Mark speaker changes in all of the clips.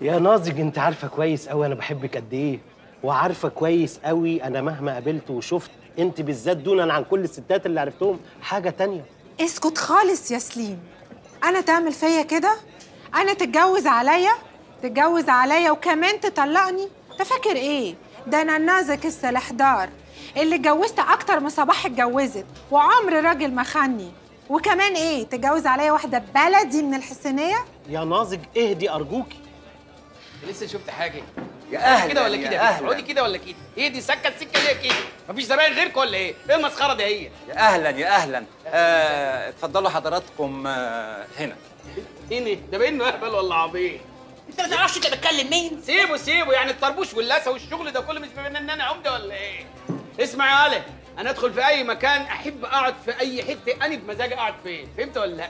Speaker 1: يا ناضج انت عارفة كويس قوي أنا بحبك قد إيه وعارفة كويس قوي أنا مهما قابلت وشفت أنت بالذات دونا عن كل الستات اللي عرفتهم حاجة تانية.
Speaker 2: اسكت خالص يا سليم. أنا تعمل فيا كده؟ أنا تتجوز عليا؟ تتجوز عليا وكمان تطلقني؟ أنت فاكر إيه؟ ده أنا النازك السلحدار اللي اتجوزت أكتر من صباح اتجوزت وعمر راجل ما خني وكمان إيه؟ تتجوز عليا واحدة بلدي من الحسينية؟
Speaker 1: يا ناضج اهدي أرجوكي.
Speaker 3: لسه شفت حاجة؟
Speaker 4: يا أهلا
Speaker 3: كده ولا
Speaker 4: يا
Speaker 3: كده. اقعدي كده ولا كده؟ إيه دي سكة السكه ليه كده؟ مفيش زباين غيركم ولا إيه؟ إيه المسخرة دي هي؟
Speaker 4: يا أهلا يا أهلا. آه، اتفضلوا حضراتكم آه، هنا.
Speaker 3: هنا؟ ده بينه اهبل ولا عبيط
Speaker 5: انت ما تعرفش انت بتكلم مين؟
Speaker 3: سيبه سيبه. يعني الطربوش واللاسه والشغل ده كله مش بما ان أنا عمدة ولا إيه؟ اسمع يا ولد أنا ادخل في اي مكان احب اقعد في اي حتة. أنا بمزاجي اقعد فين؟ فهمت ولا لا؟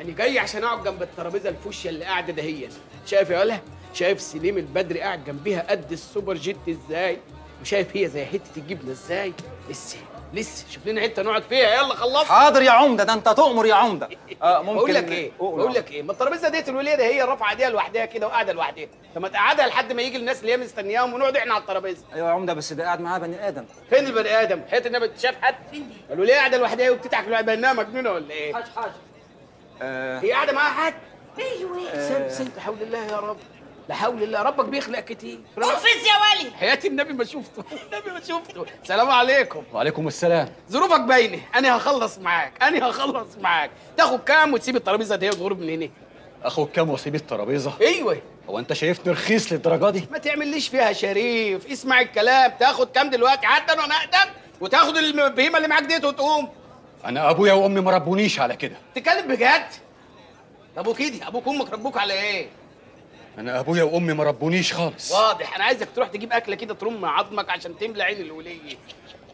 Speaker 3: أنا جاي عشان اقعد جنب الترابيزة الفوشيا اللي قاعدة دهيا شايف يا ولد شايف سليم البدري قاعد جنبيها قد السوبر جيت إزاي؟ وشايف هي زي حتة الجبنة إزاي؟ لسه لسه. شوف لنا حتة نقعد فيها. يلا خلصنا
Speaker 4: حاضر يا عمدة ده انت تؤمر يا عمدة. آه ممكن
Speaker 3: بقول لك إيه؟
Speaker 4: قول
Speaker 3: بقول لك إيه؟ ما الترابيزة ديت الوليه ده هي رافعة ايديها لوحدها كده وقاعدة لوحدها. طب ما تقعدها لحد ما يجي الناس اللي هي مستنياهم ونقعد إحنا على الترابيزة.
Speaker 4: أيوه يا عمدة بس ده قاعد معاه بني آدم.
Speaker 3: فين البني آدم؟ حيث النبي شاف حد؟ الوليه قاعدة لوحدها وبتضحك لوحدها انها مجنونة ولا إيه؟
Speaker 4: حاجة حاجة آه.
Speaker 3: هي قاعدة معاها حد؟
Speaker 5: أيوه.
Speaker 3: سيب سيب لا حول الله يا رب. لا حول الله ربك بيخلق كتير.
Speaker 5: قفز يا ولي
Speaker 3: حياة النبي ما شفته. النبي ما شفته. السلام عليكم.
Speaker 4: وعليكم السلام.
Speaker 3: ظروفك باينة. أنا هخلص معاك. أنا هخلص معاك. تاخد كام وتسيب الترابيزة دي وتغرب من هنا؟
Speaker 6: أخد كام وأسيب الترابيزة؟
Speaker 3: أيوه.
Speaker 6: هو أنت شايفني رخيص للدرجة دي؟
Speaker 3: ما تعمليش فيها شريف. اسمع الكلام. تاخد كام دلوقتي؟ حتى أنا أقدم. وتاخد البهيمة اللي معاك ديت وتقوم.
Speaker 6: أنا أبويا وأمي ما ربونيش على كده.
Speaker 3: تتكلم بجد؟ طب وكده أبوك وأمك ربوك على إيه؟
Speaker 6: أنا أبويا وأمي ما ربونيش خالص.
Speaker 3: واضح. أنا عايزك تروح تجيب أكلة كده ترم عظمك عشان تملى عين الولية.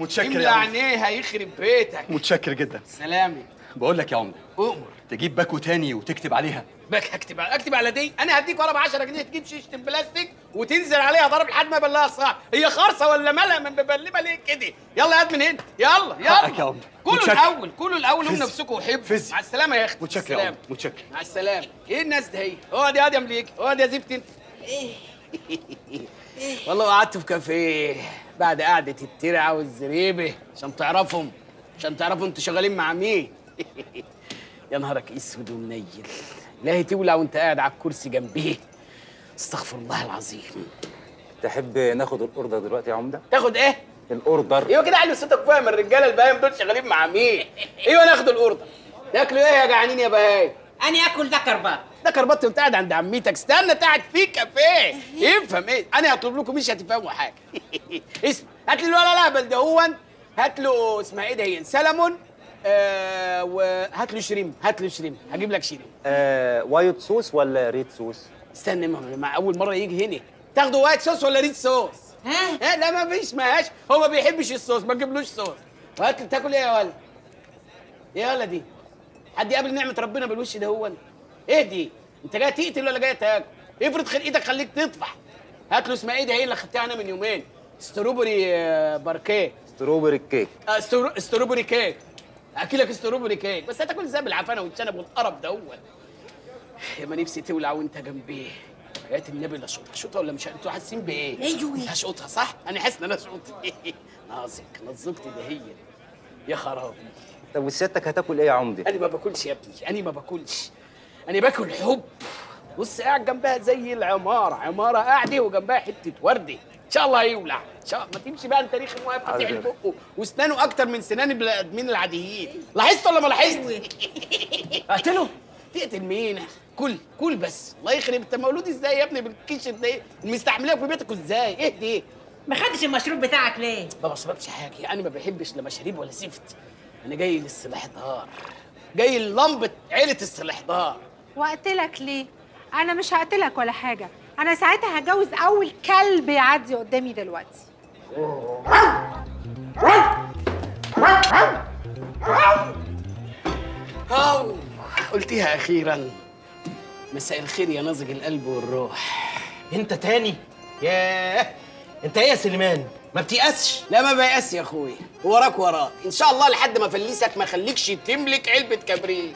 Speaker 6: متشكر
Speaker 3: تملى
Speaker 6: يا عمده
Speaker 3: عينيها يخرب بيتك.
Speaker 6: متشكر جدا.
Speaker 3: سلامي.
Speaker 6: بقول لك يا عمده
Speaker 3: اؤمر
Speaker 6: تجيب باكو تاني وتكتب عليها.
Speaker 3: بك اكتب على اكتب على دي. أنا هديك ورا ب 10 جنيه تجيب شيشة بلاستيك وتنزل عليها ضرب لحد ما يبلها صح هي خرصة ولا مالها من مبلبه ليه كده؟ يلا هات من هنا يلا.
Speaker 6: حقك يا
Speaker 3: يلا كلوا
Speaker 6: متشكر.
Speaker 3: الأول كلوا الأول هم. نفسكم وحبوا
Speaker 6: فز.
Speaker 3: مع السلامة يا أختي.
Speaker 6: متشكر يا. عمده متشكر.
Speaker 3: مع السلامة. إيه الناس ده هي؟ اقعد يا آدم ليك اقعد يا زفت أنت. والله قعدت في كافيه بعد قعدة الترعة والزريبة عشان تعرفهم عشان تعرفوا أنتوا شغالين مع مين. يا نهارك اسود ومنيل. لا تولع وانت قاعد على الكرسي جنبيه. استغفر الله العظيم.
Speaker 4: تحب ناخد الأوردر دلوقتي يا عمدة؟
Speaker 3: تاخد إيه؟
Speaker 4: ال
Speaker 3: order. أيوه كده علي صوتك فاهم الرجالة البهايم دول شغالين مع مين؟ أيوه ناخد ال order. تاكلوا إيه يا جعانين يا بهايم؟
Speaker 5: أنا آكل ده كربات
Speaker 3: ده كربط وانت قاعد عند عمتك استنى قاعد في كافيه. افهم إيه؟ أنا هطلب لكم مش هتفهموا حاجة. اسمع هات لي الولا الهبل ده هو هات له اسمها إيه ده هي؟ سلمون. آه وهات له shrimp هات له shrimp. هجيب لك shrimp.
Speaker 4: آه white sauce ولا red sauce؟
Speaker 3: استنى ما مع أول مرة يجي هنا. تاخدوا white sauce ولا red sauce؟
Speaker 5: ها؟
Speaker 3: ها لا ما فيش ماهاش هو ما بيحبش الصوص ما تجيبلوش صوص. وهات تاكل إيه يا ولد؟ يا ولد دي حد يقابل نعمة ربنا بالوش ده هو إيه دي؟ أنت جاي تقتل ولا جاي تاكل؟ افرض خلقتك خليك تطفح. هات له اسمها إيه ده؟ هي اللي خدتها أنا من يومين؟ strawberry آه، باركيه.
Speaker 4: strawberry cake.
Speaker 3: آه، straw... strawberry cake. اكلك strawberry cake بس هتاكل إزاي بالعفانه والشنب والقرف هو. يا ما نفسي تولع وأنت جنبي. يا النبي لا شوطها شوطها ولا مش أنتوا حاسين بإيه؟
Speaker 5: أيوه
Speaker 3: هشقطها صح؟ أنا حاسس إن أنا شقط نازك نزقتي ده هي. يا خرابي.
Speaker 4: طب وسيادتك هتاكل إيه يا عمدة؟
Speaker 3: أنا ما باكلش يا ابني أنا ما باكلش. أنا باكل حب. بص قاعد جنبها زي العمارة عمارة قاعدة وجنبها حتة وردة. إن شاء الله هيولع إن شاء الله. ما تمشي بقى أنت ريخ واقف فاتح. بقه. واسنانه أكتر من سنان البني ادمين العاديين. لاحظت ولا ما لاحظت؟ اقتله تقتل مين؟ كل كل بس. الله يخرب. انت مولود إزاي يا ابني؟ بالكيش ده إيه؟ مستحملك في بيتك إزاي؟ إيه دي
Speaker 5: ما خدتش المشروب بتاعك ليه؟
Speaker 3: ما بشربش حاجة. أنا ما بحبش لا مشاريب ولا زفت. أنا جاي للسلاحدار. جاي للمبه عيلة السلاحدار.
Speaker 2: وقتلك ليه؟ أنا مش هقتلك ولا حاجة. أنا ساعتها هجوز أول كلب يعدي قدامي دلوقتي.
Speaker 3: هاو قلتيها أخيرا. مساء الخير يا ناضج القلب والروح.
Speaker 1: أنت تاني؟ ياه أنت إيه يا سليمان؟ ما بتيأسش؟
Speaker 3: لا ما بيأس يا اخويا وراك وراك إن شاء الله لحد ما افلسك ما اخليكش تملك علبة كبريت.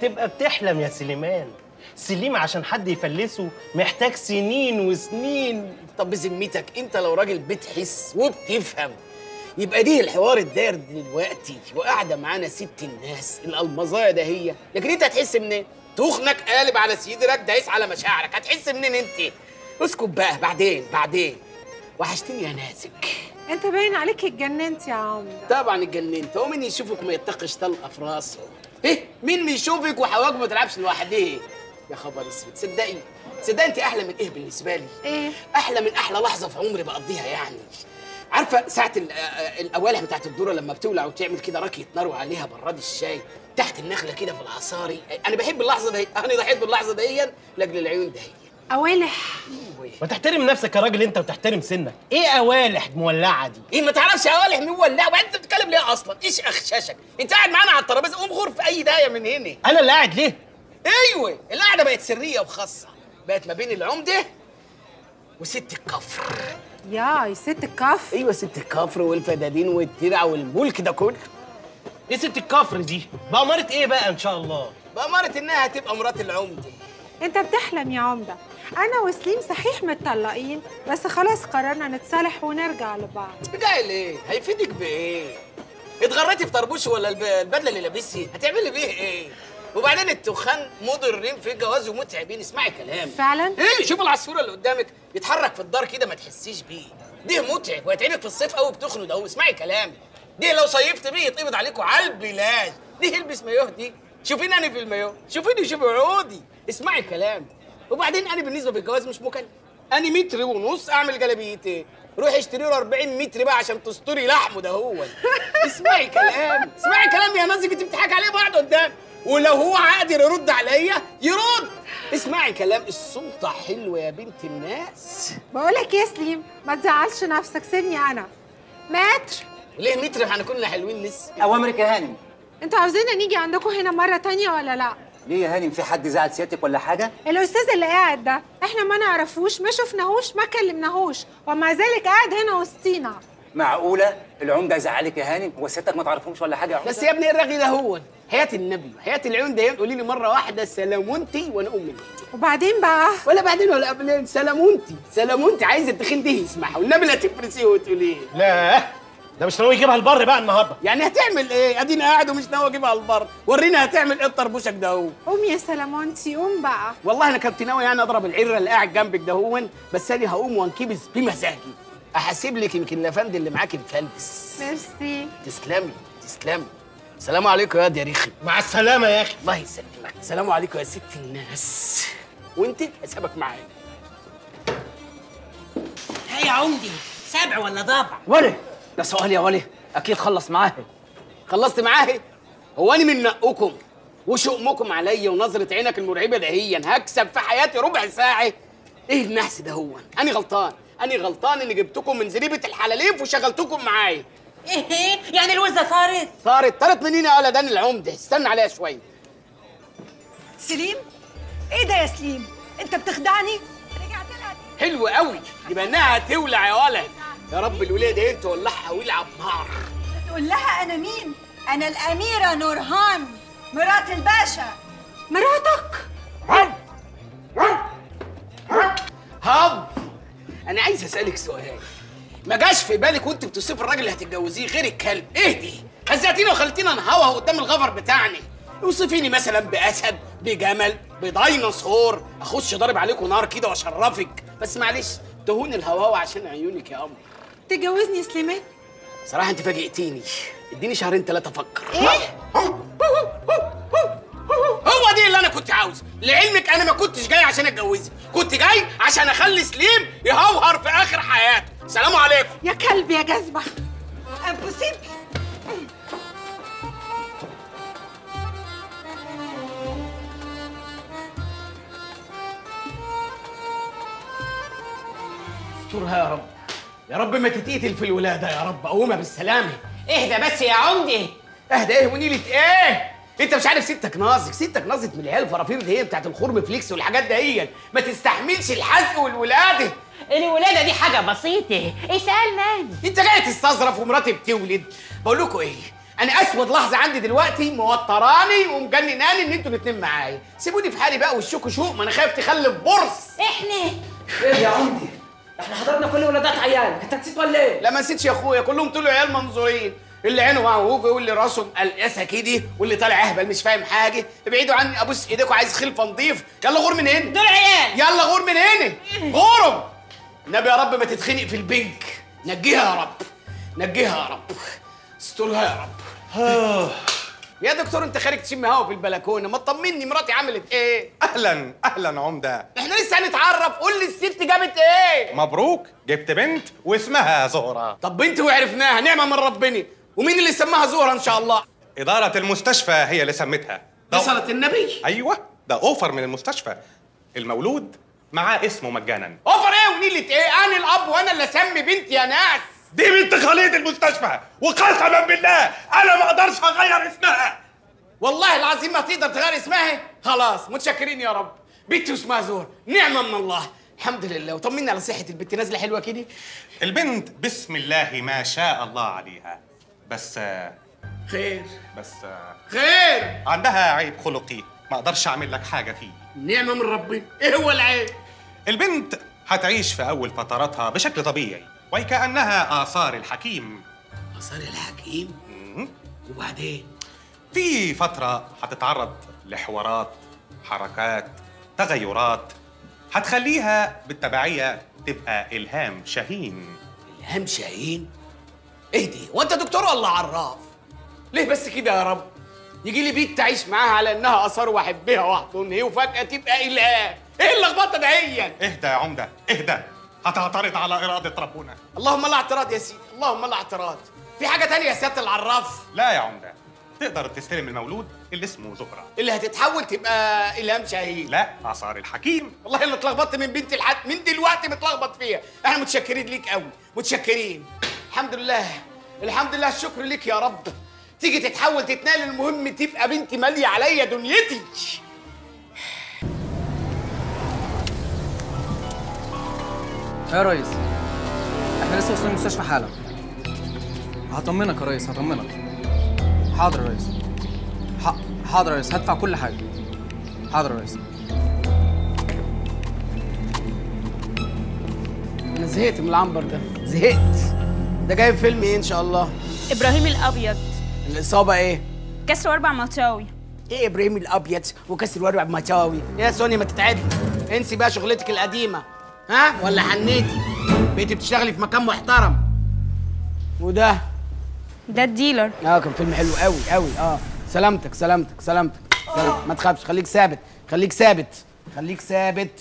Speaker 1: تبقى بتحلم يا سليمان. سليم عشان حد يفلسه محتاج سنين وسنين.
Speaker 3: طب بذمتك انت لو راجل بتحس وبتفهم يبقى دي الحوار الداير دلوقتي وقاعدة معانا ست الناس. الالمظايه ده هي. لكن انت هتحس منين؟ تخنك قالب على صدرك دايس على مشاعرك. هتحس منين انت؟ اسكت بقى بعدين بعدين. وحشتني يا نازك.
Speaker 2: انت باين عليك اتجننت يا عمده
Speaker 3: طبعا اتجننت. هو مين يشوفك ما يتقش طلقة في راسه؟ إيه؟ مين بيشوفك وحواك ما تلعبش لوحدها يا خبر أسود. تصدقي تصدقي أنت أحلى من إيه بالنسبة لي؟
Speaker 2: إيه؟
Speaker 3: أحلى من أحلى لحظة في عمري بقضيها يعني. عارفة ساعة ال- آه، بتاعت الذره لما بتولع وتعمل كده راكيه نار عليها براد الشاي تحت النخلة كده في العصاري. أنا بحب اللحظة دي أنا ضحيت باللحظه دي لأجل العيون دي.
Speaker 2: أوالح.
Speaker 1: ما تحترم نفسك يا راجل أنت وتحترم سنك. إيه أوالح مولعة دي؟
Speaker 3: إيه ما تعرفش أوالح مين ولا وأنت بتتكلم ليه أصلا؟ إيش اخشاشك أنت قاعد معانا على الترابيزة قوم غور في أي داية من هنا.
Speaker 1: أنا اللي قاعد ليه؟
Speaker 3: أيوه القعده بقت سريه وخاصه بقت ما بين العمده وست الكفر
Speaker 2: يا ست الكف
Speaker 3: أيوه ست الكفر والفدادين والترع والملك ده كله
Speaker 1: إيه ست الكفر دي بأمارة إيه بقى إن شاء الله
Speaker 3: بأمارة إنها هتبقى مرات العمدة
Speaker 2: أنت بتحلم يا عمدة أنا وسليم صحيح متطلقين بس خلاص قررنا نتصالح ونرجع لبعض
Speaker 3: بتاعي ليه؟ هيفيدك بإيه؟ اتغريتي في طربوش ولا الب- البدلة اللي لابسها؟ هتعملي بيه إيه؟ وبعدين التخان مضرين في الجواز ومتعبين. اسمعي كلامي.
Speaker 2: فعلا؟
Speaker 3: إيه شوف العصفورة اللي قدامك يتحرك في الدار كده ما تحسيش بيه. ده متعب وهيتعبك في الصيف قوي بتخنوا ده اسمعي كلامي. ده لو صيفت بيه يتقبض عليكم على البلاش. دي البس مايوه دي شوفيني أنا في المايوه شوفيني وشوفي عودي. اسمعي كلامي. وبعدين أنا بالنسبة بالجواز مش مكلف. أنا متر ونص أعمل جلابيتين روحي اشتري له 40 متر بقى عشان تستري لحمه ده هو. اسمعي كلامي. اسمعي كلامي يا نازك انت بتضحك عليه بعد قدام ولو هو قادر يرد عليا يرد. اسمعي كلام السلطة حلوة يا بنت الناس.
Speaker 2: بقولك يا سليم ما تزعلش نفسك سيبني أنا. متر
Speaker 3: ليه متر؟ إحنا كنا حلوين لسه.
Speaker 4: اوامرك يا هانم.
Speaker 2: أنتوا عاوزيننا نيجي عندكم هنا مرة تانية ولا لا؟
Speaker 4: ليه يا هانم؟ في حد زعل سيادتك ولا حاجة؟
Speaker 2: الأستاذ اللي قاعد ده إحنا ما نعرفوش ما شفناهوش ما كلمناهوش ومع ذلك قاعد هنا وسطينا.
Speaker 4: معقولة؟ العمدة زعلك يا هانم؟ هو سيادتك ما تعرفهمش ولا حاجة يا عمدة؟
Speaker 3: بس يا ابني الرغي ده هو. حياة النبي حياة العيون ده قولي لي مرة واحدة سلامونتي وأنا أم
Speaker 2: وبعدين بقى؟
Speaker 3: ولا بعدين ولا قبلين سلامونتي. سلامونتي عايزة التخين دي يسمعها والنبي لا تفرسيه وتقوليه
Speaker 1: لا. ده مش ناوي يجيبها البر بقى النهارده.
Speaker 3: يعني هتعمل إيه؟ أدينا قاعد ومش ناوي أجيبها البر. ورينا هتعمل إيه الطربوشك ده هو
Speaker 2: قوم يا سلامونتي قوم بقى.
Speaker 3: والله أنا كنت ناوي يعني أضرب العرة اللي قاعد جنبك ده هو بس أنا هقوم وأنكبس بمزاجي. أحاسب لك يمكن الأفندي اللي معاكي مفلس
Speaker 2: ميرسي.
Speaker 3: تسلمي تسلمي. السلام عليكم يا دي يا ريخي.
Speaker 1: مع السلامة يا أخي.
Speaker 3: الله يسلمك. السلام عليكم يا ست الناس. وأنت؟ حسابك معايا.
Speaker 5: هي يا عمدي سبع ولا ضبع
Speaker 3: ولي ده سؤال يا ولي. أكيد خلص معاه خلصت معاه هو أنا من نقكم وشؤمكم عليا ونظرة عينك المرعبة دهيا. هكسب في حياتي ربع ساعة. إيه النحس ده هو؟ أنا غلطان. أنا غلطان إني جبتكم من زريبة الحلاليف وشغلتكم معايا.
Speaker 5: إيه؟ يعني الوزة صارت
Speaker 3: صارت طارت منين يا ولدان العمدة. استنى عليها شوية
Speaker 7: سليم؟ إيه ده يا سليم؟ أنت بتخدعني؟ رجعت لها.
Speaker 3: حلو قوي. يبقى إنها هتولع يا ولد. يا رب الولاد دي تولعها ولع بنار
Speaker 7: تقول لها أنا مين؟ أنا الأميرة نورهان مرات الباشا.
Speaker 2: مراتك؟
Speaker 3: هاب أنا عايز أسألك سؤال. ما جاش في بالك وانت بتوصفي الراجل اللي هتتجوزيه غير الكلب اهدي. هزقتينا وخلتينا نهوه قدام الغفر بتاعنا. اوصفيني مثلا بأسد بجمل بديناصور. أخش ضارب عليكم نار كده وأشرفك. بس معلش تهون الهواوه عشان عيونك يا قمر
Speaker 2: تجوزني يا سليمان؟
Speaker 3: صراحة أنت فاجئتيني. اديني شهرين ثلاثة أفكر.
Speaker 2: إيه؟
Speaker 3: هو دي اللي أنا كنت عاوزه. لعلمك أنا ما كنتش جاي عشان أتجوزك. كنت جاي عشان أخلي سليم يهوهر في آخر حياته. سلام عليكم.
Speaker 2: يا كلب يا جزمة
Speaker 7: امبوسيبل
Speaker 3: استرها يا رب. يا رب ما تتقتل في الولادة يا رب. قومها بالسلامة.
Speaker 5: اهدى بس يا عمدي
Speaker 3: اهدى إيه ونيلة إيه؟ انت مش عارف ستك ناظك ستك ناظت من العيال الفرافير دي بتاعت الخرم فليكس والحاجات دهيا ما تستحملش الحزق والولادة.
Speaker 5: الولادة دي حاجة بسيطة. اسأل مالي
Speaker 3: انت جاي تستظرف ومراتي بتولد. بقول لكم إيه أنا اسود لحظة عندي دلوقتي موتراني ومجنناني ان أنتوا الاتنين معايا. سيبوني في حالي بقى والشوك شوق ما أنا خايف تخلف برص
Speaker 5: إحنا.
Speaker 8: إيه يا عمدي إحنا حضرنا كل ولادات عيال. انت نسيت ولا إيه؟
Speaker 3: لا ما نسيتش يا اخويا كلهم طلعوا عيال منظورين. اللي عينه معوجه واللي راسه مقلقسة كده واللي طالع اهبل مش فاهم حاجة. ابعدوا عني ابوس ايديكم عايز خلفة نضيف. يلا غور من هنا.
Speaker 5: دول عيال.
Speaker 3: يلا غور من هنا. غورهم. النبي يا رب ما تتخنق في البنك. نجيها يا رب. نجيها يا رب. استرها يا رب. يا دكتور انت خارج تشم هوا في البلكونة. ما تطمني مراتي عملت إيه؟
Speaker 9: أهلا أهلا عمدة.
Speaker 3: إحنا لسه هنتعرف. قول لي الست جابت إيه؟
Speaker 9: مبروك جبت بنت واسمها زهرة.
Speaker 3: طب بنت وعرفناها. نعمة من ربنا. ومين اللي سماها زهره إن شاء الله؟
Speaker 9: إدارة المستشفى هي اللي سمتها. ده
Speaker 3: صلاة النبي.
Speaker 9: أيوه ده أوفر من المستشفى. المولود معاه اسمه مجانا.
Speaker 3: أوفر إيه؟ ونيلة إيه؟ أنا الأب وأنا اللي أسمي بنتي يا ناس.
Speaker 9: دي بنت خليط المستشفى. وقسما بالله أنا ما أقدرش أغير اسمها.
Speaker 3: والله العظيم ما تقدر تغير اسمها؟ خلاص متشكرين يا رب. بنتي واسمها زهره نعمة من الله. الحمد لله. وطمني على صحة البنت. نازلة حلوة كده.
Speaker 9: البنت بسم الله ما شاء الله عليها. بس
Speaker 3: خير.
Speaker 9: بس
Speaker 3: خير!
Speaker 9: عندها عيب خلقي ما أقدرش أعمل لك حاجة فيه.
Speaker 3: نعمة من ربنا إيه هو العيب؟
Speaker 9: البنت هتعيش في أول فتراتها بشكل طبيعي وكانها آثار الحكيم.
Speaker 3: آثار الحكيم. وبعدين؟
Speaker 9: في فترة هتتعرض لحوارات حركات تغيرات هتخليها بالتبعية تبقى إلهام شاهين.
Speaker 3: إلهام شاهين؟ اهدي وانت دكتور ولا عراف. ليه بس كده يا رب؟ يجي لي بيت تعيش معاها على إنها آثار وأحبها وأحضنها وفجأة تبقى الهام إيه اللخبطه دهيا
Speaker 9: اهدى يا عمدة اهدى. هتعترض على إرادة ربنا.
Speaker 3: اللهم لا اعتراض يا سيدي اللهم لا اعتراض. في حاجة تانية يا سيادة العراف؟
Speaker 9: لا يا عمدة تقدر تستلم المولود اللي اسمه زهرة.
Speaker 3: اللي هتتحول تبقى إلهام شاهين
Speaker 9: لا آثار الحكيم.
Speaker 3: والله اللي اتلخبطت من بنتي لحد من دلوقتي متلخبط فيها. إحنا متشكرين ليك قوي متشكرين. الحمد لله. الحمد لله الشكر ليك يا رب. تيجي تتحول تتنقل المهم تبقى بنتي مالية عليا دنيتي.
Speaker 8: يا ريس إحنا لسه واصلين المستشفى حالا. هطمنك يا ريس هطمنك. حاضر يا ريس. ح... حاضر يا ريس هدفع كل حاجة. حاضر يا ريس.
Speaker 3: أنا زهقت من العنبر ده. زهقت. ده جايب فيلم إيه إن شاء الله؟
Speaker 10: إبراهيم الأبيض.
Speaker 3: الإصابة إيه؟
Speaker 10: كسر واربع مطاوي
Speaker 3: إيه إبراهيم الأبيض وكسر ورع بمطاوي يا سوني ما تتعبي انسي بقى شغلتك القديمة. ها؟ ولا حنيتي. بقيتي بتشتغلي في مكان محترم. وده؟
Speaker 10: ده الديلر.
Speaker 3: آه كان فيلم حلو قوي قوي آه. سلامتك سلامتك سلامتك. سلام. ما تخافش خليك ثابت خليك ثابت خليك ثابت.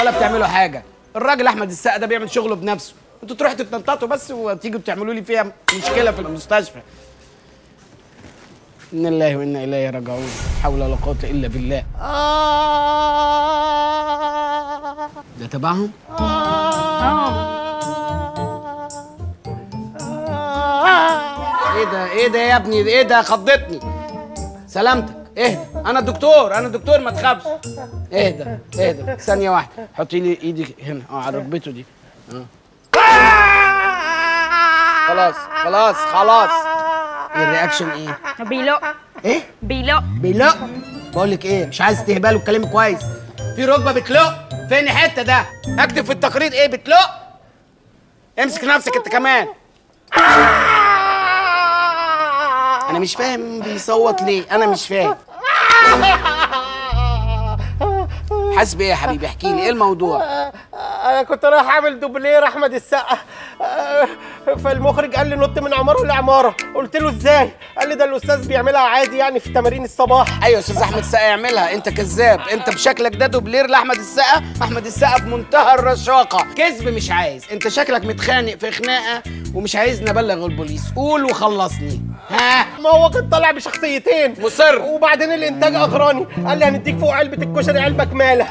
Speaker 3: ولا بتعملوا حاجة. الراجل أحمد السقا ده بيعمل شغله بنفسه. أنتوا تروحوا تتنططوا بس وتيجوا تعملوا لي فيها مشكلة في المستشفى. إنا الله وإنا إليه راجعون حول ولا قوة إلا بالله. ده تبعهم؟ إيه ده إيه ده يا ابني؟ إيه ده؟ خضتني. سلامتك. اهدى. أنا الدكتور أنا الدكتور ما تخافش. اهدى اهدى. ثانية واحدة. حطي لي إيدك هنا آه على ركبته دي. آه. خلاص خلاص خلاص. إيه الرياكشن إيه؟
Speaker 10: بيلق
Speaker 3: إيه؟
Speaker 10: بيلق
Speaker 3: بيلق بقول لك إيه مش عايز تهبال وتكلمي كويس. في ركبة بتلق فين الحتة ده؟ أكتب في التقرير إيه بتلق امسك نفسك أنت كمان. أنا مش فاهم بيصوت ليه أنا مش فاهم. حاسس بإيه يا حبيبي؟ احكي لي إيه الموضوع؟
Speaker 11: أنا كنت رايح أعمل دوبلير أحمد السقا. فالمخرج قال لي نط من عمارة لعماره قلت له إزاي؟ قال لي ده الأستاذ بيعملها عادي يعني في تمارين الصباح.
Speaker 3: أيوه أستاذ أحمد السقا يعملها. أنت كذاب. أنت بشكلك ده دوبلير لأحمد السقا. أحمد السقا في منتهى الرشاقة. كذب مش عايز. أنت شكلك متخانق في خناقة ومش عايزني ابلغ البوليس. قول وخلصني. ها؟
Speaker 11: ما هو كان طالع بشخصيتين.
Speaker 3: مصر.
Speaker 11: وبعدين الإنتاج أغراني. قال لي هنديك فوق علبة الكشري علبة كمالة.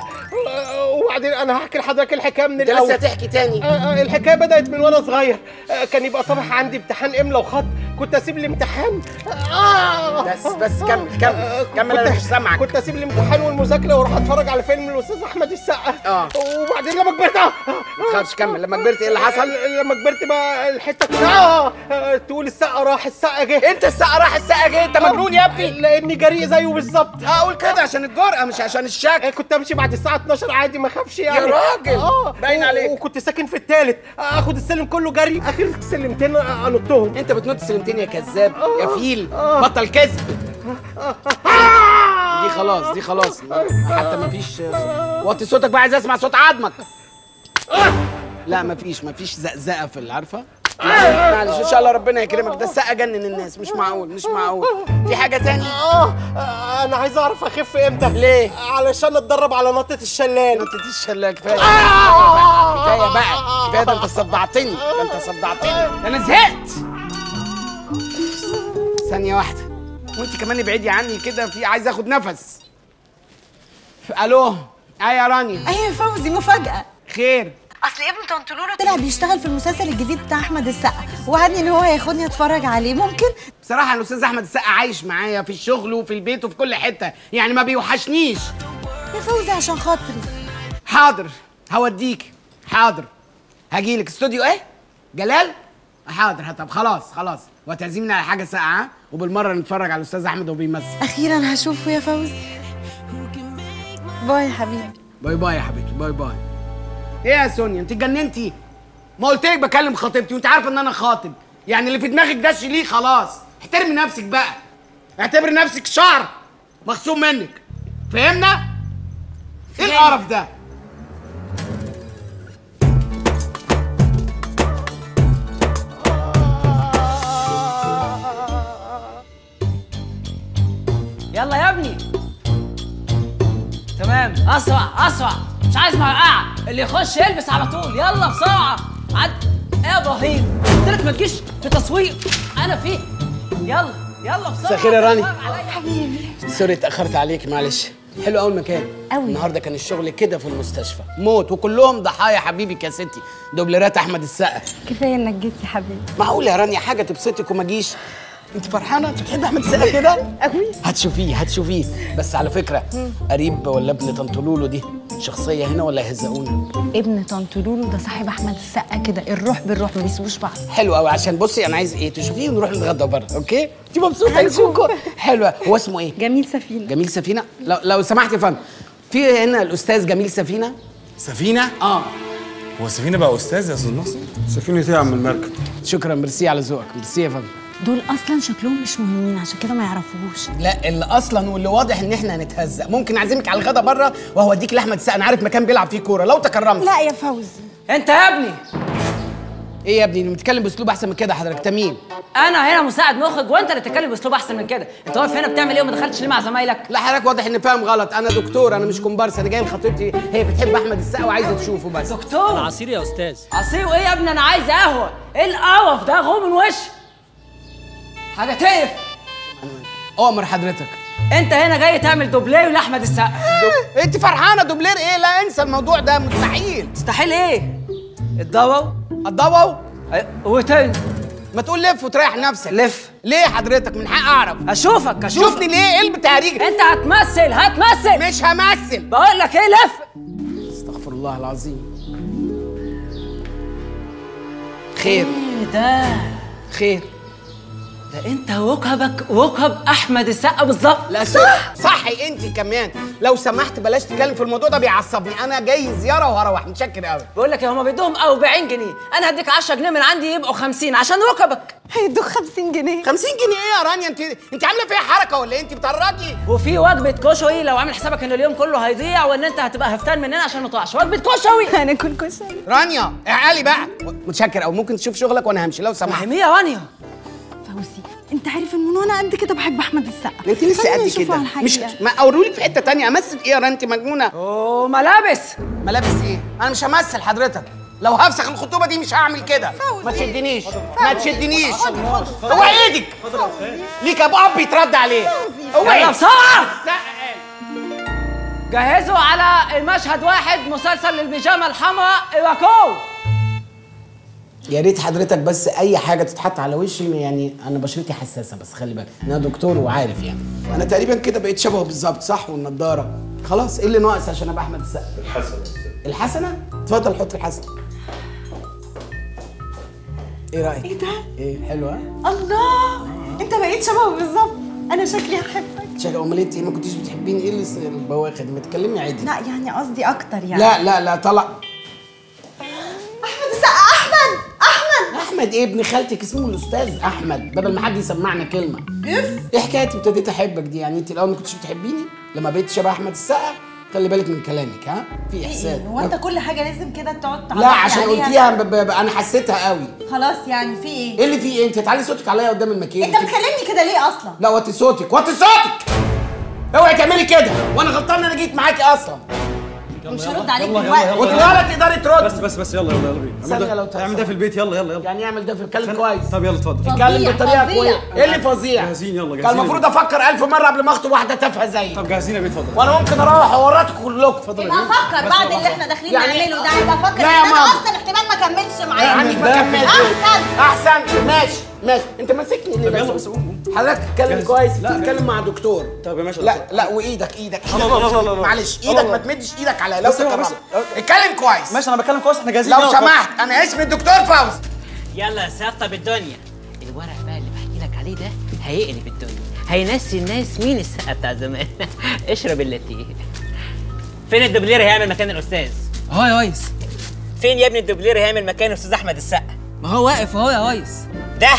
Speaker 11: آه، وبعدين أنا هحكي لحضرتك الحكاية من الأول.
Speaker 3: لسه هتحكي تاني.
Speaker 11: آه، آه، الحكاية بدأت من وأنا صغير. آه، كان يبقى صباح عندي امتحان املا وخط. كنت أسيب الامتحان آه.
Speaker 3: بس بس كمل كمل كمل
Speaker 11: أنا
Speaker 3: مش سامعك.
Speaker 11: كنت أسيب الامتحان والمذاكرة وأروح أتفرج على فيلم الأستاذ أحمد السقا.
Speaker 3: آه.
Speaker 11: وبعدين لما كبرت آه،
Speaker 3: ما تخافش كمل. لما كبرت إيه اللي حصل؟
Speaker 11: لما كبرت بقى الحتة آه، تقول السقا راح السقا جه.
Speaker 3: أنت السقا راح السقا جه. أنت مجنون يا ابني.
Speaker 11: لأني جريء زيه بالظبط.
Speaker 3: هقول كده عشان الجرأة مش عشان الشك.
Speaker 11: كنت أمشي بعد الساعة 12 عادي ما اخافش يعني.
Speaker 3: يا راجل،
Speaker 11: آه.
Speaker 3: باين عليك.
Speaker 11: وكنت ساكن في الثالث آخد السلم كله جري. آخر سلمتين انطهم
Speaker 3: انت بتنط سلمتين يا كذاب يا
Speaker 11: آه.
Speaker 3: فيل.
Speaker 11: آه.
Speaker 3: بطل كذب. دي خلاص دي خلاص. حتى مفيش وطي صوتك بقى عايز اسمع صوت عظمك. لا مفيش مفيش زقزقة في اللي عارفة؟ معلش ان شاء الله ربنا يكرمك ده السقا جنن الناس مش معقول مش معقول في حاجة تاني
Speaker 11: آه آه، أنا عايز اعرف اخف إمتى
Speaker 3: ليه
Speaker 11: علشان اتدرب على نطه الشلال
Speaker 3: نطة الشلال كفايه كفايه بقى كفايه ده انت صدعتني ده انت صدعتني ده أنا زهقت ثانية واحدة وانت كمان ابعدي عني كده في عايز اخد نفس ألو إيه يا رانيا
Speaker 7: أيوه فوزي مفاجأة
Speaker 3: خير
Speaker 7: أصل ابن طنط لولو طلع بيشتغل في المسلسل الجديد بتاع أحمد السقا. وعدني إن هو هياخدني أتفرج عليه. ممكن؟
Speaker 3: بصراحة الأستاذ أحمد السقا عايش معايا في الشغل وفي البيت وفي كل حتة. يعني ما بيوحشنيش.
Speaker 7: يا فوزي عشان خاطري.
Speaker 3: حاضر. هوديك. حاضر. هجيلك. استوديو إيه؟ جلال؟ حاضر. طب خلاص خلاص. وتعزمني على حاجة ساقعة وبالمرة نتفرج على الأستاذ أحمد وهو بيمثل.
Speaker 7: أخيرا هشوفه يا فوزي. bye يا حبيبي.
Speaker 3: bye bye يا حبيبتي. bye bye. إيه يا سونيا انت اتجننتي؟ ما قلت لك بكلم خطيبتي وانت عارفة ان أنا خاطب. يعني اللي في دماغك ده شيليه خلاص. احترمي نفسك بقى. اعتبري نفسك شعر مخصوم منك. فهمنا؟ إيه القرف ده؟
Speaker 12: يلا يا ابني. تمام. اسرع اسرع. مش عايز مرقعه اللي يخش يلبس على طول. يلا بسرعة. عد. إيه يا إبراهيم. قلت لك ما تجيش في تصوير أنا فيه. يلا. يلا بسرعة.
Speaker 3: مساء الخير يا راني.
Speaker 7: حبيبي.
Speaker 3: sorry اتأخرت عليك معلش. حلو قوي المكان.
Speaker 7: أوي.
Speaker 3: النهارده كان الشغل كده في المستشفى. موت. وكلهم ضحايا حبيبك يا ستي دوبلرات أحمد السقا.
Speaker 7: كفاية إنك جيت يا حبيبي.
Speaker 3: معقول يا رانيا؟ حاجة تبسطك وما جيش انت فرحانة؟ انت بتحبي أحمد السقا كده؟
Speaker 7: قوي
Speaker 3: هتشوفيه هتشوفيه. بس على فكرة قريب ولا ابن طنط لولو دي شخصية هنا ولا يهزقونا
Speaker 7: ابن طنط لولو ده صاحب أحمد السقا كده. الروح بالروح ما بيسيبوش بعض.
Speaker 3: حلو قوي عشان بصي أنا عايز إيه؟ تشوفيه ونروح نتغدى بره okay؟ انت مبسوطة يا كوكو حلوة هو اسمه إيه؟
Speaker 7: جميل سفينة.
Speaker 3: جميل سفينة؟ لو لو سمحت يا فندم. في هنا الأستاذ جميل سفينة؟
Speaker 6: سفينة؟
Speaker 3: آه.
Speaker 6: هو سفينة بقى أستاذ يا أستاذ ناصر؟
Speaker 13: سفينة إيه يا عم المركب؟
Speaker 3: شكرا. ميرسي على ذوقك. ميرسي يا فندم.
Speaker 7: دول أصلا شكلهم مش مهمين عشان كده ما يعرفوهوش
Speaker 3: لا اللي أصلا واللي واضح إن إحنا هنتهزق ممكن أعزمك على الغدا بره وهوديك لأحمد السقا. أنا عارف مكان بيلعب فيه كورة. لو تكرمت.
Speaker 7: لا يا فوزي.
Speaker 12: أنت يا ابني.
Speaker 3: إيه يا ابني؟ بتتكلم بأسلوب أحسن من كده حضرتك. تميم
Speaker 12: أنا هنا مساعد مخرج وأنت اللي تتكلم بأسلوب أحسن من كده. أنت واقف هنا بتعمل إيه وما دخلتش ليه مع زمايلك؟
Speaker 3: لا حضرتك واضح ان فاهم غلط. أنا دكتور أنا مش كومبارس. أنا جاي لخطيبتي هي بتحب أحمد السقا وعايزة تشوفه بس.
Speaker 12: دكتور.
Speaker 14: عصير يا أستاذ.
Speaker 12: عصير وإيه يا ابني؟ أنا عايز قهوة. إيه القرف ده؟ غور من وشي. حاجة تقف.
Speaker 3: اؤمر حضرتك.
Speaker 12: أنت هنا جاي تعمل دوبلير لأحمد السقا.
Speaker 3: أنت فرحانة دوبلير إيه؟ لا أنسى الموضوع ده مستحيل.
Speaker 12: مستحيل إيه؟ الضوء.
Speaker 3: الضوء؟
Speaker 12: وتاني.
Speaker 3: ما تقول لف وتريح نفسك.
Speaker 12: لف.
Speaker 3: ليه حضرتك؟ من حق أعرف.
Speaker 12: أشوفك أشوفك.
Speaker 3: شوفني ليه؟ إيه التهريج
Speaker 12: أنت هتمثل هتمثل.
Speaker 3: مش همثل.
Speaker 12: بقول لك إيه لف.
Speaker 3: استغفر الله العظيم. خير.
Speaker 12: إيه ده؟
Speaker 3: خير.
Speaker 12: ده انت وكبك وكب أحمد السقا بالظبط.
Speaker 3: لا صح. صحي انت كمان. لو سمحت بلاش تتكلم في الموضوع ده بيعصبني. أنا جاي زيارة وهروح. متشكر قوي
Speaker 12: بقول لك هما بيدوهم 40 جنيه. أنا هديك 10 جنيه من عندي يبقوا 50 عشان ركبك
Speaker 7: هيدوك 50 جنيه.
Speaker 3: 50 جنيه إيه يا رانيا؟ انت أنت عاملة فيها حركة ولا إيه؟ أنت بتهرجي.
Speaker 12: وفي وجبة كشري لو عامل حسابك إن اليوم كله هيضيع وإن أنت هتبقى هفتان مننا عشان ما تقعش وجبة كشري.
Speaker 7: هناكل كشري.
Speaker 3: رانيا اعقلي بقى. متشكر أو ممكن تشوف شغلك وأنا همشي. لو سمحت.
Speaker 12: فهميه يا رانيا.
Speaker 7: فوزي انت عارف ان من وأنا قد كده بحب أحمد السقا.
Speaker 3: انت لسه قد كده. مش. ما اورولك في حتة تانية. أمثل إيه يا انت مجنونة؟
Speaker 12: أوه ملابس.
Speaker 3: ملابس إيه؟ أنا مش همثل حضرتك. لو هفسخ الخطوبة دي مش هعمل كده. ما تشدنيش. ما تشدنيش. هو إيدك؟ ليك أبو اب يترد عليه. إيه؟
Speaker 12: بسرعة جهزوا على المشهد واحد مسلسل البيجامه الحمراء. إيواكو!
Speaker 3: يا ريت حضرتك بس أي حاجة تتحط على وشي يعني أنا بشرتي حساسة بس خلي بالك. أنا دكتور وعارف يعني. أنا تقريبا كده بقيت شبهه بالظبط صح؟ والنضارة. خلاص إيه اللي ناقص عشان أبقى أحمد السقا؟
Speaker 1: الحسنة.
Speaker 3: الحسنة؟ اتفضل حط الحسنة. إيه رأيك؟
Speaker 7: إيه ده؟
Speaker 3: إيه حلوة
Speaker 7: الله! أنت بقيت شبهه بالظبط. أنا شكلي هحبك.
Speaker 3: شكل أمال أنت ما كنتيش بتحبيني؟ إيه اللي البواخر دي؟ ما تكلمي عادي.
Speaker 7: لا يعني قصدي أكتر يعني.
Speaker 3: لا لا لا طلع. أحمد إيه؟ ابن خالتك اسمه الأستاذ أحمد بدل ما حد يسمعنا كلمة.
Speaker 7: إف؟
Speaker 3: إيه حكايه ابتديت أحبك دي يعني أنت الأول ما كنتش بتحبيني؟ لما بقيت شبه أحمد السقا؟ خلي بالك من كلامك ها؟ في إحساس.
Speaker 7: هو أنت كل حاجة لازم كده تقعد
Speaker 3: لا
Speaker 7: تعلقلي
Speaker 3: عشان؟ قلتيها ب... ب... ب... أنا حسيتها قوي.
Speaker 7: خلاص يعني في إيه؟
Speaker 3: إيه اللي فيه إيه؟ أنت تعلي صوتك عليا قدام الماكينه
Speaker 7: أنت بتكلمني كده ليه أصلا؟
Speaker 3: لا وطي صوتك وطي صوتك! اوعي تعملي كده وأنا غلطان أنا جيت معاكي أصلا.
Speaker 7: مش هرد عليك دلوقتي.
Speaker 3: ولا تقدري تردي
Speaker 15: بس بس بس يلا يلا يلا. بينا
Speaker 3: ثانية
Speaker 15: اعمل
Speaker 3: لو
Speaker 15: ده
Speaker 3: تحصل.
Speaker 15: اعمل ده في البيت يلا يلا. يلا
Speaker 3: يعني اعمل ده في اتكلم كويس.
Speaker 15: طب يلا اتفضل.
Speaker 3: اتكلم
Speaker 7: بطريقة.
Speaker 3: كويسة. إيه اللي فظيع؟
Speaker 15: جاهزين يلا جاهزين
Speaker 3: كان المفروض أفكر ألف مرة قبل ما اخطب واحدة تافهة زيك
Speaker 15: طب جاهزين يا بيه اتفضل.
Speaker 3: وأنا ممكن أروح اورطكم كلكم. اتفضل
Speaker 7: يبقى أفكر بعد اللي إحنا داخلين
Speaker 3: يعني-
Speaker 7: نعمله ده. يبقى أفكر إن
Speaker 3: أنا.
Speaker 7: أصلا احتمال ما اكملش معاك.
Speaker 3: يعني ما كملتش
Speaker 7: أحسن
Speaker 3: أحسن. ماشي. ماشي. انت ماسكني ليه
Speaker 15: طب يلا
Speaker 3: بس؟
Speaker 15: قوم
Speaker 3: حضرتك تتكلم. كويس
Speaker 15: لا،
Speaker 3: تتكلم مع دكتور.
Speaker 15: طب يا باشا
Speaker 3: لا لا وإيدك إيدك.
Speaker 15: لا، لا، لا، لا، لا.
Speaker 3: معلش
Speaker 15: إيدك.
Speaker 3: ما تمدش إيدك عليا لو. اتكلم كويس.
Speaker 15: ماشي أنا بتكلم كويس إحنا جاهزين.
Speaker 3: لو. سمحت أنا اسمي الدكتور فوزي
Speaker 16: يلا سطب الدنيا الورق بقى اللي بحكي لك عليه ده هيقلب الدنيا. هينسي الناس مين السقا بتاع زمان. اشرب اللاتيه فين الدوبلير هيعمل مكان الأستاذ؟
Speaker 8: اهو يا ريس
Speaker 16: فين يا ابني الدوبلير هيعمل مكان الاستاذ أحمد السقا؟
Speaker 8: ما هو واقف أهو يا ريس
Speaker 16: ده!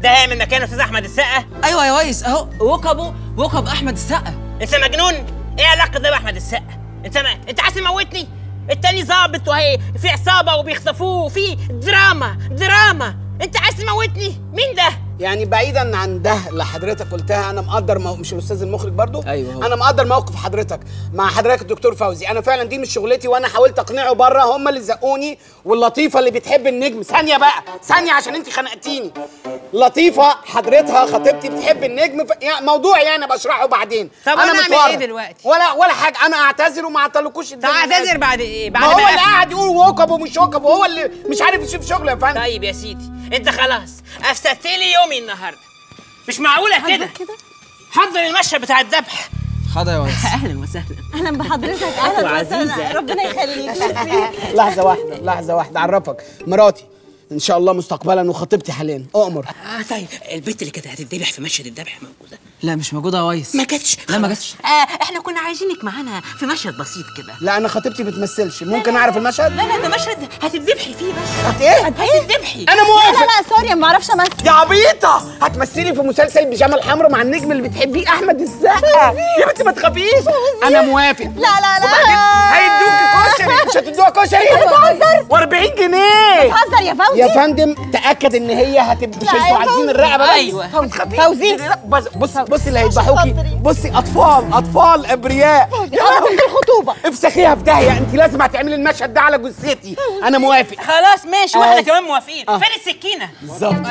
Speaker 16: ده هيعمل مكان الاستاذ أحمد السقا.
Speaker 8: أيوه يا ريس أهو. وكبه وكب أحمد السقا.
Speaker 16: أنت مجنون؟ إيه علاقة ده بأحمد السقا؟ أنت ما... أنت عايز تموتني؟ التاني ظابط وهي في عصابة وبيخطفوه وفي دراما دراما. أنت عايز تموتني؟ مين ده؟
Speaker 3: يعني بعيدا عن ده اللي حضرتك قلتها أنا مقدر مو... مش الأستاذ المخرج برضو؟
Speaker 8: أيوة هو.
Speaker 3: أنا مقدر موقف حضرتك مع حضرتك الدكتور فوزي. أنا فعلا دي مش شغلتي وأنا حاولت أقنعه بره هم اللي زقوني واللطيفة اللي بتحب النجم. ثانية بقى ثانية عشان أنت خنقتيني. لطيفة حضرتها خطيبتي بتحب النجم ف... يعني موضوع يعني بشرحه بعدين.
Speaker 16: طب أنا
Speaker 3: متورط.
Speaker 16: إيه دلوقتي؟
Speaker 3: ولا ولا حاجة. أنا أعتذر وما اعتلكوش
Speaker 16: طب اعتذر بعد إيه؟ بعد
Speaker 3: ما هو اللي قاعد يقول وكب ومش وكب وهو اللي مش عارف يشوف شغله يا فندم.
Speaker 16: طيب يا سيدي أنت خلاص أفسدت لي يومي النهارده. مش معقولة كده؟ حضر المشهد بتاع الذبح.
Speaker 8: حاضر يا ريس
Speaker 16: أهلا وسهلا.
Speaker 7: أهلا بحضرتك.
Speaker 16: أهلا.
Speaker 7: وسهلا. ربنا يخليك. ميرسي.
Speaker 3: لحظة واحدة لحظة واحدة أعرفك. مراتي. إن شاء الله مستقبلا وخطيبتي حاليا. أؤمر
Speaker 16: آه طيب. البنت اللي كانت هتتذبح في مشهد الذبح موجودة.
Speaker 8: لا مش موجودة يا ريس
Speaker 16: ما جاتش
Speaker 8: لا ما جاتش
Speaker 16: آه إحنا كنا عايزينك معانا في مشهد بسيط كده.
Speaker 3: لا أنا خطيبتي بتمثلش. ممكن أعرف المشهد؟
Speaker 16: لا لا ده مشهد هتتذبحي فيه بس.
Speaker 3: هت إيه؟
Speaker 16: هتتذبحي.
Speaker 3: أنا
Speaker 7: لا
Speaker 3: موافق.
Speaker 7: لا لا سوري ما بعرفش أمثل.
Speaker 3: يا عبيطة! هتمثلي في مسلسل بيجامة الحمراء مع النجم اللي بتحبيه أحمد السقا. يا بنتي ما تخافيش. أنا موافق.
Speaker 7: لا لا لا.
Speaker 3: وبعدين هيدوكي كشري. مش هتدوها كشري؟
Speaker 7: بتهزر؟
Speaker 3: و40 جنيه.
Speaker 7: بتهزر يا فوزي.
Speaker 3: يا فندم تأكد إن هي هتبقى أنتوا عايزين
Speaker 16: أيوة.
Speaker 3: ما تخافيش.
Speaker 7: فوزي.
Speaker 3: بص بص بصي اللي هيذبحوكي. بصي أطفال أطفال أبرياء. يا
Speaker 7: قصدك الخطوبة.
Speaker 3: افسخيها في داهية. انت لازم هتعملي المشهد ده على جثتي. أنا موافق.
Speaker 16: خلاص ماشي.
Speaker 3: وإحنا.
Speaker 16: كمان موافقين. فين السكينة.
Speaker 3: بالظبط.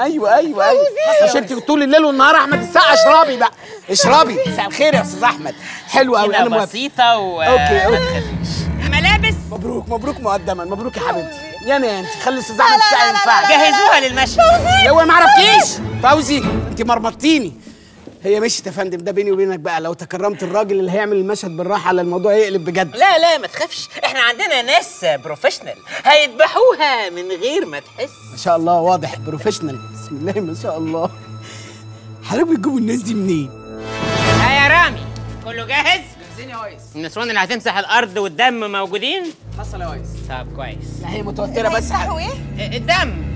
Speaker 3: أيوه أيوه أيوه مش انت طول الليل والنهار أحمد السقا اشربي بقى. اشربي مساء الخير يا أستاذ أحمد. حلو قوي
Speaker 16: أنا
Speaker 3: موافق.
Speaker 16: بسيطة و. ما تخافيش. ملابس؟
Speaker 3: مبروك مبروك مقدما. مبروك يا حبيبتي. يا خلي الاستاذ احمد السقا ينفعك
Speaker 16: جهزوها للمشهد.
Speaker 3: لو ما عرفتيش فوزي. انت مرمطتيني هي مشيت يا فندم ده بيني وبينك بقى لو تكرمت الراجل اللي هيعمل المشهد بالراحة على الموضوع يقلب بجد.
Speaker 16: لا لا ما تخافش. إحنا عندنا ناس professional هيذبحوها من غير ما تحس.
Speaker 3: ما شاء الله واضح. professional بسم الله ما شاء الله. حضرتك بتجيبوا الناس دي منين؟
Speaker 16: ها يا رامي كله جاهز؟
Speaker 8: جاهزين يا ريس
Speaker 16: النسوان اللي هتمسح الأرض والدم موجودين؟
Speaker 8: حصل يا ريس
Speaker 16: طب كويس.
Speaker 3: لا هي متوترة بس.
Speaker 7: هيفتحوا إيه؟
Speaker 16: آه، الدم.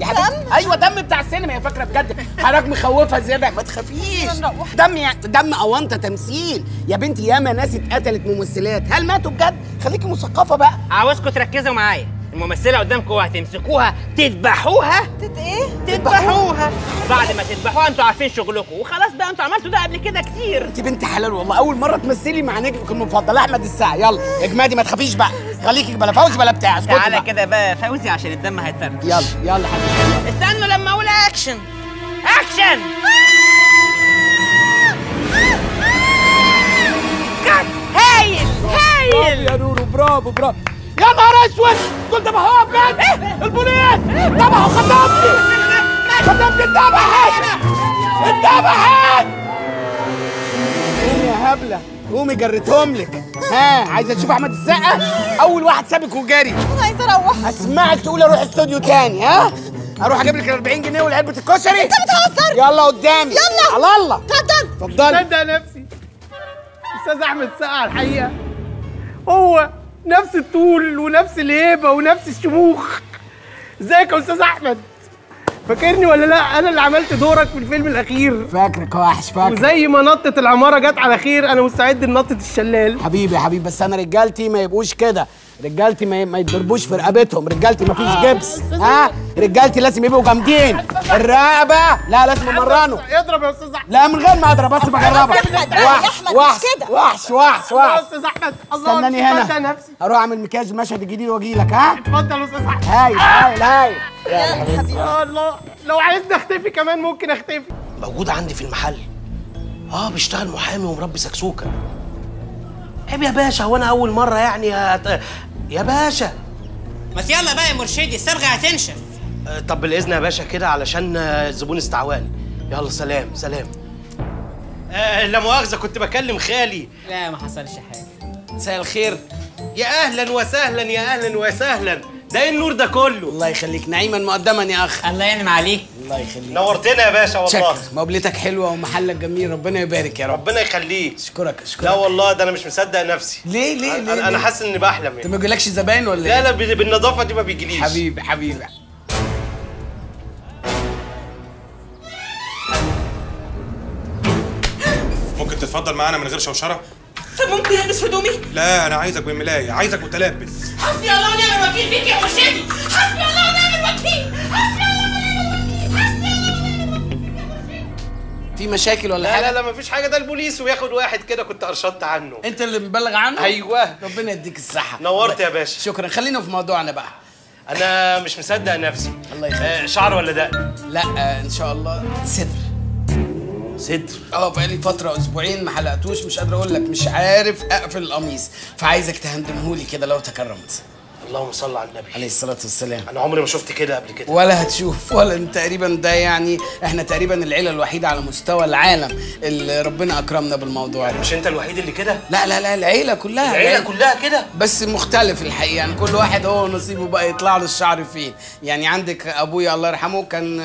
Speaker 3: يا حبيبتي أيوه دم بتاع السينما هي فاكرة بجد. حضرتك مخوفها زيادة. ما تخافيش. دم يعني دم اونطه تمثيل. يا بنتي ياما ناس اتقتلت ممثلات هل ماتوا بجد؟ خليكي مثقفة بقى.
Speaker 16: عاوزكم تركزوا معايا. الممثلة قدامكم هتمسكوها تذبحوها؟
Speaker 7: تت إيه؟
Speaker 16: تذبحوها. بعد ما تذبحوها أنتوا عارفين شغلكم. وخلاص بقى أنتوا عملتوا ده قبل كده كتير.
Speaker 3: انت بنت حلال والله. أول مرة تمثلي مع نجمك المفضل أحمد السقا. يلا اجمادي ما تخافيش بقى. خليكي بلا فوزي بلا بتاع. اسكتي
Speaker 16: تعالى. كده بقى فوزي عشان الدم هيترمش
Speaker 3: يلا يلا حبيبي.
Speaker 16: استنوا لما أقول اكشن action cut هايل هايل!
Speaker 3: يا نورو برافو برافو. يا نهار أسود! دول ذبحوها بجد البوليس! ذبحوا خطيبتي خطيبتي اتذبحت اتذبحت قومي يا هبلة؟ قومي جريتهم لك. ها عايزه تشوف أحمد السقا؟ أول واحد سابك وجري.
Speaker 7: أنا عايزه أروح
Speaker 3: أسمعك تقول أروح استوديو تاني ها؟ أروح أجيب لك ال 40 جنيه والعلبة الكشري.
Speaker 7: أنت بتهزر.
Speaker 3: يلا قدامي.
Speaker 7: يلا.
Speaker 3: على الله.
Speaker 7: اتفضل.
Speaker 3: اتفضلي.
Speaker 17: صدق نفسي. أستاذ أحمد سقا على الحقيقة. هو نفس الطول ونفس الهيبة ونفس الشموخ. ازيك يا أستاذ أحمد؟ فاكرني ولا لا؟ أنا اللي عملت دورك في الفيلم الأخير.
Speaker 3: فاكرك وحش فاكر
Speaker 17: وزي ما نطت العمارة جت على خير أنا مستعد لنطة الشلال.
Speaker 3: حبيبي يا حبيبي بس أنا رجالتي ما يبقوش كده. رجالتي ما, ما يتضربوش في رقبتهم. رجالتي ما فيش جبس. ها؟ رجالتي لازم يبقوا جامدين. الرقبة. لا لازم امرنه
Speaker 17: اضرب يا أستاذ أحمد.
Speaker 3: لا من غير ما أضرب بس
Speaker 7: يا
Speaker 3: وحش وحش. وحش وحش
Speaker 17: يا
Speaker 3: وحش
Speaker 17: أستاذ أحمد. الله
Speaker 3: استناني هنا.
Speaker 17: نفسي.
Speaker 3: أروح أعمل مكياج المشهد الجديد وأجي لك ها؟
Speaker 17: اتفضل يا أستاذ أحمد.
Speaker 3: هاي هاي هاي.
Speaker 17: يا الله لو عايزني أختفي كمان ممكن أختفي.
Speaker 1: موجود عندي في المحل. آه بيشتغل محامي ومربي سكسوكة. عيب يا باشا هو أنا أول مرة يعني يا, باشا.
Speaker 16: ما يلا بقى يا مرشدي الصبغه هتنشف.
Speaker 1: آه، طب بالإذن يا باشا كده علشان آه، الزبون استعواني يلا سلام سلام. آه لا مؤاخذة كنت بكلم خالي.
Speaker 16: لا ما حصلش حاجة.
Speaker 1: مساء الخير. يا أهلا وسهلا يا أهلا وسهلا. ده إيه النور ده كله؟
Speaker 3: الله يخليك نعيما مقدما يا أخ.
Speaker 16: الله ينعم عليك.
Speaker 3: الله يخليك.
Speaker 1: نورتنا يا باشا والله.
Speaker 3: شكرا مقابلتك حلوة ومحلك جميل. ربنا يبارك يا رب.
Speaker 1: ربنا يخليك.
Speaker 3: أشكرك أشكرك.
Speaker 1: لا والله ده أنا مش مصدق نفسي.
Speaker 3: ليه ليه
Speaker 1: أنا-
Speaker 3: ليه؟ أنا؟
Speaker 1: حاسس إني بحلم
Speaker 3: أنت
Speaker 1: يعني
Speaker 3: ما بيجيلكش زباين ولا
Speaker 1: لا
Speaker 3: إيه؟
Speaker 1: لا بال- بالنظافة دي ما بيجيليش.
Speaker 3: حبيبي حبيبي.
Speaker 9: ممكن تتفضل معانا من غير شوشرة؟
Speaker 7: طب ممكن البس هدومي؟
Speaker 9: لا أنا عايزك بملايه عايزك متلبس.
Speaker 7: حسبي الله ونعم الوكيل فيك يا مرشدي. حسبي الله ونعم الوكيل. حسبي
Speaker 3: في مشاكل ولا
Speaker 1: لا
Speaker 3: حاجة؟
Speaker 1: لا لا مفيش حاجة. ده البوليس وياخد واحد كده كنت أرشدت عنه.
Speaker 3: أنت اللي مبلغ عنه؟
Speaker 1: أيوه.
Speaker 3: ربنا يديك الصحة.
Speaker 1: نورت يا باشا.
Speaker 3: شكرا. خلينا في موضوعنا بقى.
Speaker 1: أنا مش مصدق نفسي.
Speaker 3: الله يخليك.
Speaker 1: آه شعر ولا دقن؟
Speaker 3: لا آه إن شاء الله صدر.
Speaker 1: صدر.
Speaker 3: آه بقالي فترة أسبوعين ما حلقتوش. مش قادر أقول لك مش عارف أقفل القميص. فعايزك تهندمهولي كده لو تكرمت.
Speaker 1: اللهم صل على النبي.
Speaker 3: عليه الصلاة والسلام.
Speaker 1: أنا عمري ما شفت كده قبل كده.
Speaker 3: ولا هتشوف ولا انت تقريبا ده يعني إحنا تقريبا العيلة الوحيدة على مستوى العالم اللي ربنا أكرمنا بالموضوع ده.
Speaker 1: مش أنت الوحيد اللي كده؟
Speaker 3: لا لا لا العيلة كلها.
Speaker 1: العيلة
Speaker 3: يعني
Speaker 1: كلها كده؟
Speaker 3: بس مختلف الحقيقة. يعني كل واحد هو نصيبه بقى يطلع له الشعر فين يعني عندك أبويا الله يرحمه كان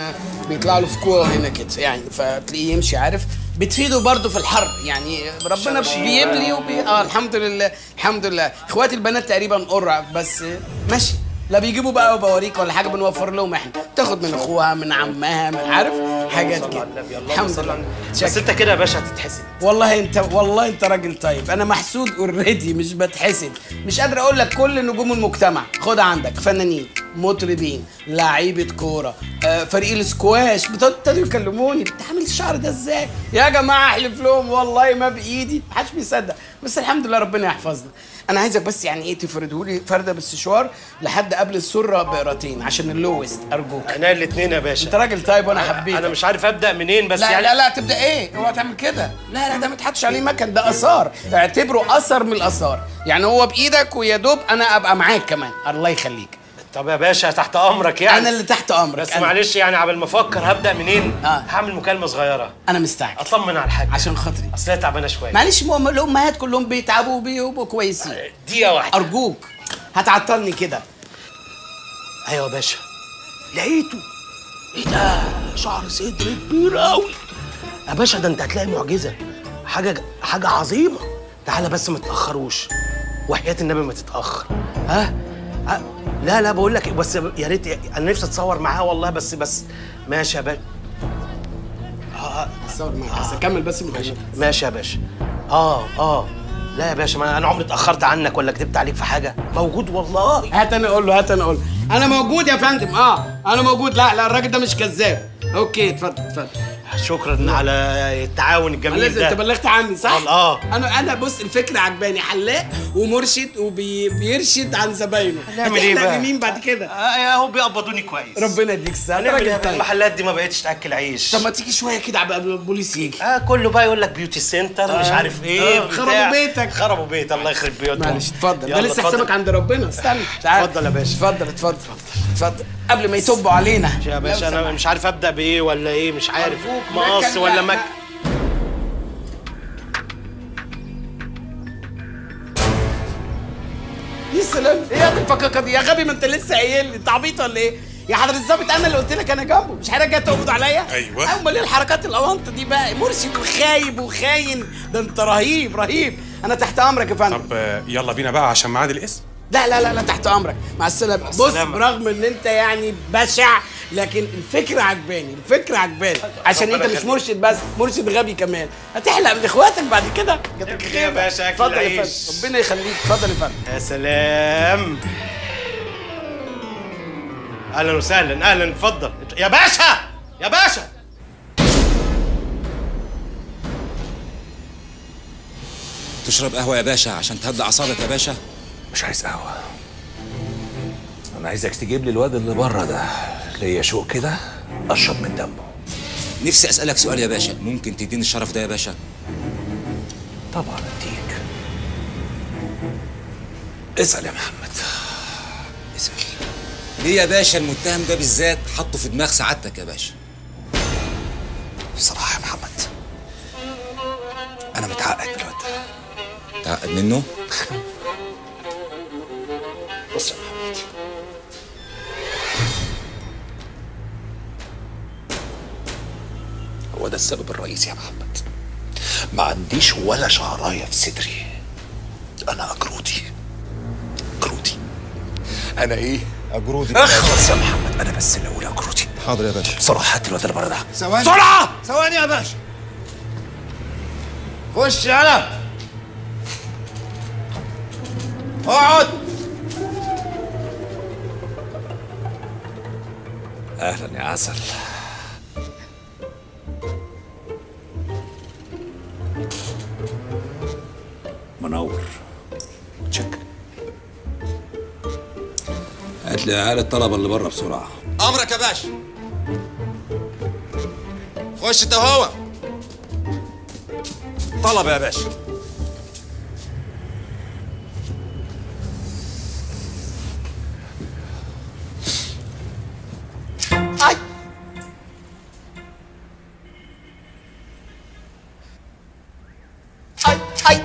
Speaker 3: بيطلع له في كورة هنا كده. يعني فتلاقيه يمشي عارف؟ بتفيده برضه في الحر يعني ربنا. بيبلي وبي... آه الحمد لله الحمد لله. إخواتي البنات تقريبا قرع بس ماشي. لا بيجيبوا بقى وبوريك ولا حاجة بنوفر لهم إحنا. تاخد من اخوها من عمها من عارف؟ حاجات كده. الحمد لله.
Speaker 1: بس انت كده يا باشا هتتحسد.
Speaker 3: والله انت والله انت راجل طيب. أنا محسود اوريدي مش بتحسد. مش قادر أقول لك كل نجوم المجتمع. خد عندك فنانين مطربين لعيبة كورة آه فريق السكواش. ابتدوا يكلموني. بتعمل الشعر ده إزاي؟ يا جماعة احلف لهم والله ما بإيدي. محدش بيصدق. بس الحمد لله ربنا يحفظنا. أنا عايزك بس يعني إيه تفردهولي فرده بالسشوار لحد قبل السره بقرتين عشان اللوست ارجوك.
Speaker 1: أنا الاثنين يا باشا.
Speaker 3: انت راجل طيب وأنا حبيتك
Speaker 1: أنا مش عارف ابدأ منين بس
Speaker 3: لا
Speaker 1: يعني
Speaker 3: لا لا تبدأ إيه؟ اوعى تعمل كده. لا لا ده ما تحطش عليه مكن ده اثار. اعتبره اثر من الاثار. يعني هو بإيدك ويا دوب أنا ابقى معاك كمان. الله يخليك.
Speaker 1: طب يا باشا تحت أمرك يعني.
Speaker 3: أنا اللي تحت أمرك.
Speaker 1: بس
Speaker 3: أنا.
Speaker 1: معلش يعني قبل ما أفكر هبدأ منين؟
Speaker 3: آه.
Speaker 1: هعمل مكالمة صغيرة.
Speaker 3: أنا مستعجل.
Speaker 1: أطمن على الحاجة
Speaker 3: عشان خاطري.
Speaker 1: أصل هي تعبانة شوية.
Speaker 3: معلش الأمهات كلهم بيتعبوا وبيبقوا كويسين.
Speaker 1: دقيقة واحدة.
Speaker 3: أرجوك هتعطلني كده.
Speaker 1: أيوه يا باشا. لقيته. إيه ده؟ شعر صدر كبير قوي يا باشا ده أنت هتلاقي معجزة. حاجة حاجة عظيمة. تعالى بس ما تتاخروش وحياة النبي ما تتأخر. ها ها؟ لا لا بقول لك بس يا ريت أنا نفسي أتصور معاها والله بس بس ماشي يا باشا.
Speaker 3: أتصور معاك بس اكمل بس المكالمه
Speaker 1: ماشي يا باشا. آه آه. لا يا باشا ما أنا عمري اتأخرت عنك ولا كدبت عليك في حاجة. موجود والله.
Speaker 3: هات أنا أقول له هات أنا أقول له. أنا موجود يا فندم. آه أنا موجود. لا لا الراجل ده مش كذاب. أوكي اتفضل اتفضل.
Speaker 1: شكرا على التعاون الجميل
Speaker 3: لازم
Speaker 1: ده
Speaker 3: انت بلغت عني صح؟
Speaker 1: آه
Speaker 3: أنا أنا بص الفكرة عجباني حلاق ومرشد وبيرشد عن زباينه
Speaker 1: هنعمل
Speaker 3: إيه
Speaker 1: بقى؟
Speaker 3: لمين بعد كده؟
Speaker 1: آه، اهو بيقبضوني كويس
Speaker 3: ربنا يديك الصحة
Speaker 1: هنعمل
Speaker 3: راجل
Speaker 1: إيه
Speaker 3: طيب.
Speaker 1: المحلات دي ما بقتش تأكل عيش
Speaker 3: طب ما تيجي شوية كده قبل البوليس يجي
Speaker 1: آه كله بقى يقول لك beauty center مش
Speaker 3: آه.
Speaker 1: عارف إيه
Speaker 3: آه،. خربوا بيتك.
Speaker 1: خربوا بيت الله يخرب بيوتهم
Speaker 3: معلش اتفضل ده لسه. حسابك عند ربنا استنى تعال
Speaker 1: اتفضل يا باشا
Speaker 3: اتفضل اتفضل اتفضل. قبل ما يطبوا علينا.
Speaker 1: يا باشا أنا مش عارف أبدأ بإيه ولا إيه مش عارف. مقص ولا
Speaker 3: لا،
Speaker 1: مك؟
Speaker 3: يا سلام. إيه يا الفكاكة دي؟ يا غبي ما أنت لسه قايل لي. أنت عبيط ولا إيه؟ يا حضرة الظابط أنا اللي قلت لك أنا جنبه. مش حضرتك جاي تقبض عليا؟
Speaker 9: أيوة.
Speaker 3: امال إيه الحركات الأونطة دي بقى. مرشد وخايب وخاين. ده أنت رهيب رهيب. أنا تحت أمرك يا فندم.
Speaker 9: طب يلا بينا بقى عشان ميعاد الاسم.
Speaker 3: لا لا لا لا تحت أمرك. مع السلامة. بص. برغم إن أنت يعني بشع لكن الفكرة عجباني الفكرة عجباني. عشان أنت مش. مرشد بس مرشد غبي كمان. هتحلق من إخواتك بعد كده.
Speaker 1: اكل يا باشا
Speaker 3: اتفضل يا
Speaker 1: عيش
Speaker 3: فندم. ربنا يخليك. اتفضل يا فندم.
Speaker 1: يا سلام. أهلا وسهلا. أهلا. اتفضل. يا باشا! يا باشا!
Speaker 18: تشرب قهوة يا باشا عشان تهدى أعصابك يا باشا.
Speaker 19: مش عايز قهوة. أنا عايزك تجيب لي الواد اللي بره ده. ليا شوق كده أشرب من دمه.
Speaker 18: نفسي أسألك سؤال يا باشا. ممكن تديني الشرف ده يا باشا؟
Speaker 19: طبعا أديك. اسأل يا محمد.
Speaker 18: اسأل. ليه يا باشا المتهم ده بالذات حطه في دماغ سعادتك يا باشا؟
Speaker 19: بصراحة يا محمد أنا متعقد من الواد ده.
Speaker 18: تعقد منه؟
Speaker 19: هو ده السبب الرئيسي يا محمد. ما عنديش ولا شعراية في صدري. أنا أجرودي. أجرودي. أنا إيه؟
Speaker 18: أجرودي.
Speaker 19: اخلص يا محمد أنا بس اللي أقول أجرودي.
Speaker 18: حاضر يا باشا.
Speaker 19: بسرعة هات الواد اللي ده.
Speaker 18: ثواني.
Speaker 19: بسرعة
Speaker 18: ثواني يا باشا.
Speaker 1: خش يلا
Speaker 18: اقعد.
Speaker 19: أهلا يا عسل. منور.
Speaker 18: شكرا هات لي عيال الطلبة اللي بره بسرعة. أمرك يا باشا. خش انت وهو. طلب يا باشا.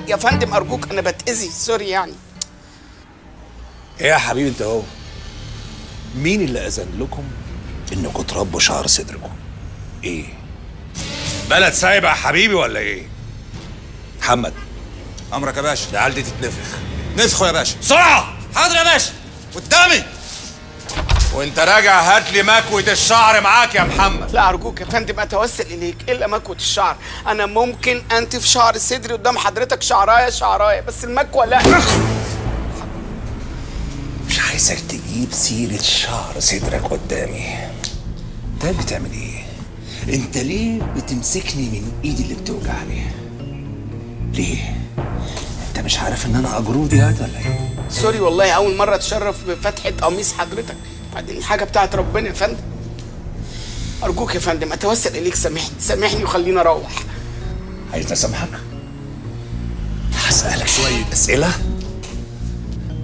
Speaker 3: يا فندم أرجوك أنا بتأذي. سوري يعني.
Speaker 19: إيه يا حبيبي أنت أهو. مين اللي أذن لكم؟ إنكم تربوا شعر صدركم؟ إيه؟ بلد سايبة يا حبيبي ولا إيه؟ محمد.
Speaker 18: أمرك يا باشا.
Speaker 19: العيال دي تتنفخ.
Speaker 18: نفخه يا باشا.
Speaker 19: بسرعة!
Speaker 18: حاضر يا باشا. قدامي.
Speaker 19: وانت راجع هات لي مكوة الشعر معاك يا محمد
Speaker 3: لا أرجوك يا فندم أتوسل إليك إلا مكوه الشعر أنا ممكن انتف شعر صدري قدام حضرتك شعراية شعراية بس المكوه لا
Speaker 19: مش عايزك تجيب سيرة شعر صدرك قدامي انت بتعمل إيه؟ أنت ليه بتمسكني من إيدي اللي بتوجعني؟ ليه؟ أنت مش عارف إن أنا أجرودي هات ولا إيه؟
Speaker 3: سوري والله أول مرة أتشرف بفتحة قميص حضرتك بعدين حاجة بتاعت ربنا يا فندم. أرجوك يا فندم أتوسل إليك سامحني سامحني وخليني أروح.
Speaker 19: عايزني أسامحك؟ هسألك شوية أسئلة.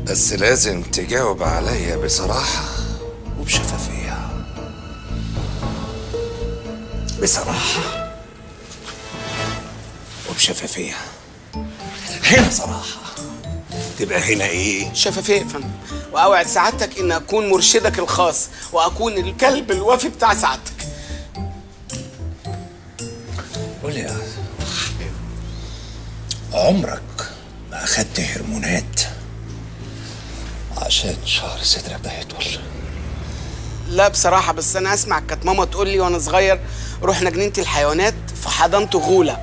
Speaker 19: بس لازم تجاوب عليا بصراحة وبشفافية. بصراحة وبشفافية. هنا صراحة. تبقى هنا إيه؟
Speaker 3: شفافيه يا فندم؟ وأوعد سعادتك إن أكون مرشدك الخاص وأكون الكلب الوفي بتاع سعادتك.
Speaker 19: قول يا عمرك ما أخدت هرمونات عشان شعر صدرك ده يطول.
Speaker 3: لا بصراحة بس أنا اسمع كانت ماما تقول لي وأنا صغير رحنا جنينة الحيوانات فحضنت غولة.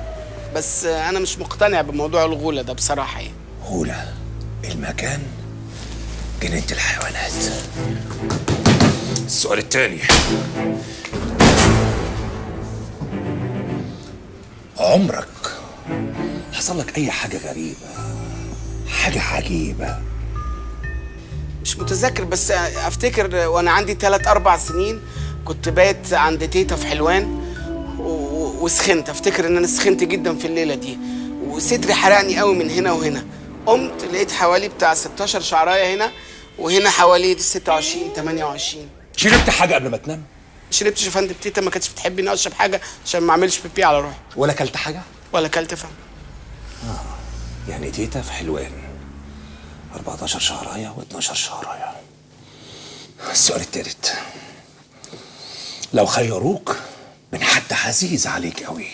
Speaker 3: بس أنا مش مقتنع بموضوع الغولة ده بصراحة يعني.
Speaker 19: غولة؟ المكان جنينة الحيوانات. السؤال التاني عمرك حصل لك أي حاجة غريبة؟ حاجة عجيبة؟
Speaker 3: مش متذكر بس أفتكر وأنا عندي 3 4 سنين كنت بايت عند تيتا في حلوان وسخنت. أفتكر إن أنا سخنت جدا في الليلة دي. وصدري حرقني قوي من هنا وهنا. قمت لقيت حوالي بتاع 16 شعراية هنا وهنا حوالي 26 28
Speaker 19: شربت حاجة قبل ما تنام؟
Speaker 3: شربتش يا فندم تيتا ما كانتش بتحب اني اشرب حاجة عشان ما اعملش بيبي على روحي.
Speaker 19: ولا اكلت حاجة؟
Speaker 3: ولا اكلت فهم
Speaker 19: يعني تيتا في حلوان. 14 شهرايه و12 شهرايه السؤال التالت. لو خيروك من حد عزيز عليك قوي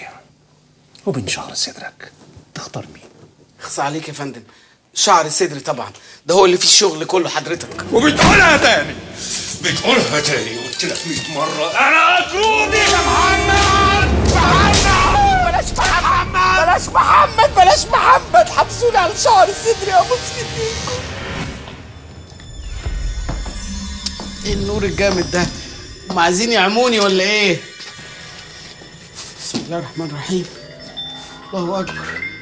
Speaker 19: وبين شهر صدرك تختار مين؟
Speaker 3: اخص عليك يا فندم. شعر صدري طبعا. ده هو اللي فيه الشغل كله حضرتك.
Speaker 19: وبتقولها تاني. بتقولها تاني. قلت لك 100 مرة. أنا اجرودي يا محمد!
Speaker 3: بلاش محمد! بلاش محمد! بلاش محمد! حبسوني على شعر صدري يا أبو سيديكم إيه النور الجامد ده؟ هم عايزين يعموني ولا إيه؟ بسم الله الرحمن الرحيم. الله أكبر.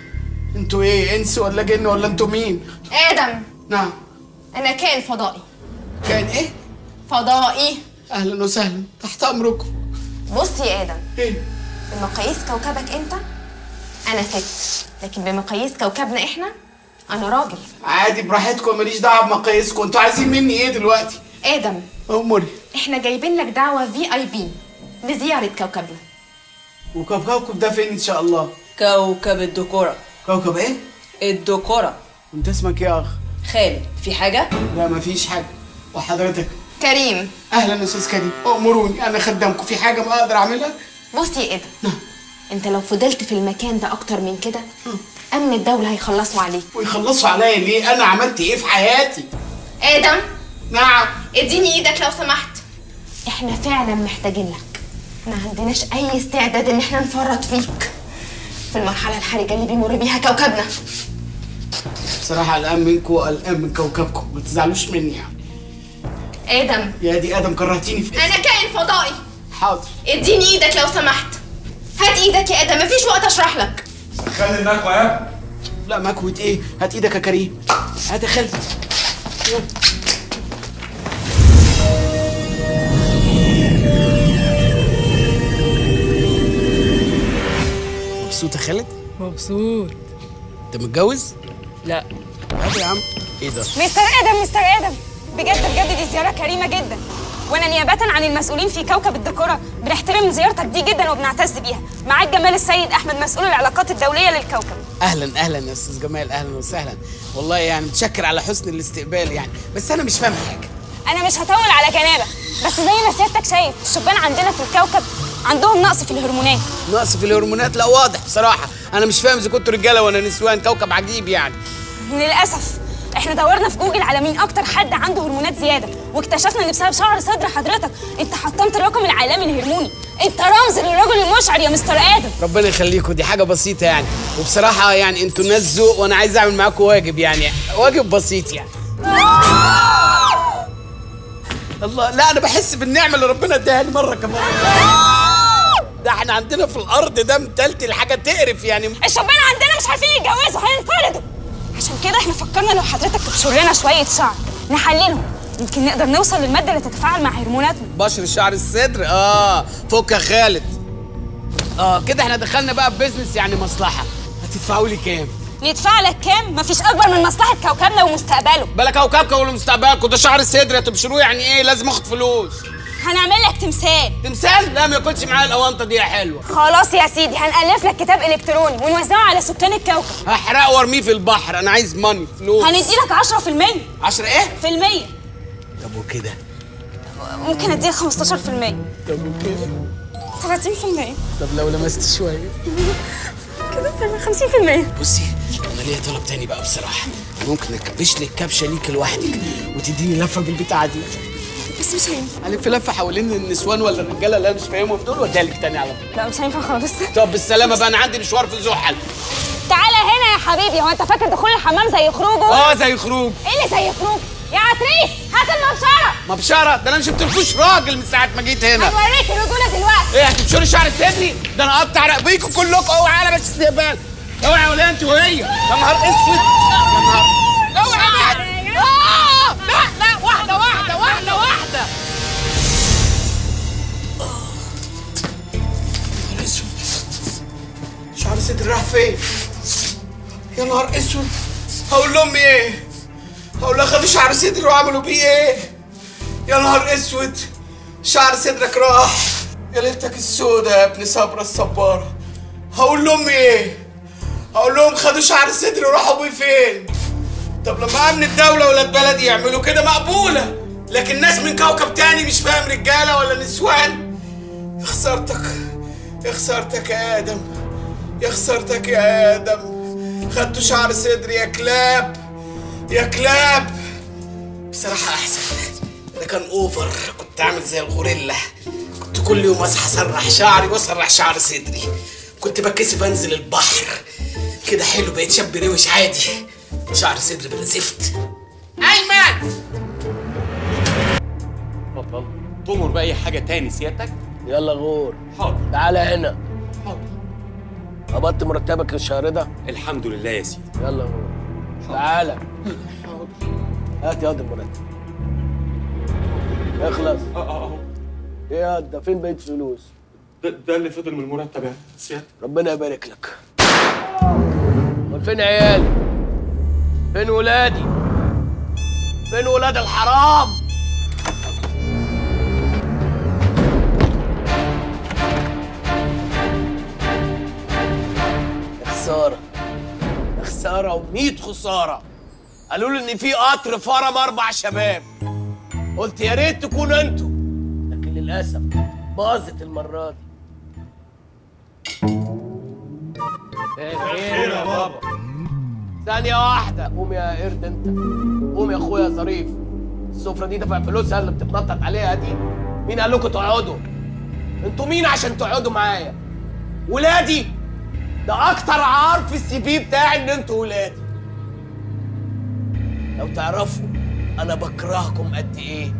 Speaker 3: أنتوا إيه؟ انس ولا جن ولا أنتوا مين؟
Speaker 20: آدم.
Speaker 3: نعم.
Speaker 20: أنا كائن فضائي.
Speaker 3: كان إيه؟
Speaker 20: فضائي.
Speaker 3: أهلا وسهلا. تحت امركم
Speaker 20: بص يا آدم.
Speaker 3: إيه؟
Speaker 20: بمقاييس كوكبك أنت؟ أنا ست. لكن بمقاييس كوكبنا إحنا؟ أنا راجل.
Speaker 3: عادي براحتكم. ماليش دعوة بمقاييسكم. أنتوا عايزين مني إيه دلوقتي؟
Speaker 20: آدم.
Speaker 3: أموري.
Speaker 20: إحنا جايبين لك دعوة في أي بي لزيارة كوكبنا.
Speaker 3: وكوكبكم ده فين إن شاء الله؟
Speaker 21: كوكب الدكورة
Speaker 3: كوكب إيه؟
Speaker 21: الدكورة
Speaker 3: انت اسمك إيه يا أخ؟
Speaker 21: خالد. في حاجة؟
Speaker 3: لا مفيش حاجة. وحضرتك؟
Speaker 20: كريم.
Speaker 3: أهلا يا أستاذ كريم. أمروني أنا خدامكم. في حاجة ما أقدر أعملها؟
Speaker 20: بص يا آدم أنت لو فضلت في المكان ده أكتر من كده أمن الدولة هيخلصوا عليك.
Speaker 3: ويخلصوا عليا ليه؟ أنا عملت إيه في حياتي؟
Speaker 20: آدم
Speaker 3: نعم.
Speaker 20: إديني إيدك لو سمحت. إحنا فعلا محتاجين لك. ما عندناش أي استعداد إن إحنا نفرط فيك. في المرحلة الحرجة اللي بيمر بيها كوكبنا.
Speaker 3: بصراحة قلقان منكم وقلقان من كوكبكم. ما تزعلوش مني يعني.
Speaker 20: آدم.
Speaker 3: يا دي آدم كرهتيني في
Speaker 20: أنا كائن فضائي.
Speaker 3: حاضر.
Speaker 20: اديني إيدك لو سمحت. هات إيدك يا آدم مفيش وقت أشرح لك.
Speaker 3: خلي المكوى يا. لا مكوة إيه؟ هات إيدك يا كريم. هات يا خالد مبسوط يا خالد؟
Speaker 21: مبسوط.
Speaker 3: انت متجوز؟
Speaker 21: لا.
Speaker 3: هات يا عم إيه ده؟
Speaker 10: مستر آدم مستر آدم. بجد بجد دي زيارة كريمة جدا. وأنا نيابة عن المسؤولين في كوكب الدكوره بنحترم زيارتك دي جدا وبنعتز بيها. معاك جمال السيد أحمد مسؤول العلاقات الدولية للكوكب.
Speaker 3: أهلا أهلا يا أستاذ جمال أهلا وسهلا. والله يعني متشكر على حسن الاستقبال يعني. بس أنا مش فاهم حاجة.
Speaker 10: أنا مش هطول على جنابك. بس زي ما سيادتك شايف الشبان عندنا في الكوكب عندهم نقص في الهرمونات.
Speaker 3: نقص في الهرمونات؟ لا واضح بصراحة. أنا مش فاهم إذا كنتوا رجالة ولا نسوان كوكب عجيب يعني.
Speaker 10: للأسف إحنا دورنا في جوجل على مين أكتر حد عنده هرمونات زيادة واكتشفنا إن بسبب شعر صدر حضرتك أنت حطمت الرقم العالمي الهرموني. أنت رمز للرجل المشعر يا مستر آدم.
Speaker 3: ربنا يخليكم دي حاجة بسيطة يعني. وبصراحة يعني أنتوا ناس ذوق وأنا عايز أعمل معاكم واجب يعني. واجب بسيط يعني. الله لا أنا بحس بالنعمة اللي ربنا اداها لي مرة كمان. ده إحنا عندنا في الأرض ده متلتل حاجة تقرف يعني.
Speaker 10: الشبان عندنا مش عارفين يتجوزوا هينطردوا عشان كده إحنا فكرنا لو حضرتك تبشر لنا شوية شعر نحللهم. يمكن نقدر نوصل للمادة اللي تتفاعل مع هرموناتنا.
Speaker 3: بشر شعر الصدر؟ آه فك يا خالد. آه كده إحنا دخلنا بقى في بيزنس يعني مصلحة. هتدفعوا لي كام؟
Speaker 10: يدفع لك كام؟ مفيش أكبر من مصلحة كوكبنا ومستقبله.
Speaker 3: بالك كوكبكم ولا مستقبلكم ده شعر الصدر هتبشروه يعني إيه؟ لازم أخد فلوس.
Speaker 10: هنعمل لك تمثال.
Speaker 3: تمثال؟ لا ما يكونش معايا الاونطه دي يا حلوة.
Speaker 10: خلاص يا سيدي هنألف لك كتاب إلكتروني ونوزعه على سكان الكوكب.
Speaker 3: هحرقه وارميه في البحر أنا عايز ماني فلوس.
Speaker 10: هندي لك 10%
Speaker 3: 10 إيه؟
Speaker 10: في المية.
Speaker 3: طب وكده؟
Speaker 10: ممكن أديك 15%
Speaker 3: طب وكده؟
Speaker 10: 30%
Speaker 3: طب لو لمست شوية.
Speaker 10: كده تعمل 50%
Speaker 3: بصي أنا ليا طلب تاني بقى بصراحة. ممكن اكبش لك كبشه ليك لوحدك وتديني لفة بالبتاعة دي.
Speaker 10: بس مش هينفع.
Speaker 3: الف لفه حوالين النسوان ولا الرجالة اللي أنا مش فاهمهم دول واديها لك تاني على طول؟
Speaker 10: لا مش هينفع خالص.
Speaker 3: طب بالسلامة بقى أنا عندي مشوار في زحل.
Speaker 10: تعالى هنا يا حبيبي. هو أنت فاكر دخول الحمام زي خروجه؟
Speaker 3: آه زي خروج.
Speaker 10: إيه اللي زي خروج؟ يا عتريس هات المبشرة.
Speaker 3: مبشرة؟ ده أنا مش بتلكوش راجل من ساعة ما جيت هنا.
Speaker 10: هنوريك الرجوله دلوقتي
Speaker 3: إيه هتبشري شعر صدري ده أنا اقطع رقبيكم كلكم. أوعى على بس استقبال. أوعى يا ولية أنت وهي. يا نهار أسود. يا نهار. أوعى. آه! لا لا واحدة واحدة. شعر صدري راح فين يا نهار أسود. هقول لامي إيه؟ هقول لها خدوا شعر صدري وعملوا بيه إيه؟ يا نهار أسود. شعر صدرك راح. يا ليلتك السودة يا ابن صبرة الصبارة هقول لامي إيه؟ هقول لهم خدوا شعر صدري وراحوا بيه فين؟ طب لما أمن الدولة ولاد بلدي يعملوا كده مقبولة. لكن ناس من كوكب تاني مش فاهم رجالة ولا نسوان. خسارتك. خسارتك يا آدم. يا خسارتك يا آدم. خدتوا شعر صدري يا كلاب. يا كلاب. بصراحة أحسن. ده كان أوفر. كنت عامل زي الغوريلا. كنت كل يوم أصحى أسرح شعري وأسرح شعر صدري. كنت بتكسف أنزل البحر. كده حلو بقيت شاب روش عادي. شعر صدري بلا زفت. أيمن!
Speaker 9: اتفضل تؤمر بأي حاجة تاني سيادتك؟
Speaker 15: يلا غور.
Speaker 9: حاضر.
Speaker 15: تعالى هنا. قبضت مرتبك الشهر ده؟
Speaker 9: الحمد لله يا سيدي.
Speaker 15: يلا غور تعالى. هات ياض المرتب. اخلص.
Speaker 9: أه أه أه.
Speaker 15: إيه يا ده فين بقيت فلوس؟
Speaker 9: ده, ده اللي فضل من المرتب يا سيادتك
Speaker 15: ربنا يبارك لك. أمال فين عيالي؟ فين ولادي؟ فين ولاد الحرام؟ خسارة. خسارة وميت خسارة. قالوا لي إن في قطر فرم أربع شباب. قلت يا ريت تكونوا أنتوا. لكن للأسف باظت المرة دي. خير يا بابا. ثانية واحدة. قوم يا قرد أنت. قوم يا أخويا ظريف. السفرة دي دفع فلوسها اللي بتتنطط عليها دي؟ مين قال لكم تقعدوا؟ أنتوا مين عشان تقعدوا معايا؟ ولادي! ده أكتر عار في السي في بتاعي إن أنتوا ولادي لو تعرفوا أنا بكرهكم قد إيه.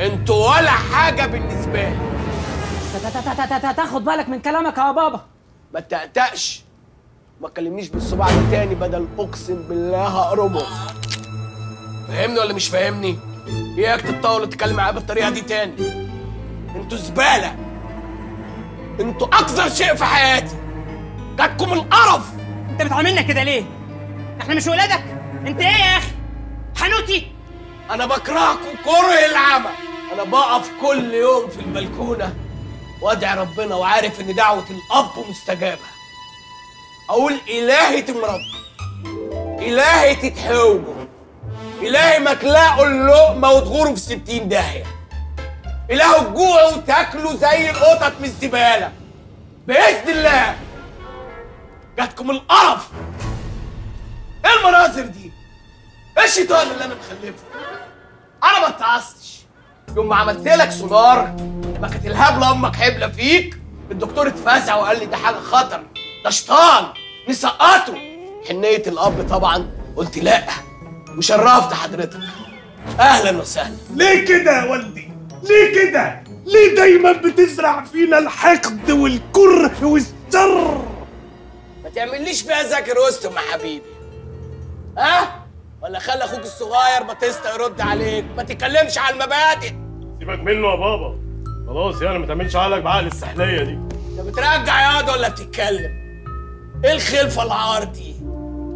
Speaker 15: أنتوا ولا حاجة بالنسبة لي.
Speaker 12: تاخد بالك من كلامك يا بابا.
Speaker 15: ما تقطقش ما تكلمنيش بالصباع ده تاني بدل أقسم بالله هقربه. فاهمني ولا مش فاهمني؟ اياك تتطاول وتتكلم معايا بالطريقة دي تاني؟ أنتوا زبالة. أنتوا أكثر شيء في حياتي. جاتكم القرف.
Speaker 5: انت بتعاملنا كده ليه؟ إحنا مش ولادك؟ انت إيه يا أخي؟ حنوتي.
Speaker 15: أنا بكرهكم كره العمى. أنا بقف كل يوم في البلكونة وأدعي ربنا وعارف إن دعوة الأب مستجابة. أقول إلهي تمرض. إلهي تتحوجوا إلهي ما تلاقوا اللقمة وتغوروا في ستين داهية. إلهي تجوعوا وتاكلوا زي القطط من الزبالة. بإذن الله. جاتكم القرف. إيه المناظر دي؟ إيه الشيطان اللي أنا مخلفه؟ أنا ما اتعصتش يوم ما عملت لك سونار لما كانت الهبلة أمك حبلة فيك الدكتور اتفزع وقال لي ده حاجة خطر. ده شيطان. نسقطه. حنية الأب طبعا. قلت لا. وشرفت حضرتك. أهلا وسهلا.
Speaker 11: ليه كده يا والدي؟ ليه كده؟ ليه دايما بتزرع فينا الحقد والكره والشر؟
Speaker 15: ما تعمليش فيها ذاكر وسطهم يا حبيبي. ها؟ ولا خلي أخوك الصغير باتيستا يرد عليك. ما تتكلمش على المبادئ.
Speaker 11: سيبك منه يا بابا. خلاص يعني ما تعملش عقلك بعقل السحلية دي.
Speaker 15: انت بترجع ياض ولا بتتكلم؟ إيه الخلفة العار دي؟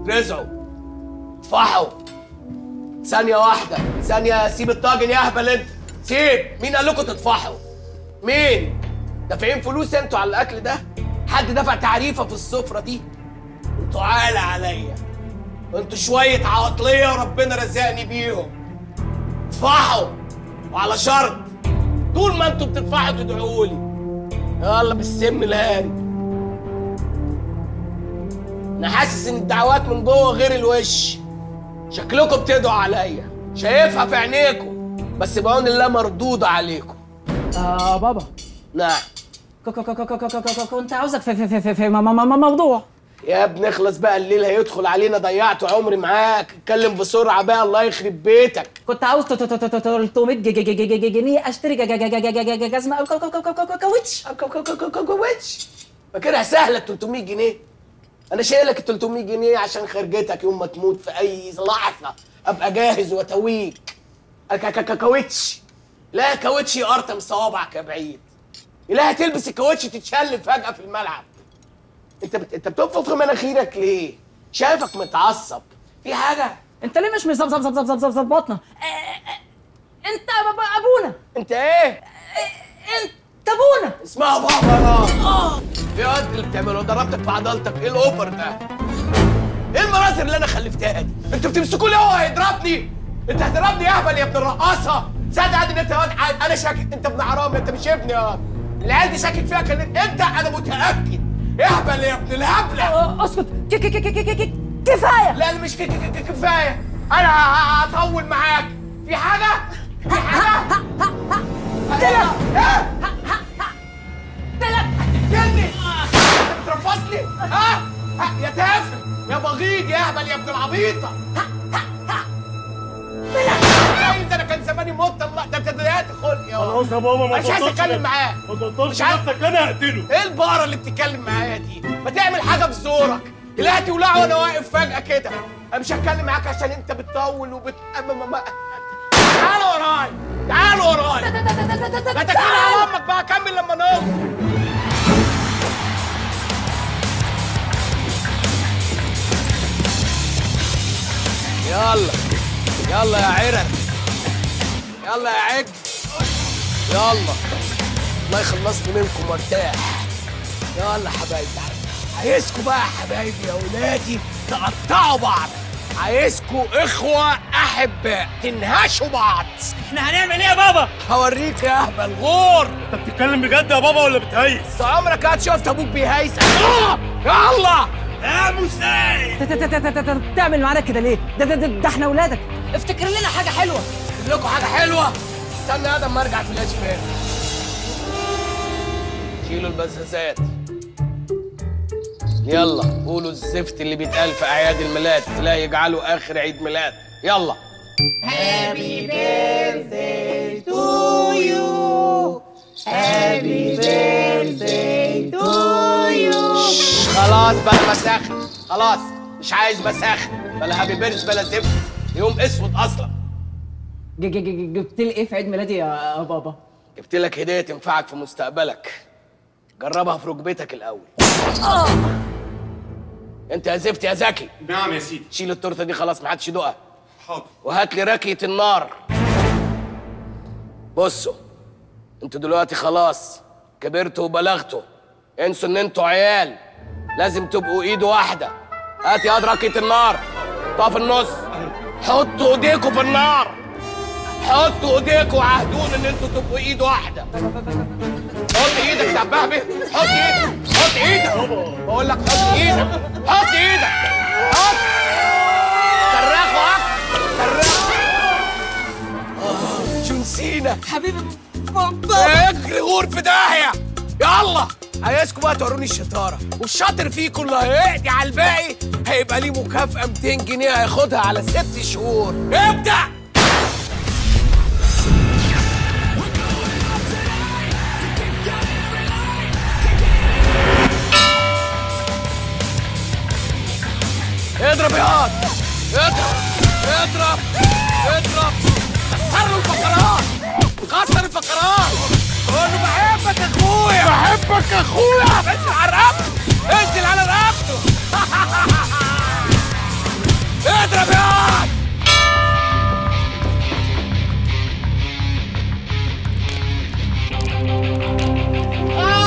Speaker 15: رزعوا. اطفحوا. ثانية واحدة. ثانية سيب الطاجن يا أهبل أنت. سيب. مين قال لكم تطفحوا؟ مين؟ دافعين فلوس أنتوا على الأكل ده؟ حد دفع تعريفة في السفرة دي؟ أنتوا عالة عليا. أنتوا شوية عواطلية وربنا رزقني بيهم. اطفحوا وعلى شرط. طول ما أنتوا بتدفعوا تدعوا لي. يلا بالسم الهاري أنا حاسس ان الدعوات من جوه غير الوش. شكلكم بتدعوا عليا. شايفها في عينيكم بس بعون الله مردودة عليكم.
Speaker 12: آه بابا.
Speaker 15: نعم.
Speaker 12: كنت عاوزك في في في في, موضوع
Speaker 15: يا ابني اخلص بقى الليل هيدخل علينا ضيعت عمري معاك اتكلم بسرعة بقى الله يخرب بيتك
Speaker 12: كنت عاوز 300 جنيه اشتري جزمه كاوتش
Speaker 15: كاوتش فاكرها سهله ال 300 جنيه أنا شايلك ال 300 جنيه عشان خرجتك يوم ما تموت في اي لحظه ابقى جاهز واتويك كاوتش لا كاوتش يقرطم صوابعك يا بعيد لا هتلبس الكاوتش تتشل فجأة في الملعب. أنت بت... أنت بتنفخ في مناخيرك ليه؟ شايفك متعصب. في حاجة؟
Speaker 12: أنت ليه مش مظبط ظبط ظبط ظبط ظبطنا أنت أبونا.
Speaker 15: أنت إيه؟
Speaker 12: أنت أبونا.
Speaker 15: اسمها بابا. آه إيه يا اللي بتعمله ضربتك في عضلتك إيه الأوفر ده؟ إيه المناظر اللي أنا خلفتها دي؟ أنتوا بتمسكوا ليه؟ هو هيضربني أنت هتضربني يا أهبل يا ابن الرقاصة. صدق ان أنت. أنا شاكك. أنت ابن حرام أنت مش ابني يا العيال دي شاكك فيها كان انت أنا متأكد. اهبل يا ابن الهبلة.
Speaker 12: اسكت ك- ك- ك- ك- ك- كفاية.
Speaker 15: لا لا مش ك- ك- ك- كفاية. أنا هطول معاك. في حاجة؟ في حاجة؟ تلك تلك هتقتلني. انت بترفصني ها؟ ها، يا تافه. يا بغيض يا اهبل يا ابن العبيطة. ده أنا كان زماني مت الله ده انت ضيعت خلقي يا
Speaker 11: خلاص يا بابا ما
Speaker 15: مش عايز
Speaker 11: أتكلم.
Speaker 15: معاه
Speaker 11: ما
Speaker 15: عايز
Speaker 11: نفسك أنا هقتله.
Speaker 15: إيه البقره اللي بتتكلم معايا دي؟ ما تعمل حاجة في زورك طلعت ولع وأنا واقف فجأة كده. أنا مش هتكلم معاك عشان أنت بتطول وبت ما... ما... تعال وراي. تعال وراي. لا تكلم على أمك بقى كمل لما نوصل يلا يلا يا عرر. يلا يا عج يلا. الله يخلصني منكم وارتاح يلا حبايبي. عايزكم بقى يا حبايبي يا ولادي تقطعوا بعض. عايزكم إخوة احباء تنهشوا بعض.
Speaker 11: إحنا هنعمل إيه يا بابا؟
Speaker 15: هوريك يا اهبل غور
Speaker 11: أنت بتتكلم بجد يا بابا ولا بتهيس؟
Speaker 15: بس عمرك هات شفت أبوك بيهيس! يلا.
Speaker 11: يا مساعد
Speaker 12: ت- ت- ت- ت- ت- تعمل معانا كده ليه؟ ده ده ده, إحنا اولادك افتكر لنا حاجة حلوة.
Speaker 15: أجيب لكم حاجة حلوة. استنى يا آدم ما ارجع في الاشبال شيلوا البزازات يلا قولوا الزفت اللي بيتقال في أعياد الميلاد لا يجعلوا آخر عيد ميلاد. يلا.
Speaker 3: Happy birthday to you. Happy birthday to you.
Speaker 15: خلاص بقى مساخن خلاص مش عايز مساخن بلا هابي بيرث بلا زفت. يوم
Speaker 12: أسود أصلا. جبت لي إيه في عيد ميلادي يا بابا؟
Speaker 15: جبت لك هدية تنفعك في مستقبلك. جربها في ركبتك الأول.
Speaker 12: آه!
Speaker 15: أنت يا زفت يا زكي.
Speaker 9: نعم يا سيدي.
Speaker 15: شيل التورتة دي خلاص ما حدش يدوقها.
Speaker 9: حاضر.
Speaker 15: وهات لي راكيه النار. بصوا أنتوا دلوقتي خلاص كبرتوا وبلغتوا. انسوا إن أنتوا عيال. لازم تبقوا إيد واحدة. هات يا راكيه النار. طاف في النص. حطوا إيديكوا في النار. حطوا ايديكوا وعهدونا ان أنتوا تبقوا ايد واحدة. حط إيدك تعبها بيه حط إيدك. حط إيدك. بقول لك حط إيدك. حط إيدك. حط. صرخوا أكتر صرخوا شو نسينا؟
Speaker 12: حبيبي
Speaker 15: اجري غور في داهية. يلا. عايزكم بقى توروني الشطارة. والشاطر فيكم اللي هيقضي على الباقي. هيبقى ليه مكافأة 200 جنيه هياخدها على ست شهور. ابدأ. اضرب يا هاد اضرب. اضرب. اضرب. كسر له الفقرات. كسر الفقرات. قول له بحبك يا اخويا. بحبك يا اخويا. انزل على رقبته انزل على رقبته اضرب يا هاد كسرها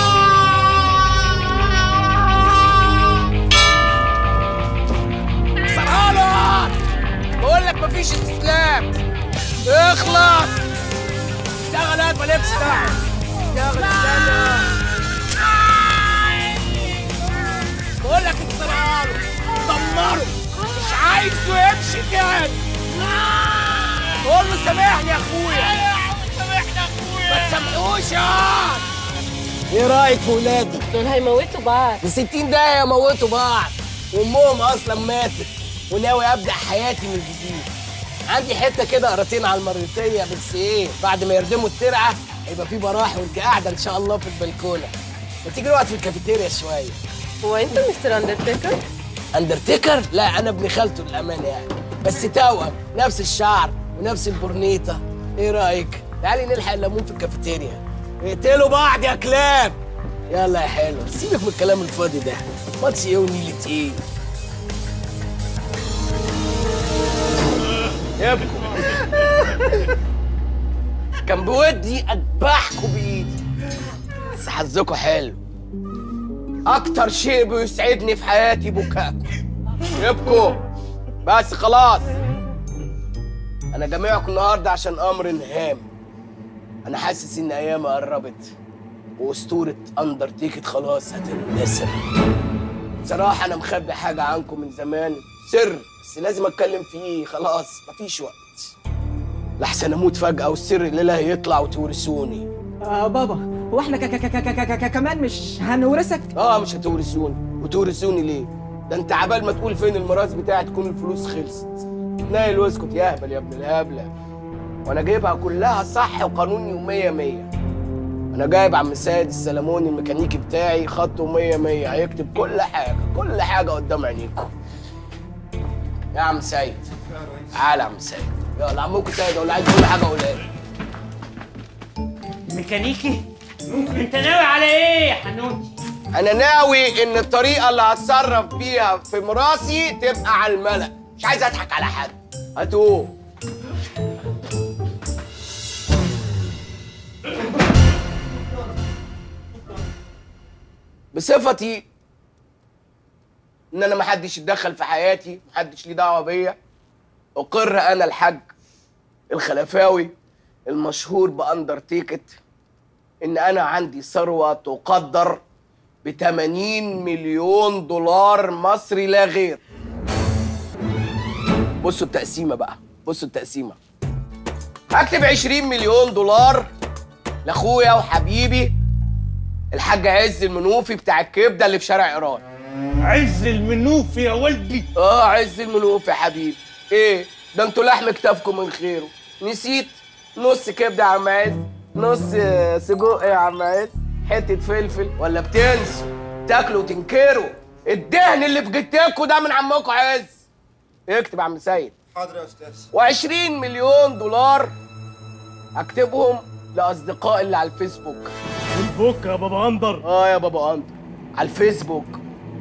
Speaker 15: مفيش استسلام اخلص. اشتغل هات مالكش دعوه اشتغل استنى بقول لك له دمره مش عايزه يمشي تاني. قول له سامحني يا أخويا. سامحني يا أخويا. ما تسامحوش يا إيه رأيك في ولادي؟
Speaker 3: دول هيموتوا بعض.
Speaker 15: ب 60 دقيقة يموتوا بعض. وأمهم أصلا ماتت. وناوي أبدأ حياتي من جديد. عندي حتة كده قراطين على المريوطية بس إيه بعد ما يردموا الترعة هيبقى في براح وانت قاعدة إن شاء الله في البلكونة. ما تيجي نقعد في الكافيتيريا شوية.
Speaker 22: هو أنت mister Undertaker؟
Speaker 15: Undertaker؟ لا أنا ابن خالته للأمانة يعني. بس توأم نفس الشعر ونفس البورنيطه إيه رأيك؟ تعالي نلحق الليمون في الكافيتيريا. اقتلوا بعض يا كلاب. يلا يا حلو. سيبك من الكلام الفاضي ده. ماتش إيه ونيلة إيه يبكوا كان بودي اذبحكوا بإيدي. بس حظكوا حلو. أكتر شيء بيسعدني في حياتي بكاكم يبكوا بس خلاص. أنا جامعكم النهارده عشان أمر هام أنا حاسس إن ايامي قربت وأسطورة أندرتيكت خلاص هتندثر. بصراحة أنا مخبي حاجة عنكم من زمان. سر. بس لازم أتكلم فيه خلاص مفيش وقت. لحسن أموت فجأة والسر الليلة هيطلع وتورثوني.
Speaker 12: آه بابا هو إحنا كمان مش هنورثك؟
Speaker 15: آه مش هتورثوني. وتورثوني ليه؟ ده أنت عبال ما تقول فين الميراث بتاعي تكون الفلوس خلصت. نايل واسكت يا أهبل يا ابن الهبله وأنا جايبها كلها صح وقانوني ومية مية. أنا جايب عم سيد السلموني الميكانيكي بتاعي خطه مية مية. هيكتب كل حاجة كل حاجة قدام عينيكم. يا عم سيد تعالى يا عم سيد يلا عمكم سيد ولا عايز كل حاجة قولها لي
Speaker 5: ميكانيكي. أنت ناوي على إيه يا حنوتي؟
Speaker 15: أنا ناوي إن الطريقة اللي هتصرف بيها في مراسي تبقى على الملأ. مش عايز أضحك على حد. هاتوه. بصفتي إن أنا محدش يتدخل في حياتي محدش ليه دعوة بيا. أقر أنا الحاج الخلفاوي المشهور باندرتيكت إن أنا عندي ثروة تقدر ب 80 مليون دولار مصري لا غير. بصوا التقسيمة بقى بصوا التقسيمة. هكتب 20 مليون دولار لأخويا وحبيبي الحاج عز المنوفي بتاع الكبدة اللي في شارع إيران.
Speaker 1: عز المنوفي يا ولدي.
Speaker 15: آه عز المنوفي يا حبيبي. إيه؟ ده أنتوا لحم كتافكم من خيره. نسيت؟ نص كبده يا عم عز. نص آه، سجق يا عم عز. حتة فلفل. ولا بتنسوا؟ تاكلوا وتنكروا. الدهن اللي في جتتكوا ده من عمكم عز. اكتب يا عم سيد.
Speaker 23: حاضر يا أستاذ.
Speaker 15: و20 مليون دولار هكتبهم لاصدقائي اللي على الفيسبوك.
Speaker 1: البوك يا بابا أندر.
Speaker 15: آه يا بابا أندر. على الفيسبوك.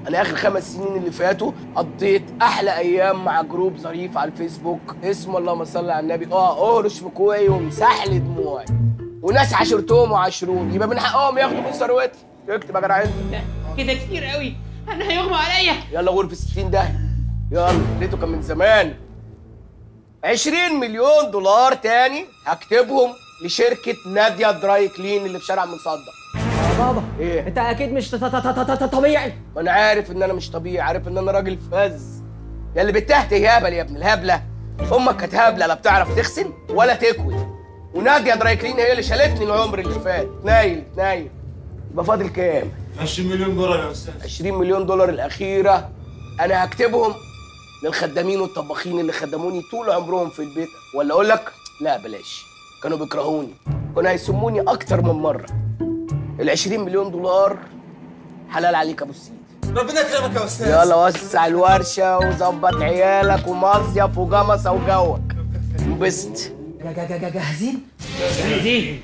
Speaker 15: أنا آخر خمس سنين اللي فاتوا قضيت أحلى أيام مع group ظريف على الفيسبوك. اسمه اللهم صل على النبي. آه اهرش في كوعي ومسح لي دموعي. وناس عاشرتهم وعاشروني يبقى من حقهم ياخدوا من ثروتي. اكتب يا جدع انت.
Speaker 5: كده كتير قوي. أنا هيغمى عليا.
Speaker 15: يلا غرفة 60 ده. يلا لقيته كان من زمان. 20 مليون دولار تاني هكتبهم لشركة نادية دراي كلين اللي في شارع مصدق
Speaker 12: بابا
Speaker 15: إيه.
Speaker 12: أنت أكيد مش ط- ط- ط- ط- ط- طبيعي.
Speaker 15: ما أنا عارف إن أنا مش طبيعي عارف إن أنا راجل فز. يا اللي بتهته هبل يا ابن الهبلة. أمك كانت هبلة لا بتعرف تغسل ولا تكوي. وناديه dry clean هي اللي شالتني العمر اللي فات. نايل نايل. يبقى فاضل كام؟
Speaker 23: 20 مليون دولار يا أستاذ.
Speaker 15: 20 مليون دولار الأخيرة. أنا هكتبهم للخدامين والطباخين اللي خدموني طول عمرهم في البيت. ولا أقول لك؟ لا بلاش. كانوا بيكرهوني. كانوا هيسموني أكتر من مرة. ال 20 مليون دولار حلال عليك يا أبو السيد.
Speaker 23: ربنا يكرمك يا أستاذ.
Speaker 15: يلا وسع الورشة وظبط عيالك ومصيف وجمصه وجوك. انبسط.
Speaker 12: جا- جا- جا- جا- جاهزين؟
Speaker 5: جاهزين.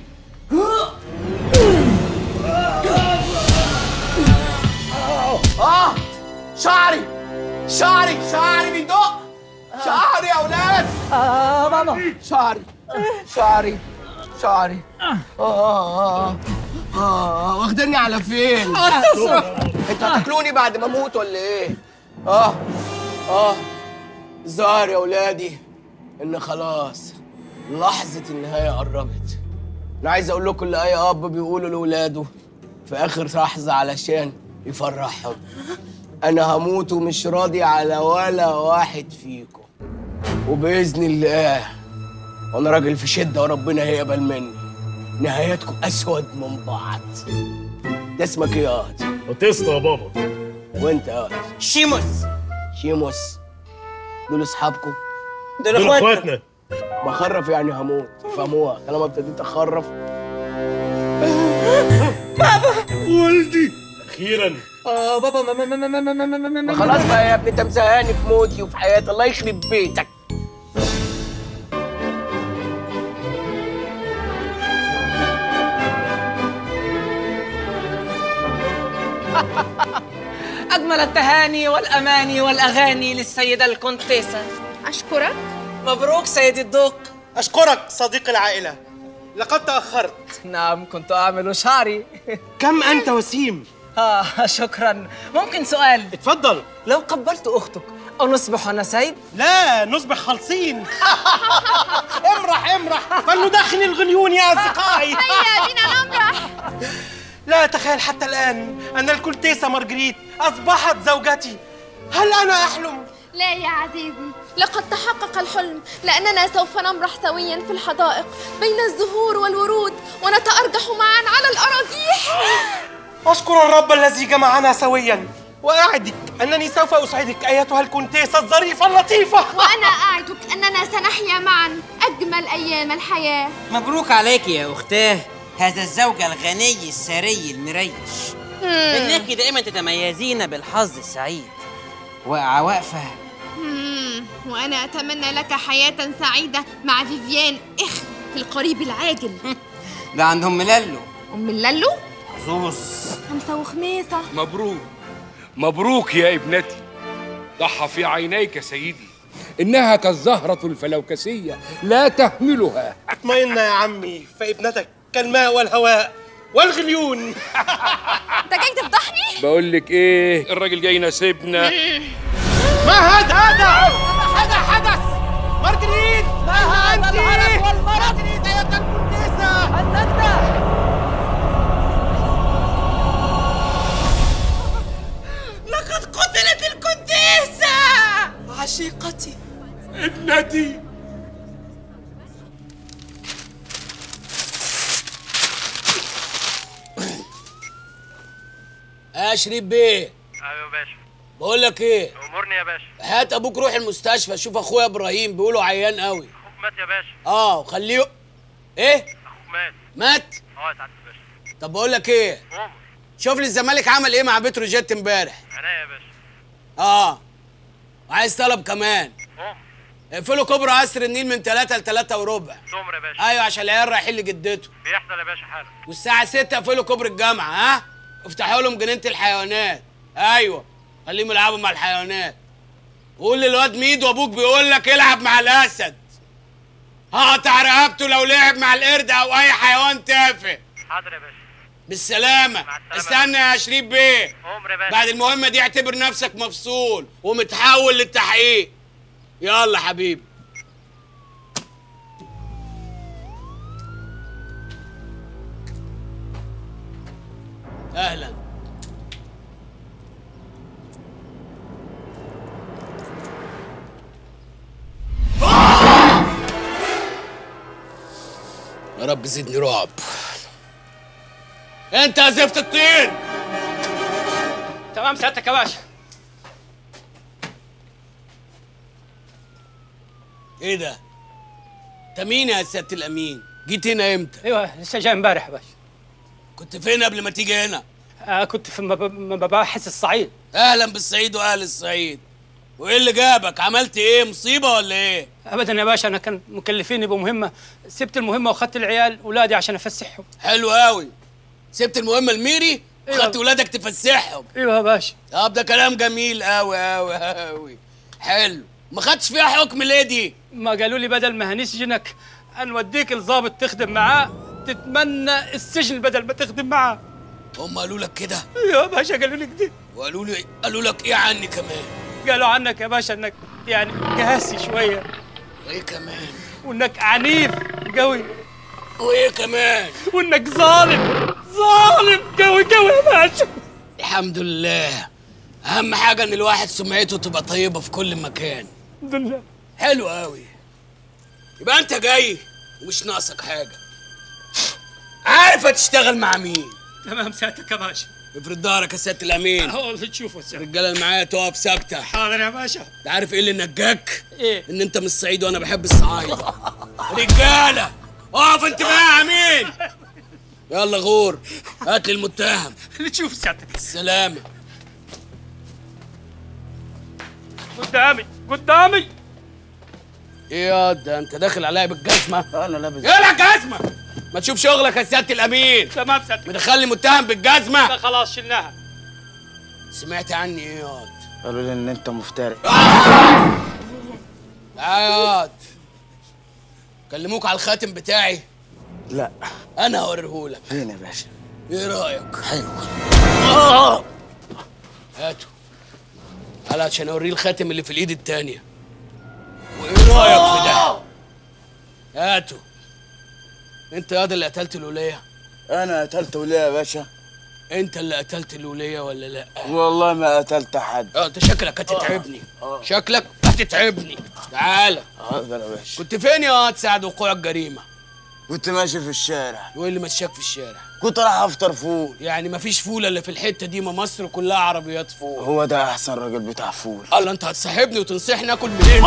Speaker 15: آه شعري. شعري شعري بيدق شعري يا أولاد.
Speaker 12: آه بابا
Speaker 15: شعري شعري شعري. آه. آه واخدني على فين؟ أنتوا هتاكلوني بعد ما أموت ولا إيه؟ آه آه. الظاهر يا اولادي إن خلاص لحظة النهاية قربت. أنا عايز أقول لكم اللي أي أب بيقوله لاولاده في آخر لحظة علشان يفرحهم. أنا هموت ومش راضي على ولا واحد فيكم. وبإذن الله وأنا راجل في شدة وربنا هيقبل مني. نهايتكم اسود من بعض ده اسمك إيه يا واد؟
Speaker 1: باتيستا يا بابا
Speaker 15: وانت يا واد؟
Speaker 5: شيموس
Speaker 3: شيموس دول اصحابكم
Speaker 1: دول. إخواتنا.
Speaker 3: بخرف يعني هموت فهموها طالما ابتديت اخرف
Speaker 24: ولدي أخيرا
Speaker 3: آه بابا ما ما ما ما ما ما ما ما ما خلاص بقى يا ابني انت مزهقني في موتي وفي حياتي الله يخرب بيتك
Speaker 12: أجمل التهاني والأماني والأغاني للسيدة الكونتيسة.
Speaker 20: أشكرك.
Speaker 12: مبروك سيدي الدوق.
Speaker 1: أشكرك صديق العائلة. لقد تأخرت.
Speaker 12: نعم كنت أعمل شعري.
Speaker 1: كم أنت وسيم؟
Speaker 12: آه شكرا. ممكن سؤال؟
Speaker 1: اتفضل.
Speaker 12: لو قبلت أختك أنصبح أنا سيد؟
Speaker 1: لا نصبح خالصين امرح امرح. فلندخن الغليون يا أصدقائي.
Speaker 20: هيا بنا نمرح.
Speaker 1: لا أتخيل حتى الآن أن الكونتيسة مارجريت أصبحت زوجتي. هل أنا أحلم؟
Speaker 20: لا يا عزيزي لقد تحقق الحلم لأننا سوف نمرح سويا في الحدائق بين الزهور والورود ونتأرجح معا على الأراجيح.
Speaker 1: أشكر الرب الذي جمعنا سويا وأعدك أنني سوف أسعدك أيتها الكونتيسة الظريفة اللطيفة.
Speaker 20: وأنا أعدك أننا سنحيا معا أجمل أيام الحياة.
Speaker 16: مبروك عليك يا أختاه. هذا الزوج الغني الثري المريش. إنك دائما تتميزين بالحظ السعيد واقعة واقفة
Speaker 20: وأنا أتمنى لك حياة سعيدة مع فيفيان إخ في القريب العاجل.
Speaker 16: ده عندهم ملالو
Speaker 20: أم اللالو
Speaker 16: زوز.
Speaker 20: خمسة وخميسة.
Speaker 25: مبروك. مبروك يا ابنتي. ضحى في عينيك سيدي. إنها كالزهرة الفلوكسية لا تهملها.
Speaker 1: أطمئن يا عمي فابنتك كالماء والهواء والغليون.
Speaker 20: أنت جاي تفضحني؟
Speaker 25: بقول لك إيه؟ الراجل جاي يناسبنا.
Speaker 1: ما هذا هذا؟ هذا حدث. مارجريت ما هذا العرق والمرض مارجريت
Speaker 12: لقد قتلت الكونتيسة عشيقتي
Speaker 25: ابنتي
Speaker 3: شريف بيه
Speaker 26: أيوه يا باشا.
Speaker 3: بقول لك إيه؟
Speaker 26: امرني يا باشا.
Speaker 3: هات أبوك روح المستشفى شوف أخويا إبراهيم بيقولوا عيان قوي.
Speaker 26: أخوك مات يا باشا.
Speaker 3: آه وخليه إيه؟
Speaker 26: أخوك مات.
Speaker 3: مات؟
Speaker 26: آه يا سعادة الباشا.
Speaker 3: طب بقول لك إيه؟
Speaker 26: قوم.
Speaker 3: شوف لي الزمالك عمل إيه مع بتروجيت إمبارح.
Speaker 26: عينيا يا باشا.
Speaker 3: آه. وعايز طلب كمان.
Speaker 26: قوم.
Speaker 3: اقفلوا كوبري قصر النيل من 3 ل 3 وربع.
Speaker 26: تؤمر يا باشا.
Speaker 3: أيوه عشان العيال رايحين لجدته.
Speaker 26: بيحصل يا باشا حالا.
Speaker 3: والساعة 6 اقفلوا كوبري الجامعة ها؟ افتحوا لهم جنينة الحيوانات. أيوه خليهم يلعبوا مع الحيوانات. قول للواد ميدو أبوك بيقول لك العب مع الأسد. هقطع رقبته لو لعب مع القرد أو أي حيوان تافه.
Speaker 26: حاضر يا باشا.
Speaker 3: بالسلامة. استنى يا شريف بيه. بعد المهمة دي اعتبر نفسك مفصول ومتحول للتحقيق. يلا حبيبي. أهلا. يا رب زدني رعب. أنت يا زفت الطين.
Speaker 27: تمام سعادتك يا باشا.
Speaker 3: إيه ده؟ أنت مين يا سيادة الأمين؟ جيت هنا إمتى؟
Speaker 27: أيوه لسه جاي امبارح يا باشا.
Speaker 3: كنت فين قبل ما تيجي هنا؟
Speaker 27: آه كنت في مب- مباحث الصعيد.
Speaker 3: أهلا بالصعيد وأهل الصعيد. وإيه اللي جابك؟ عملت إيه؟ مصيبة ولا إيه؟
Speaker 27: ابدا يا باشا أنا كان مكلفيني بمهمة. سبت المهمة واخدت العيال ولادي عشان أفسحهم.
Speaker 3: حلو قوي سبت المهمة الميري
Speaker 27: أيوة.
Speaker 3: خدت ولادك تفسحهم.
Speaker 27: أيوه يا باشا.
Speaker 3: طب ده كلام جميل قوي قوي قوي حلو. ما خدتش فيها حكم ليه دي؟
Speaker 27: ما قالوا لي بدل ما هنسجنك هنوديك الضابط تخدم معاه. تتمنى السجن بدل ما تخدم معاه.
Speaker 3: هم قالوا لك كده؟
Speaker 27: يا باشا قالوا لي كده.
Speaker 3: وقالوا لي قالوا لك إيه عني كمان؟
Speaker 27: قالوا عنك يا باشا إنك يعني قاسي شوية.
Speaker 3: وإيه كمان؟
Speaker 27: وإنك عنيف قوي.
Speaker 3: وإيه كمان؟
Speaker 27: وإنك ظالم. ظالم قوي قوي يا باشا.
Speaker 3: الحمد لله. أهم حاجة إن الواحد سمعته تبقى طيبة في كل مكان.
Speaker 27: الحمد لله.
Speaker 3: حلو قوي يبقى أنت جاي ومش ناقصك حاجة. عارف هتشتغل مع مين؟
Speaker 27: تمام ساعتك يا باشا.
Speaker 3: افرد ظهرك يا سيادة الأمين.
Speaker 27: هو اللي تشوفه السيادة
Speaker 3: الرجالة اللي معايا تقف ثابتة.
Speaker 27: حاضر يا باشا.
Speaker 3: انت عارف إيه اللي نجاك؟
Speaker 27: إيه؟
Speaker 3: إن أنت من الصعيد وأنا بحب الصعايدة. رجالة! اقف أنت بقى يا أمين. يلا غور. هات لي المتهم.
Speaker 27: اللي تشوف سيادتك.
Speaker 3: السلامه
Speaker 27: قدامي قدامي.
Speaker 3: إيه يا ده؟ أنت داخل عليا بالجزمة؟
Speaker 1: أنا لابس.
Speaker 3: يلا جزمة؟ ما تشوف شغلك يا سيادة الأمين.
Speaker 27: تمام سيادتك
Speaker 3: مدخلني متهم بالجزمة.
Speaker 27: لا خلاص شلناها.
Speaker 3: سمعت عني إيه ياض
Speaker 1: قالوا لي إن أنت مفتري.
Speaker 3: تعال ياض كلموك على الخاتم بتاعي.
Speaker 1: لا.
Speaker 3: أنا هوريهولك.
Speaker 1: فين يا باشا؟
Speaker 3: إيه رأيك؟
Speaker 1: حلو.
Speaker 3: هاته تعالى عشان أوريه الخاتم اللي في الإيد التانية. وايه رأيك في ده؟ هاته انت ياض اللي قتلت الولية؟
Speaker 1: أنا قتلت ولية يا باشا.
Speaker 3: انت اللي قتلت الولية ولا لا؟
Speaker 1: والله ما قتلت حد.
Speaker 3: آه انت شكلك هتتعبني. شكلك هتتعبني. تعالى
Speaker 1: حاضر يا باشا
Speaker 3: كنت فين يا واد ساعة وقوع الجريمة
Speaker 1: كنت ماشي في الشارع.
Speaker 3: وايه اللي مشاك في الشارع.
Speaker 1: كنت رايح أفطر فول.
Speaker 3: يعني مفيش فول إلا في الحتة دي ما مصر كلها عربيات فول.
Speaker 1: هو ده أحسن راجل بتاع فول.
Speaker 3: الله أنت هتصاحبني وتنصحني آكل منين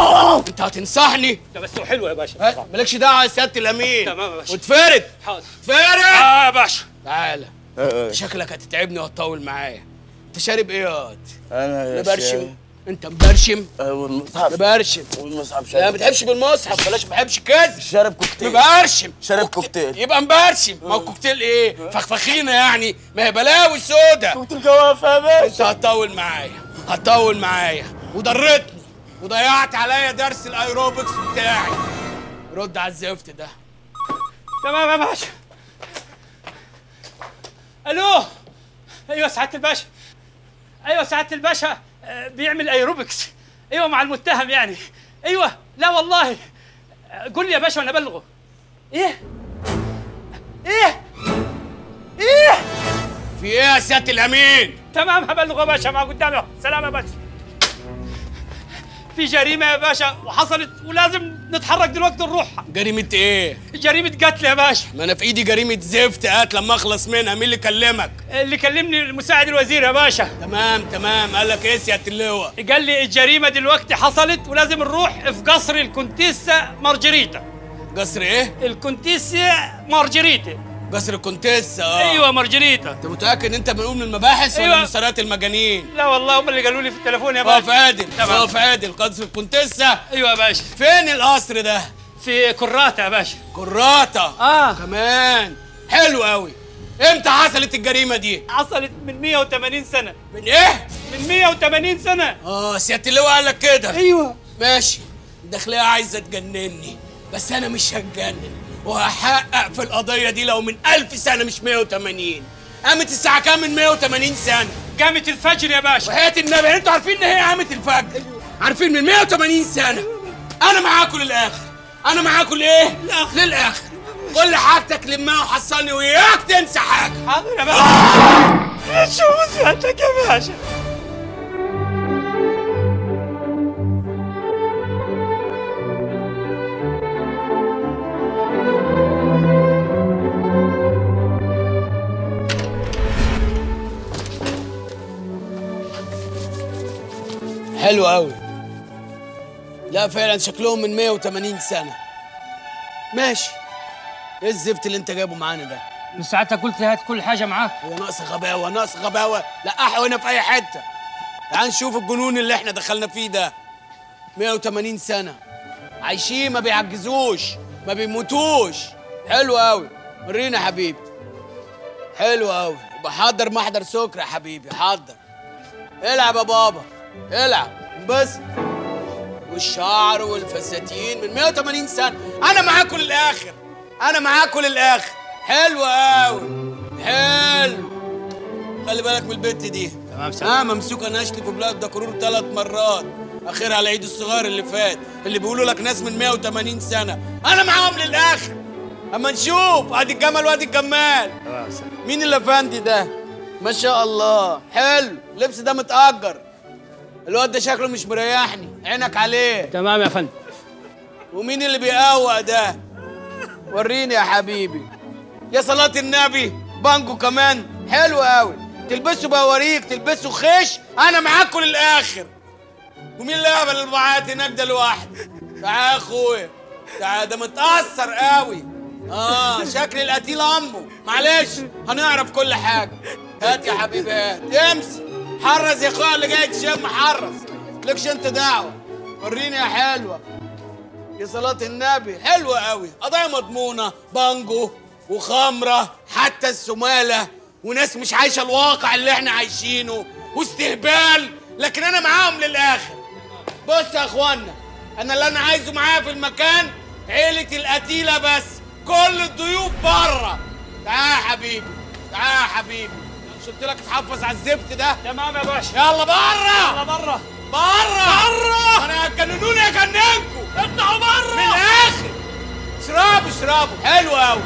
Speaker 3: أنت هتنصحني؟
Speaker 27: ده بس حلو يا باشا.
Speaker 3: ها، مالكش دعوة يا سيادة الأمين.
Speaker 27: تمام يا باشا.
Speaker 3: وتفرد
Speaker 27: حاضر.
Speaker 3: تفرد
Speaker 27: آه يا باشا.
Speaker 3: تعالى.
Speaker 1: آه.
Speaker 3: شكلك هتتعبني وهتطول معايا. أنت شارب إيه يا
Speaker 1: أنا يا شاي.
Speaker 3: انت مبرشم؟
Speaker 1: آه، والمصحف.
Speaker 3: مبرشم.
Speaker 1: والمصحف
Speaker 3: لا ما
Speaker 1: شارب
Speaker 3: بتحبش بالمصحف بلاش ما بحبش كذب
Speaker 1: شارب كوكتيل.
Speaker 3: مبرشم.
Speaker 1: شارب كوكتيل.
Speaker 3: يبقى مبرشم. ما هو كوكتيل إيه؟ فخفخينة يعني. ما هي بلاوي سودا
Speaker 1: كوكتيل جوافة يا باشا.
Speaker 3: انت هتطول معايا هتطول معايا. وضرتني. وضيعت عليا درس الايروبكس بتاعي. رد على الزفت ده.
Speaker 27: تمام يا باشا. ألو. أيوه سعادة الباشا. أيوه سعادة الباشا. بيعمل ايروبكس أيوه مع المتهم يعني. أيوه. لا والله. قول لي يا باشا وأنا أبلغه. إيه؟ إيه؟ إيه؟
Speaker 3: في إيه يا سيادة الأمين؟
Speaker 27: تمام هبلغه يا باشا. مع قدامي. أهو. سلام يا باشا. في جريمة يا باشا وحصلت ولازم نتحرك دلوقتي نروح.
Speaker 3: جريمة إيه؟
Speaker 27: جريمة قتل يا باشا.
Speaker 3: ما أنا في إيدي جريمة زفت هات لما أخلص منها مين اللي كلمك؟
Speaker 27: اللي كلمني مساعد الوزير يا باشا.
Speaker 3: تمام تمام قال لك إيه؟ يا سيادة اللواء.
Speaker 27: قال لي الجريمة دلوقتي حصلت ولازم نروح في قصر الكونتيسا مارجريتا.
Speaker 3: قصر إيه؟
Speaker 27: الكونتيسا مارجريتا.
Speaker 3: قصر الكونتيسا آه.
Speaker 27: أيوه مارجريتا.
Speaker 3: أنت متأكد إن أنت منقول من المباحث ولا
Speaker 27: أيوة.
Speaker 3: من سرايات المجانين؟
Speaker 27: لا والله هم اللي قالوا لي في التليفون يا باشا.
Speaker 3: اقف عادل. اقف عادل. قصر الكونتيسا
Speaker 27: أيوه يا باشا.
Speaker 3: فين القصر ده؟
Speaker 27: في كراتا يا باشا.
Speaker 3: كراتا.
Speaker 27: آه.
Speaker 3: كمان. حلو قوي إمتى حصلت الجريمة دي؟
Speaker 27: حصلت من 180 سنة.
Speaker 3: من إيه؟
Speaker 27: من 180 سنة.
Speaker 3: آه سيادة اللواء قال لك كده.
Speaker 27: أيوه.
Speaker 3: ماشي. الداخلية عايزة تجنني بس أنا مش هتجنن. وهحقق في القضية دي لو من ألف سنة مش 180 قامت الساعة كام من 180 سنة؟
Speaker 27: قامت الفجر يا باشا.
Speaker 3: وحياه النبي أنتوا عارفين إن هي قامت الفجر. عارفين من 180 سنة. أنا معاكم للآخر. أنا معاكم لإيه؟ للآخر. كل حاجتك لمها وحصلني وياك تنسى حاجة.
Speaker 27: حاضر يا باشا. شوف سيادتك يا باشا.
Speaker 3: حلو قوي لا فعلا شكلهم من 180 سنة. ماشي. إيه الزفت اللي أنت جايبه معانا ده؟
Speaker 27: من ساعتها قلت هات كل حاجة معاك.
Speaker 3: هي ناقص غباوة ناقص غباوة. لقحوا هنا في أي حتة. تعال نشوف الجنون اللي إحنا دخلنا فيه ده. 180 سنة. عايشين ما بيعجزوش ما بيموتوش. حلو قوي ورينا يا حبيبي حلو قوي يبقى حضر محضر سكر يا حبيبي حضر العب يا بابا. العب. بس. والشعر والفساتين من 180 سنة. أنا معاكم للآخر. أنا معاكم للآخر. حلو قوي حلو. خلي بالك من البت دي.
Speaker 27: تمام
Speaker 3: آه ممسوكة نشل في بلاد دكرور ثلاث مرات. آخرها على العيد الصغير اللي فات. اللي بيقولوا لك ناس من 180 سنة. أنا معاهم للآخر. أما نشوف. ادي الجمل وادي الجمال. مين الافندي ده؟ ما شاء الله. حلو. اللبس ده متأجر. الواد ده شكله مش مريحني. عينك عليه.
Speaker 27: تمام يا فندم.
Speaker 3: ومين اللي بيقوق ده؟ وريني يا حبيبي. يا صلاة النبي بانجو كمان. حلو قوي. تلبسوا بواريك تلبسوا خش أنا معاكم للآخر. ومين اللي قبل البعات هناك ده لوحده تعال يا اخويا تعال ده متأثر قوي. آه شكل القتيل أمه. معلش هنعرف كل حاجة. هات يا حبيبي هات. امسك حرز يا اخويا اللي جاي تشم حرز لكش انت دعوه وريني يا حلوة. يا صلاة النبي حلوة قوي قضايا مضمونة بانجو وخمرة حتى السمالة. وناس مش عايشة الواقع اللي إحنا عايشينه. واستهبال لكن أنا معاهم للآخر. بص يا اخوانا أنا اللي أنا عايزه معايا في المكان عيلة القتيلة بس. كل الضيوف بره. تعال يا حبيبي تعال يا حبيبي. مش قلت لك تحفظ على الزفت ده؟
Speaker 27: تمام يا باشا.
Speaker 3: يلا بره
Speaker 27: يلا بره
Speaker 3: بره بره أنا هتجننوني اجننكم اطلعوا بره من الآخر. اشربوا اشربوا. حلو قوي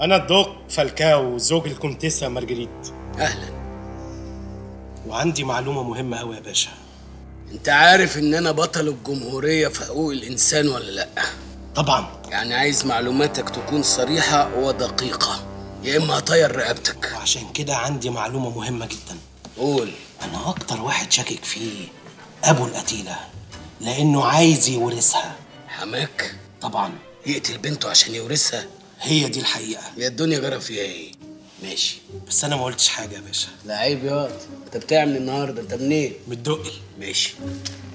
Speaker 1: أنا الدوق فالكاو زوج الكونتيسة مارجريت
Speaker 3: أهلا.
Speaker 1: وعندي معلومة مهمة أوي يا باشا.
Speaker 3: أنت عارف إن أنا بطل الجمهورية في حقوق الإنسان ولا لأ؟
Speaker 1: طبعا.
Speaker 3: يعني عايز معلوماتك تكون صريحة ودقيقة. يا إما هطير رقبتك.
Speaker 1: وعشان كده عندي معلومة مهمة جدا.
Speaker 3: قول.
Speaker 1: أنا أكتر واحد شاكك فيه أبو القتيلة لأنه عايز يورثها.
Speaker 3: حماك؟
Speaker 1: طبعا.
Speaker 3: يقتل بنته عشان يورثها؟
Speaker 1: هي دي الحقيقة.
Speaker 3: يا الدنيا جرى فيها إيه؟ ماشي.
Speaker 1: بس أنا ما قلتش حاجة يا باشا.
Speaker 3: لا عيب ياض أنت بتعمل النهارده؟ أنت منين؟
Speaker 1: متدقل.
Speaker 3: ماشي.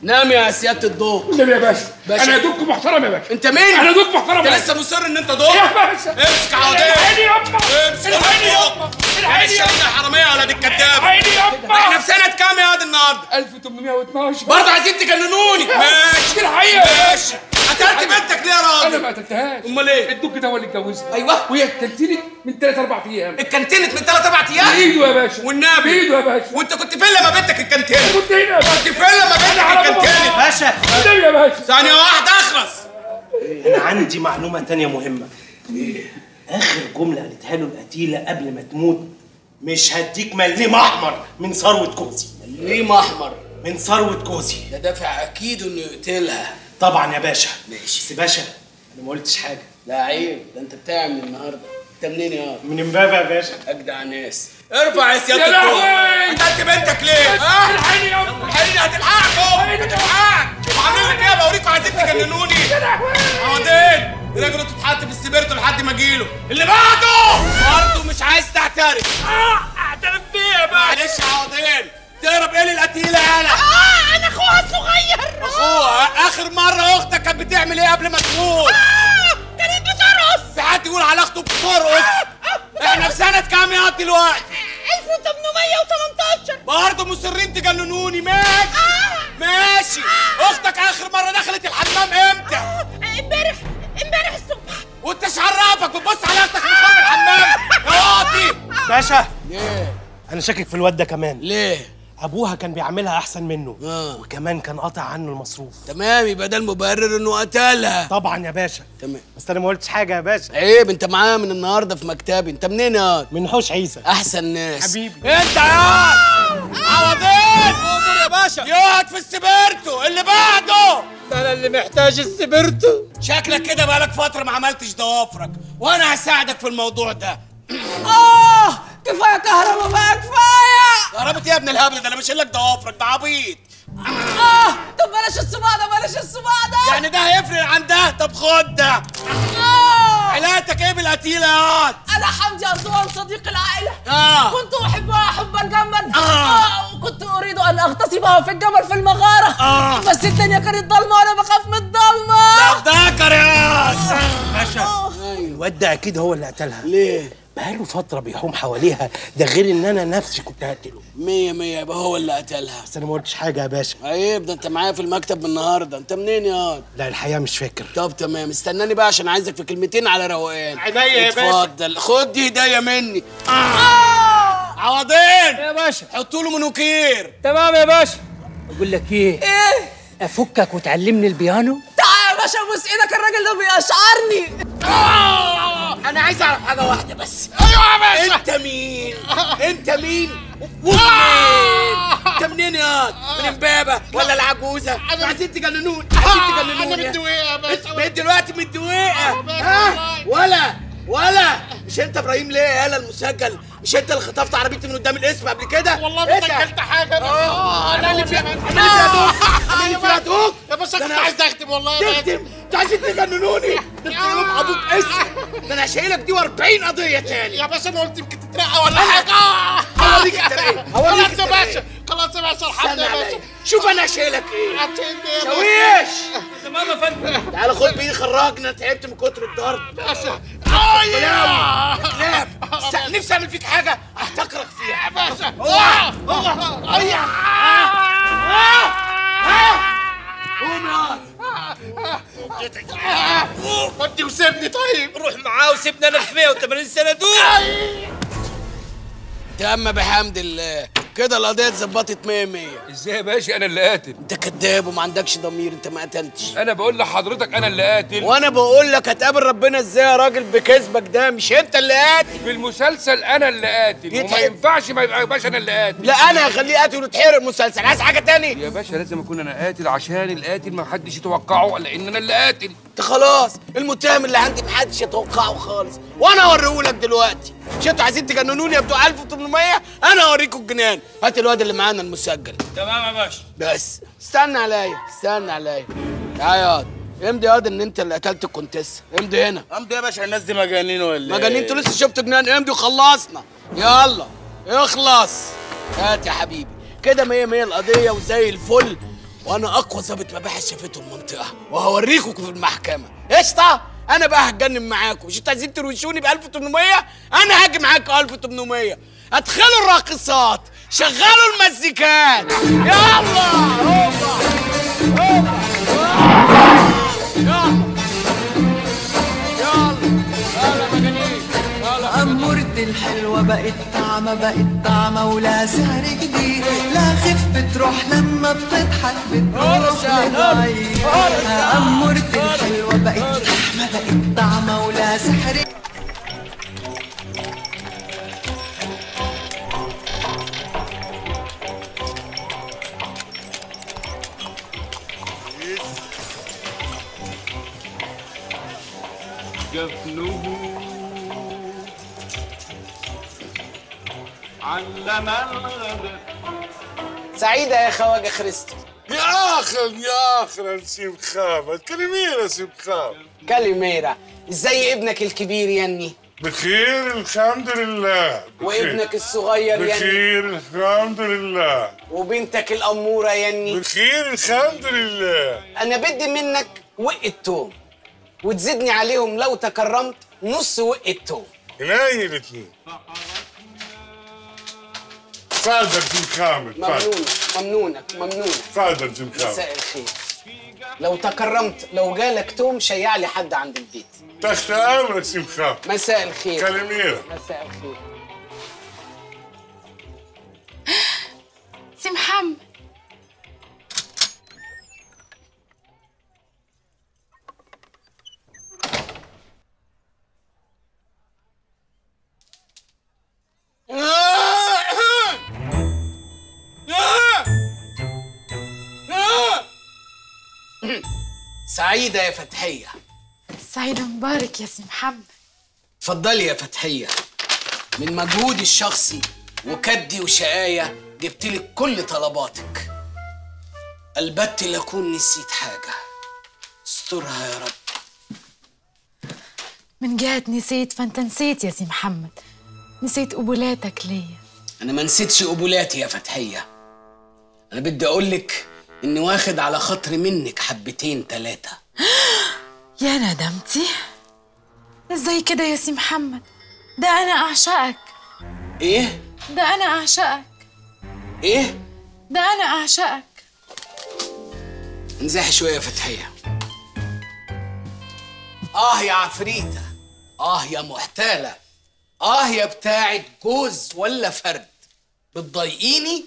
Speaker 3: نام يا سيادة الضوء.
Speaker 25: النبي يا باشا.
Speaker 3: باشا.
Speaker 25: أنا دوك محترم يا باشا.
Speaker 3: أنت مين؟
Speaker 25: أنا دوك محترم
Speaker 3: أنت
Speaker 25: يا
Speaker 3: لسه. مصر إن أنت ضوء؟
Speaker 25: يا باشا.
Speaker 3: امسك عوضين
Speaker 25: العيني يابا.
Speaker 3: امسك
Speaker 25: العيني
Speaker 3: عوضين
Speaker 25: يابا العيني
Speaker 3: معلش إحنا حرامية يا ولاد الكداب
Speaker 25: العيني يابا.
Speaker 3: إحنا في سنة كام يا واد النهارده؟
Speaker 25: 1812
Speaker 3: برضه عايزين تجننوني ماشي.
Speaker 25: دي الحقيقة
Speaker 3: ماشي. قتلت بنتك ليه يا راجل؟
Speaker 25: أنا ما قتلتهاش.
Speaker 3: أمال إيه؟
Speaker 25: الدوك ده هو اللي اتجوزها.
Speaker 3: أيوه.
Speaker 25: وهي اتكلتنت من ثلاث أربع أيام.
Speaker 3: اتكنتنت من ثلاث أربع أيام؟
Speaker 25: بايده يا باشا.
Speaker 3: والنبي.
Speaker 25: بايده يا باشا.
Speaker 3: وأنت كنت فين لما بنتك اتكنتنت؟
Speaker 25: كنت هنا يا باشا.
Speaker 3: فين لما بنتك
Speaker 25: على؟
Speaker 1: باشا.
Speaker 25: النبي يا باشا.
Speaker 3: ثانية واحدة أخلص.
Speaker 1: أنا عندي معلومة تانية مهمة. آخر جملة قالتها له القتيلة قبل ما تموت مش هديك مليم أحمر من ثروة كوزي
Speaker 3: ليه أحمر؟
Speaker 1: من ثروة كوزي
Speaker 3: ده دافع أكيد إنه يقتلها.
Speaker 1: طبعا يا باشا.
Speaker 3: ماشي.
Speaker 1: بس باشا أنا ما قلتش حاجة.
Speaker 3: لا عيب ده أنت بتعمل النهارده. انت منين يا
Speaker 1: من امبابة يا باشا.
Speaker 3: أجدع ناس. ارفع يا سيادة
Speaker 25: يا لهوي!
Speaker 3: قتلت بنتك ليه؟ ها؟
Speaker 25: العيني يابا
Speaker 3: الحقيقة هتلحقكم هتلحقك وعاملين لي كده بوريكم عايزين تجننوني. عوضين رجله تتحط في السبيرتو لحد ما أجيله. اللي بعده! برضه مش عايز تعترف آه أعترف بيه يا باشا. معلش يا عوضين تهرب إيه للقتيلة يالا؟
Speaker 28: آه أنا أخوها الصغير.
Speaker 3: أخوها؟ آخر مرة أختك كانت بتعمل إيه قبل ما تموت؟
Speaker 28: كانت بترقص
Speaker 3: حد يقول على أخته بترقص! إحنا في سنة كام يا دلوقتي؟
Speaker 28: 1818
Speaker 3: برضه مصرين تجننوني ماشي؟ ماشي! أختك آخر مرة دخلت الحمام إمتى؟
Speaker 28: امبارح امبارح الصبح.
Speaker 3: وأنت إيش عرفك بتبص على أختك من الحمام. يا واطي!
Speaker 1: باشا
Speaker 3: ليه؟
Speaker 1: أنا شاكك في الواد ده كمان.
Speaker 3: ليه؟
Speaker 1: أبوها كان بيعاملها أحسن منه
Speaker 3: آه.
Speaker 1: وكمان كان قاطع عنه المصروف.
Speaker 3: تمام يبقى ده المبرر انه قتلها.
Speaker 1: طبعا يا باشا.
Speaker 3: تمام.
Speaker 1: بس أنا ما قلتش حاجة يا باشا.
Speaker 3: عيب انت معايا من النهارده في مكتبي. انت منين يا
Speaker 1: من حوش عيسى.
Speaker 3: أحسن ناس.
Speaker 1: حبيبي.
Speaker 3: انت يا عوضين أمر يا باشا. يقعد في السبيرتو اللي بعده.
Speaker 28: أنا اللي محتاج السبرتو.
Speaker 3: شكلك كده بقالك فترة ما عملتش ضوافرك. وأنا هساعدك في الموضوع ده.
Speaker 29: آه. كفاية كهرباء بقى كفاية.
Speaker 3: قربت يا ابن الهبل ده أنا مش لك ضوافرك ده عبيط.
Speaker 29: آه طب بلاش الصباع ده بلاش الصباع ده
Speaker 3: يعني ده هيفرق عن ده؟ طب خد ده.
Speaker 29: آه.
Speaker 3: علاقتك إيه بالقتيلة يا واد؟
Speaker 29: أنا حمدي أرزوان صديق العائلة.
Speaker 3: آه.
Speaker 29: كنت احبها حبا جما
Speaker 3: آه.
Speaker 29: آه. وكنت أريد أن أغتصبها في الجبل في المغارة.
Speaker 3: آه.
Speaker 29: بس الدنيا كانت ضلمه وأنا بخاف من الضلمه
Speaker 3: افتكر يا
Speaker 1: باشا. الواد ده أكيد هو اللي قتلها.
Speaker 3: ليه؟
Speaker 1: بقاله فترة بيحوم حواليها. ده غير إن أنا نفسي كنت هقتله.
Speaker 3: مية مية يبقى هو اللي قتلها.
Speaker 1: بس أنا ما قلتش حاجة يا باشا.
Speaker 3: عيب ده أنت معايا في المكتب من النهارده. أنت منين يا؟
Speaker 1: لا الحقيقة مش فاكر.
Speaker 3: طب تمام استناني بقى عشان عايزك في كلمتين على روقان.
Speaker 28: عينيا يا باشا.
Speaker 3: اتفضل. خد دي هدية مني.
Speaker 29: آه.
Speaker 3: عوضين.
Speaker 28: يا باشا.
Speaker 3: حطوا له منوكير.
Speaker 28: تمام يا باشا.
Speaker 30: بقول لك إيه؟
Speaker 29: إيه؟
Speaker 30: أفكك وتعلمني البيانو؟
Speaker 29: باشا بوس إيدك الراجل ده بيقشعرني
Speaker 3: أنا عايز أعرف حاجة واحدة بس. أيوه يا باشا. أنت مين؟ أنت مين؟ ومنين أنت منين يا واد؟ من امبابة ولا العجوزة؟ أنتوا عايزين تجننوني عايزين تجننوني
Speaker 28: أنا من الدويقة يا باشا.
Speaker 3: من دلوقتي من الدويقة. ها؟ ولا ولا. مش أنت إبراهيم ليه يالا المسجل مش انت اللي خطفت عربيتي من قدام الاسم قبل كده؟
Speaker 28: والله ما
Speaker 3: إيه؟
Speaker 28: سجلت حاجة
Speaker 3: آه أنا اللي فيها أنا اللي فيها دوك أنا اللي فيها دوك
Speaker 28: يا باشا كنت عايز اختم والله يا باشا.
Speaker 3: تكتم أنتوا عايزين تجننوني؟ ده أنتوا يوم أبوك اسم. ده أنا هشيلك دي و40 قضية تاني.
Speaker 28: يا باشا أنا قلت يمكن تترقى ولا حاجة.
Speaker 3: هوريك الترقية هوريك
Speaker 28: خلاص يا. باشا خلاص يا باشا الحمد لله يا باشا.
Speaker 3: شوف أنا هشيلك
Speaker 28: إيه. يا
Speaker 3: شويش.
Speaker 28: تمام يا فندم.
Speaker 3: تعال خد بايدي خرجنا تعبت من كتر الضرب.
Speaker 28: باشا.
Speaker 3: كلاب كلاب است- نفسي أعمل فيك حاجة احتقرك فيها
Speaker 28: يا باشا.
Speaker 3: اوعى
Speaker 28: الله
Speaker 3: أيوه. قوم يا
Speaker 28: ودي وسيبني طيب. روح معاه وسيبني أنا في 180 سنة دول.
Speaker 3: تم بحمد الله. كده القضية اتظبطت 100 100
Speaker 25: إزاي يا باشا؟ أنا اللي قاتل.
Speaker 3: أنت كذاب وما عندكش ضمير أنت ما قتلتش.
Speaker 25: أنا بقول لحضرتك أنا اللي قاتل.
Speaker 3: وأنا بقول لك هتقابل ربنا إزاي يا راجل بكذبك ده؟ مش أنت اللي قاتل.
Speaker 25: في المسلسل أنا اللي قاتل. وما
Speaker 3: يتحب.
Speaker 25: ينفعش ما باشا أنا اللي قاتل.
Speaker 3: لا أنا هخليه قاتل وتحرق المسلسل. عايز حاجة تاني؟
Speaker 25: يا باشا لازم أكون أنا قاتل عشان القاتل ما حدش يتوقعه لأن أنا اللي قاتل.
Speaker 3: أنت خلاص المتهم اللي عندي محدش يتوقعه خالص. وأنا اوريهولك دلوقتي. مش أنتوا عايزين تجننوني يا بتوع 1800 أنا اوريكم الجنان. هات الواد اللي معانا المسجل.
Speaker 28: تمام يا باشا.
Speaker 3: بس. استنى عليا استنى عليا. تعالى يا واد امضي يا واد ان انت اللي قتلت الكونتيسه امضي هنا.
Speaker 28: امضي يا باشا الناس دي مجانين ولا
Speaker 3: مجانين أنتوا لسه شفتوا جنان. امضي وخلصنا. يلا. اخلص. هات يا حبيبي. كده مية مية القضية وزي الفل. وأنا اقوى ظابط مباحث شافته المنطقة. وهوريكم في المحكمة. قشطة؟ أنا بقى هتجنن معاكم. مش أنتوا عايزين تروشوني ب 1800 أنا هاجي معاكم 1800 ادخلوا الراقصات. شغلوا المزيكات. يلا هوبا هوبا يلا.
Speaker 31: أمورتي الحلوة بقت طعمة بقت طعمة ولا سهر جديد. لا خف بتروح لما بتضحك بتروح لبعيد أمورتي الحلوة بقت طعمة بقت طعمة ولا سحر
Speaker 28: جفنه علم الغدر
Speaker 3: سعيدة يا خواجة خريستو
Speaker 24: يا أخي يا أخي نسيم خامد كلمينا نسيم خامد
Speaker 3: كاليميرا إزاي ابنك الكبير يني
Speaker 24: بخير الحمد لله. بخير.
Speaker 3: وابنك الصغير يني
Speaker 24: بخير الحمد لله.
Speaker 3: وبنتك الأمورة يني
Speaker 24: بخير الحمد لله.
Speaker 3: أنا بدي منك وقة توم وتزيدني عليهم لو تكرمت نص وقة توم
Speaker 24: هناي الاثنين نسيم خامد تفضل.
Speaker 3: ممنونك ممنونك ممنونك.
Speaker 24: تفضل نسيم خامد
Speaker 3: مساء الخير. لو تكرمت لو جالك توم شيع لي حد عند البيت.
Speaker 24: تحت امرك نسيم خامد
Speaker 3: مساء الخير.
Speaker 24: كلمينا
Speaker 3: مساء الخير.
Speaker 20: سي محمد.
Speaker 3: سعيدة يا فتحية.
Speaker 20: سعيد مبارك يا سي محمد.
Speaker 3: اتفضلي يا فتحية. من مجهودي الشخصي وكدي وشقاية جبت لك كل طلباتك. البت لأكون نسيت حاجة. استرها يا رب.
Speaker 20: من جهة نسيت فانت نسيت يا سي محمد. نسيت قبولاتك ليا.
Speaker 3: أنا ما نسيتش قبولاتي يا فتحية. أنا بدي أقول إني واخد على خاطري منك حبتين تلاتة.
Speaker 20: يا ندمتي. إزاي كده يا سي محمد؟ ده أنا أعشقك.
Speaker 3: إيه؟
Speaker 20: ده أنا أعشقك.
Speaker 3: إيه؟
Speaker 20: ده أنا أعشقك.
Speaker 3: انزحي شوية يا فتحية. آه يا عفريتة. آه يا محتالة. آه يا بتاعة جوز ولا فرد. بتضايقيني؟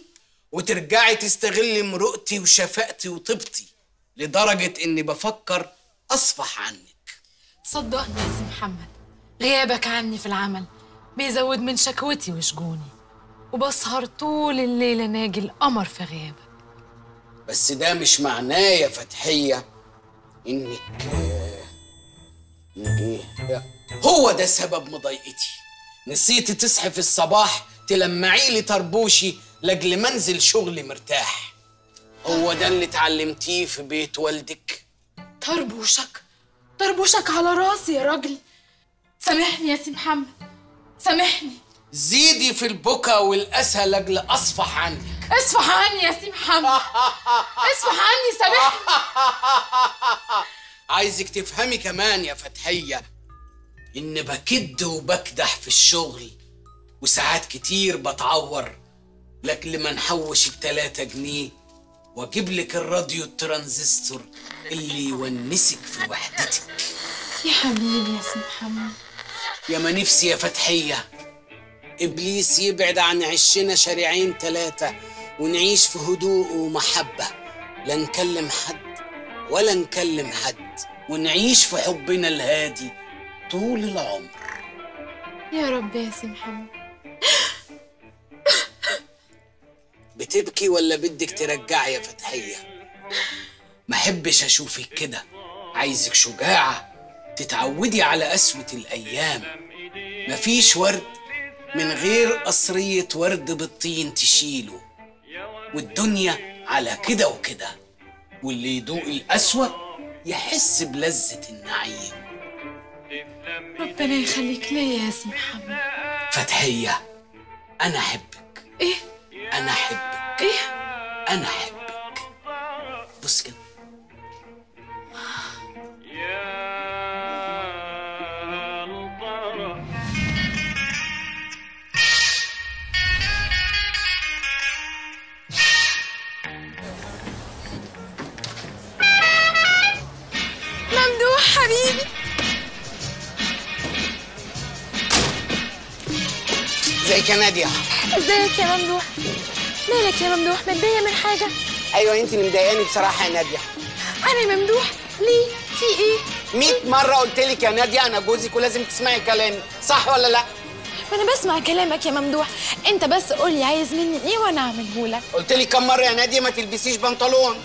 Speaker 3: وترجعي تستغلي مرؤتي وشفقتي وطيبتي لدرجة إني بفكر أصفح عنك.
Speaker 20: صدقني يا سي محمد غيابك عني في العمل بيزود من شكوتي وشجوني وبسهر طول الليل ناجي القمر في غيابك.
Speaker 3: بس ده مش معناه يا فتحية إنك إنك؟ هو ده سبب مضايقتي. نسيتي تصحي في الصباح تلمعي لي طربوشي لأجل منزل شغلي مرتاح. هو ده اللي اتعلمتيه في بيت والدك؟
Speaker 29: طربوشك. طربوشك على راسي يا راجل. سامحني يا سي محمد. سامحني.
Speaker 3: زيدي في البكا والأسى لأجل أصفح عنك.
Speaker 29: اصفح عني يا سي محمد. اصفح عني سامحني.
Speaker 3: عايزك تفهمي كمان يا فتحية إن بكد وبكدح في الشغل وساعات كتير بتعور. لكن ما نحوش التلاتة جنيه واجيب لك الراديو الترانزستور اللي يونسك في وحدتك.
Speaker 29: يا حبيبي يا سي محمد.
Speaker 3: يا ما نفسي يا فتحية. إبليس يبعد عن عشنا شارعين تلاتة ونعيش في هدوء ومحبة. لا نكلم حد ولا نكلم حد ونعيش في حبنا الهادي طول العمر.
Speaker 29: يا رب يا سي محمد.
Speaker 3: بتبكي ولا بدك ترجعي يا فتحية؟ ما حبش أشوفك كده. عايزك شجاعة تتعودي على قسوة الأيام. مفيش ورد من غير قصرية ورد بالطين تشيله. والدنيا على كده وكده. واللي يدوق القسوة يحس بلذة النعيم.
Speaker 29: ربنا يخليك ليا يا سي محمد
Speaker 3: فتحية أنا أحبك.
Speaker 29: إيه؟
Speaker 3: أنا أحبك.
Speaker 29: إيه؟
Speaker 3: أنا أحبك. بص كده.
Speaker 29: ممدوح حبيبي.
Speaker 3: ازيك يا نادية.
Speaker 29: ازيك يا ممدوح مالك يا ممدوح متضايق من حاجة.
Speaker 3: أيوة أنت اللي مضايقاني بصراحة يا نادية.
Speaker 29: أنا ممدوح؟ ليه؟ في إيه؟
Speaker 3: 100 مرة قلت لك يا نادية أنا جوزك ولازم تسمعي كلامي. صح ولا لأ؟
Speaker 29: ما أنا بسمع كلامك يا ممدوح. أنت بس قولي عايز مني إيه وأنا اعمله لك؟
Speaker 3: قلت لك كم مرة يا نادية ما تلبسيش بنطلون.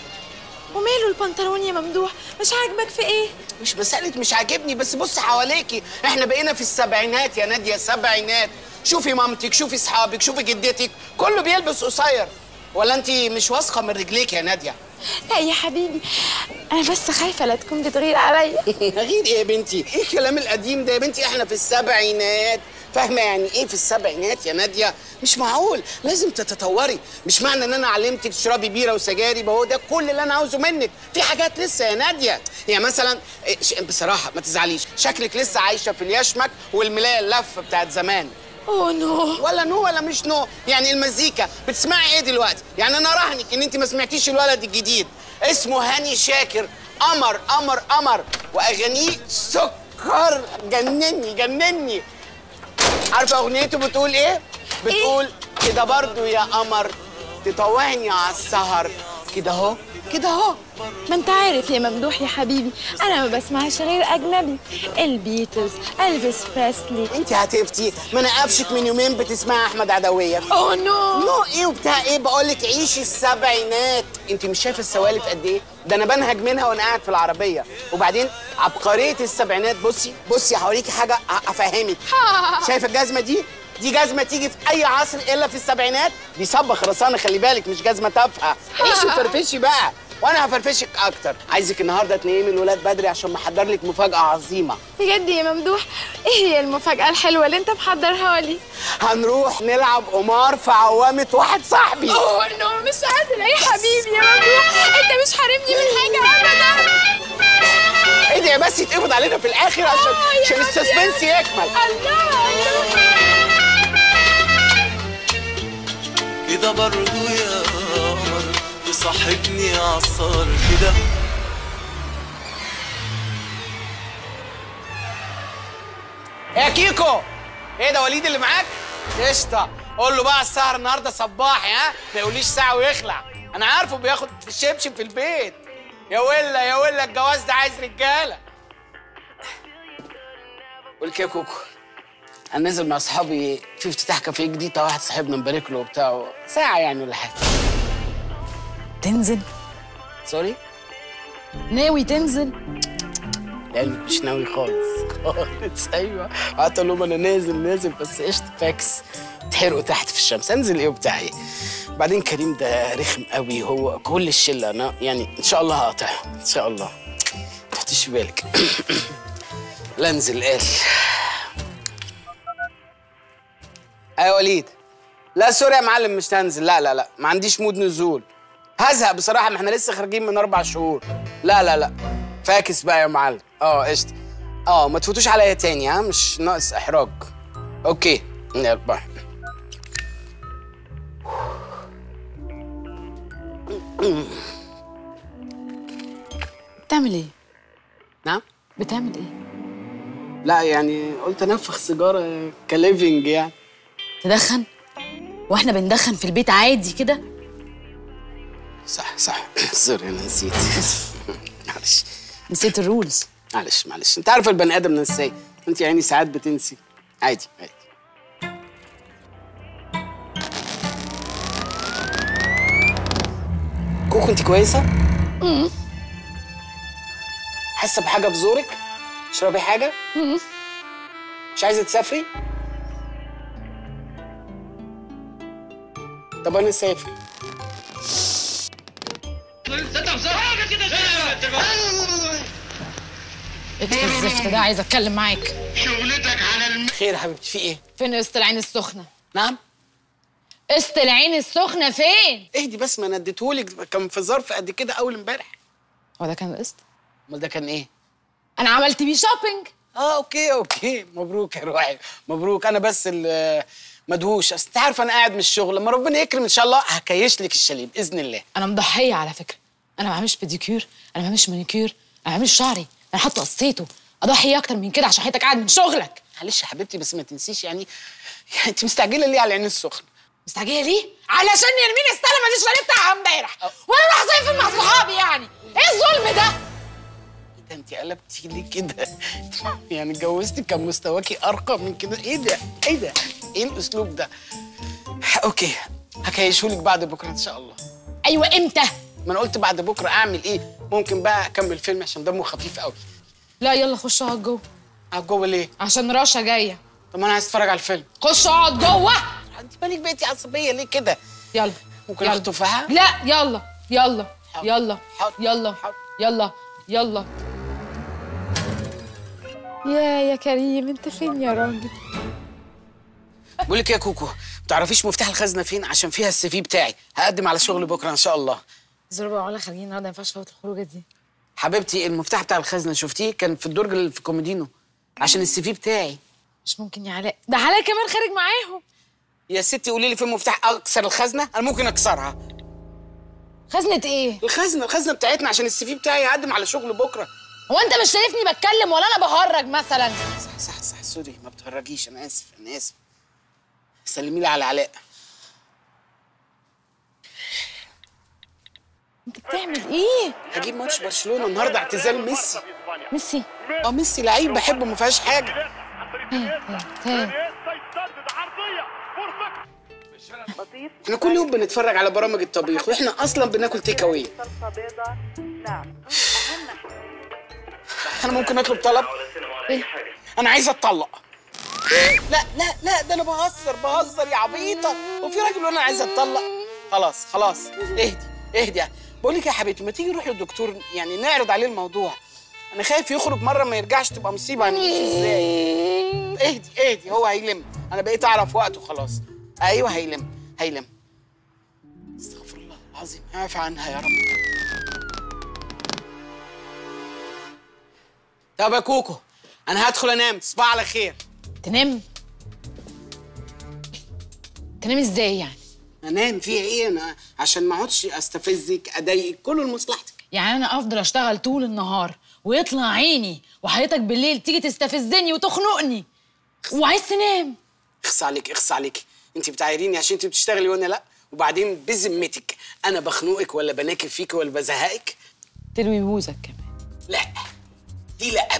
Speaker 29: وماله البنطلون يا ممدوح؟ مش عاجبك في إيه؟
Speaker 3: مش مسألة مش عاجبني بس بص حواليكي. إحنا بقينا في السبعينات يا نادية سبعينات. شوفي مامتك شوفي أصحابك شوفي جدتك. كله بيلبس قصير. ولا انت مش واثقة من رجليك يا نادية؟
Speaker 29: لا يا حبيبي أنا بس خايفة لا تكون بتغير عليا.
Speaker 3: غير إيه يا بنتي؟ إيه الكلام القديم ده يا بنتي؟ إحنا في السبعينات. فاهمة يعني إيه في السبعينات يا نادية؟ مش معقول لازم تتطوري. مش معنى إن أنا علمتك تشربي بيرة وسجاير ما هو ده كل اللي أنا عاوزه منك. في حاجات لسه يا نادية. يعني مثلا إيه، بصراحة ما تزعليش. شكلك لسه عايشة في اليشمك والملاية اللفه بتاعت زمان.
Speaker 29: oh no
Speaker 3: ولا no ولا مش no. يعني المزيكا. بتسمعي إيه دلوقتي؟ يعني أنا راهنك إن أنت ما سمعتيش الولد الجديد. اسمه هاني شاكر. قمر قمر قمر. وأغانيه سكر. جنني جنني. عارفة أغنيته بتقول إيه؟ بتقول كده برضو يا قمر. تطوعني على السهر. كده أهو. كده اهو.
Speaker 29: ما انت عارف يا ممدوح يا حبيبي أنا ما بسمعش غير أجنبي. البيتلز ألفيس بريسلي.
Speaker 3: انت هتفتي ما أنا قفشت من يومين بتسمعي أحمد عدوية.
Speaker 29: oh no.
Speaker 3: no إيه وبتاع إيه؟ بقول لك عيشي السبعينات انت مش شايفة السوالف قد إيه؟ ده أنا بنهج منها وأنا قاعد في العربية. وبعدين عبقرية السبعينات بصي بصي هوريكي حاجة أفهمك. شايفة الجزمة دي؟ دي جزمة تيجي في أي عصر إلا في السبعينات؟ دي صبغ خرسانه خلي بالك مش جزمة تافهة. عيشي وفرفشي بقى؟ وأنا هفرفشك أكتر. عايزك النهارده تنيمي الولاد بدري عشان محضر لك مفاجأة عظيمة.
Speaker 29: بجد يا ممدوح إيه هي المفاجأة الحلوة اللي أنت محضرها لي؟
Speaker 3: هنروح نلعب قمار في عوامة واحد صاحبي.
Speaker 29: أوه نو مش قادره يا حبيبي يا ممدوح. أنت مش حارمني من حاجة ابدا.
Speaker 3: إيه ده بس؟ يتقبض علينا في الآخر عشان
Speaker 29: يا
Speaker 3: عشان السسبنس
Speaker 29: يا-
Speaker 3: يكمل.
Speaker 29: الله الله
Speaker 31: كده برضو يا قمر تصاحبني عصار كده.
Speaker 3: يا كيكو إيه ده وليد اللي معاك؟ قشطة. قول له بقى السهر النهارده صباحي ها؟ ما يقوليش ساعة ويخلع. أنا عارفه بياخد الشبشب في البيت. يا ولا يا ولا الجواز ده عايز رجالة. قول كوكو. أنا نازل مع أصحابي في افتتاح كافيه جديد بتاع واحد صاحبنا مبارك له وبتاع ساعة يعني ولا حاجة.
Speaker 29: تنزل؟
Speaker 3: sorry؟
Speaker 29: ناوي تنزل؟
Speaker 3: يعني مش ناوي خالص خالص. أيوه. قعدت أقول لهم أنا نازل نازل بس قشطه فاكس. تحرقوا تحت في الشمس. أنزل إيه وبتاع إيه. بعدين كريم ده رخم قوي. هو كل الشلة أنا يعني إن شاء الله هقاطعهم إن شاء الله. ما تحطيش في بالك. لا انزل قال أيوه وليد. لا sorry يا معلم مش هنزل. لا لا لا. ما عنديش mood نزول. هزهق بصراحة ما إحنا لسه خارجين من أربع شهور. لا لا لا. فاكس بقى يا معلم. آه قشطة. آه ما تفوتوش عليا تاني ها؟ مش ناقص إحراج. okay. يلا
Speaker 29: بتعمل إيه؟
Speaker 3: نعم؟
Speaker 29: بتعمل إيه؟
Speaker 3: لا يعني قلت أنفخ سيجارة في ال living يعني.
Speaker 29: تدخن؟ وإحنا بندخن في البيت عادي كده؟
Speaker 3: صح صح sorry أنا نسيت معلش
Speaker 29: نسيت ال rules
Speaker 3: معلش معلش أنت عارف البني آدم نساي أنت يعني ساعات بتنسي عادي عادي كوكو أنت كويسة؟
Speaker 29: امم
Speaker 3: حاسة بحاجة في زورك؟ تشربي حاجة؟
Speaker 29: امم
Speaker 3: مش عايزة تسافري؟ طب أنا اسافر
Speaker 29: إيه الزفت ده عايزه أتكلم معاك.
Speaker 3: شغلتك على الم... خير يا حبيبتي في إيه؟
Speaker 29: فين قسط العين السخنة؟
Speaker 3: نعم؟
Speaker 29: قسط العين السخنة فين؟
Speaker 3: اهدي بس ما أنا اديتهولك كان في ظرف قد كده أول امبارح.
Speaker 29: هو ده كان القسط
Speaker 3: أمال ده كان إيه؟
Speaker 29: أنا عملت بيه shopping
Speaker 3: آه okay okay. مبروك يا روحي مبروك. أنا بس اللي مدهوش. أصل انت عارف أنا قاعد من الشغل لما ربنا يكرم إن شاء الله هكيش لك الشاليه بإذن الله.
Speaker 29: أنا مضحية على فكرة. أنا ما بعملش بيديكير أنا ما بعملش مانيكير أنا ما بعملش شعري. أنا حتى قصيته. أضحي أكتر من كده عشان حياتك قاعد من شغلك.
Speaker 3: معلش يا حبيبتي بس ما تنسيش يعني يعني أنت مستعجلة ليه على العين السخنة؟
Speaker 29: مستعجلة ليه؟ علشان يرمين استلمت الشاليه بتاعها امبارح. وأنا راح صيف مع صحابي يعني. إيه الظلم ده؟
Speaker 3: ده انت قلبتي ليه كده؟ يعني اتجوزتي كان مستواكي ارقى من كده إيه ده؟ إيه ده؟ إيه الاسلوب ده؟ أوكي هكيشهولك بعد بكرة ان شاء الله
Speaker 29: أيوه إمتى؟
Speaker 3: ما أنا قلت بعد بكرة أعمل إيه؟ ممكن بقى أكمل فيلم عشان دمه خفيف قوي
Speaker 29: لا يلا خش اقعد جوه
Speaker 3: أقعد جوه ليه؟
Speaker 29: عشان رشا جاية
Speaker 3: طب ما أنا عايز أتفرج على الفيلم
Speaker 29: خش اقعد جوه
Speaker 3: أنت مالك بقيتي عصبية ليه كده؟
Speaker 29: يلا
Speaker 3: ممكن
Speaker 29: يلا.
Speaker 3: اخد تفاحه؟
Speaker 29: لا يلا يلا يلا يلا يلا يلا يا يا كريم انت فين يا راجل؟
Speaker 3: بقول لك يا كوكو ما تعرفيش مفتاح الخزنة فين؟ عشان فيها ال CV بتاعي. هقدم على شغل بكرة إن شاء الله.
Speaker 29: زربة وعلا خارجين النهارده ما ينفعش فوت الخروجة دي.
Speaker 3: حبيبتي المفتاح بتاع الخزنة شفتيه؟ كان في الدرج اللي في كوميدينو عشان ال CV بتاعي.
Speaker 29: مش ممكن يا علاء. ده علاء كمان خارج معاهم.
Speaker 3: يا ستي قولي لي فين مفتاح اكسر الخزنة؟ أنا ممكن أكسرها.
Speaker 29: خزنة إيه؟
Speaker 3: الخزنة الخزنة بتاعتنا عشان ال CV بتاعي هقدم على شغل بكرة.
Speaker 29: هو انت مش شايفني بتكلم ولا أنا بهرج مثلا؟
Speaker 3: صح صح صح sorry ما بتهرجيش أنا آسف أنا آسف. سلمي لي على علاء
Speaker 29: انت بتعمل إيه؟
Speaker 3: هجيب ماتش برشلونة النهارده اعتزال ميسي.
Speaker 29: ميسي؟
Speaker 3: آه ميسي لعيب بحبه ما فيهاش حاجة. إحنا كل يوم بنتفرج على برامج الطبيخ وإحنا أصلا بناكل تيك اواي أنا ممكن أطلب طلب؟
Speaker 29: إيه؟
Speaker 3: أنا عايز أتطلق. إيه؟ لا لا لا ده أنا بهزر بهزر يا عبيطة. وفي راجل وأنا عايز أتطلق. خلاص خلاص اهدي اهدي. بقول لك يا حبيبتي ما تيجي نروح للدكتور يعني نعرض عليه الموضوع. أنا خايف يخرج مرة ما يرجعش تبقى مصيبة. هنعيش إزاي؟ اهدي اهدي هو هيلم. أنا بقيت أعرف وقته خلاص. أيوه هيلم هيلم. استغفر الله العظيم. أعفى عنها يا رب. طب يا كوكو أنا هدخل أنام تصبح على خير.
Speaker 29: تنام؟ تنام إزاي يعني؟
Speaker 3: أنام فيها إيه؟ أنا عشان ما أقعدش أستفزك أضايقك كله لمصلحتك.
Speaker 29: يعني أنا أفضل أشتغل طول النهار ويطلع عيني وحياتك بالليل تيجي تستفزني وتخنقني. وعايز تنام.
Speaker 3: اخص عليك اخص عليك. أنت بتعايريني عشان أنت بتشتغلي وأنا لأ. وبعدين بذمتك أنا بخنقك ولا بناكل فيك ولا بزهقك.
Speaker 29: تلوي بوزك كمان.
Speaker 3: لأ. دي بقى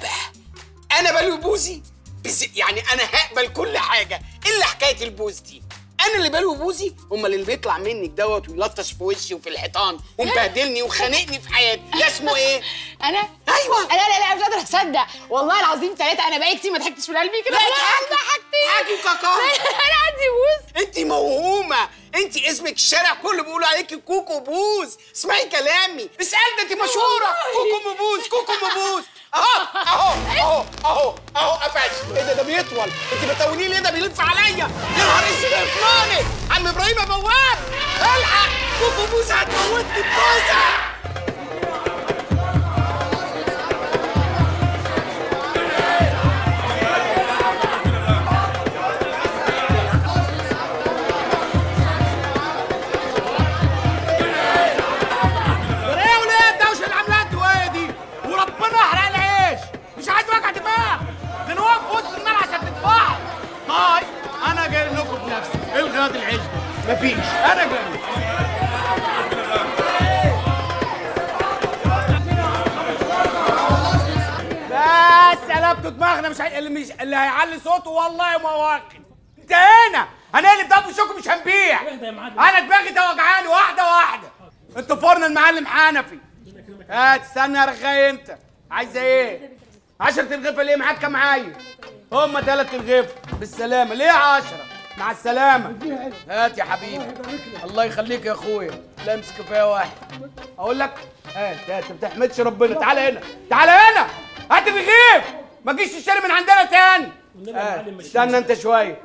Speaker 3: أنا بلوي بوزي بز... يعني أنا هقبل كل حاجة. الا حكاية البوز دي؟
Speaker 15: أنا اللي بلوي بوزي؟ أمال اللي بيطلع منك دوت ويلطش في وشي وفي الحيطان ومبهدلني وخانقني في حياتي. ده اسمه إيه؟
Speaker 29: أنا؟
Speaker 15: أيوه.
Speaker 29: أنا لا لا مش قادرة أصدق. والله العظيم ثلاثة أنا بقالي كتير ما ضحكتش من قلبي كده
Speaker 15: لا.
Speaker 29: ضحكتني
Speaker 15: حاجي وكاكا
Speaker 29: أنا عندي بوز.
Speaker 15: انت موهومة. انت اسمك الشارع كله بيقولوا عليكي كوكو بوز. اسمعي كلامي. اسال ده انت مشهورة. كوكو مبوز كوكو مبوز. اهو اهو اهو اهو اهو قفش إيه ده ده بيطول. انت بتقولي ليه؟ ده بيلف عليا. يا نهار اسود عم إبراهيم يا بواب الحق. كوكو بوز هتموتني بوزه
Speaker 3: العيش ده مفيش أنا جاي بس قلبتوا دماغنا مش. اللي مش اللي هيعلي صوته والله ما واخد انتهينا هنقلب ده وشكم مش هنبيع. أنا دماغي ده وجعاني واحدة واحدة. أنتوا فرن المعلم حنفي. هات استنى يا رغاي أنت. عايزه إيه؟ 10 ترغيفه ليه معاك كام عيل هم ثلاث ترغيفه بالسلامة. ليه 10 مع السلامة. هات يا حبيبي. الله يخليك يا أخويا. لا امسك كفايه واحد. أقول لك هات هات. ما بتحمدش ربنا. تعالى هنا. تعالى هنا. هات الرغيف. ما تجيش تشتري من عندنا تاني. هات. استنى انت شوية.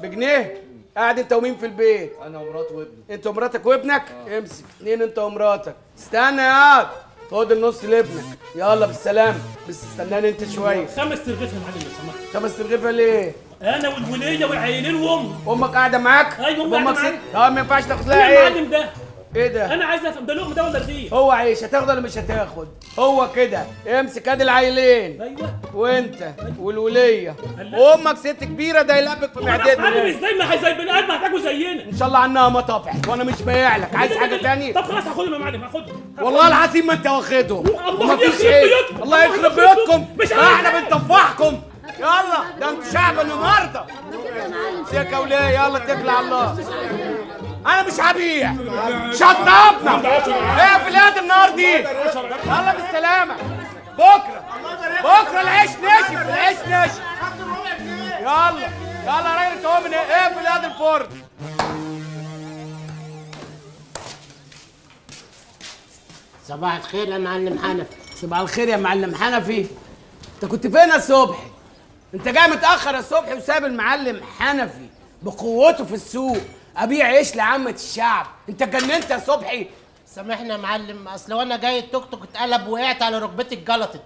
Speaker 3: بجنيه. قاعد انت ومين في البيت؟
Speaker 32: أنا ومراتي وابني.
Speaker 15: انت ومراتك وابنك؟ امسك. اتنين انت ومراتك. استنى يا واد خد النص لابنك. يلا بالسلامة. بس استناني انت شوية.
Speaker 33: خمس ترغيف يا معلم لو سمحت
Speaker 15: خمس ترغيفه ليه؟
Speaker 33: أنا والوليه والعيلين وامي
Speaker 15: أمك قاعدة معاك
Speaker 33: أيوه
Speaker 15: أمك
Speaker 33: قاعدة
Speaker 15: ست؟ آه ما ينفعش تاخد لها
Speaker 33: يا
Speaker 15: إيه
Speaker 33: معلم ده.
Speaker 15: إيه ده؟
Speaker 33: أنا عايز أفهم ده لقمة ده ولا رغيف
Speaker 15: هو عيش هتاخد ولا مش هتاخد؟ هو كده. امسك ادي العيلين.
Speaker 33: أيوه.
Speaker 15: وأنت والولية. وامك ست كبيرة ده يلبك في
Speaker 33: معلم
Speaker 15: معدتك
Speaker 33: إزاي ما هي زي بني آدم هتاكلوا زينا.
Speaker 15: إن شاء الله عنها ما طفحت وأنا مش بايع لك. عايز حاجة تاني
Speaker 33: طب خلاص هاخدهم يا معلم هاخدهم.
Speaker 15: والله العظيم ما أنت واخدهم.
Speaker 33: الله يخرب بيوتكم.
Speaker 15: الله يخرب بيوتكم.
Speaker 33: مش.
Speaker 15: إحنا بنطفحكم. يلا ده أنتوا شعب النهارده. سيكه وليه يلا اتكل على الله. أنا مش هبيع شطبنا. إيه في اليد النار دي؟ يلا بالسلامة. بكرة. بكرة العيش نشف العيش نشف يلا يلا يا راجل إيه إيه في اليد الفرن؟ صباح الخير يا معلم حنفي. صباح الخير يا معلم حنفي. انت كنت فين يا صبحي انت جاي متأخر يا صبحي وساب المعلم حنفي بقوته في السوق. أبيع عيش لعامة الشعب. انت جننت يا صبحي.
Speaker 34: سامحني يا معلم أصل وأنا جاي التوك توك اتقلب وقعت على ركبتي اتجلطت.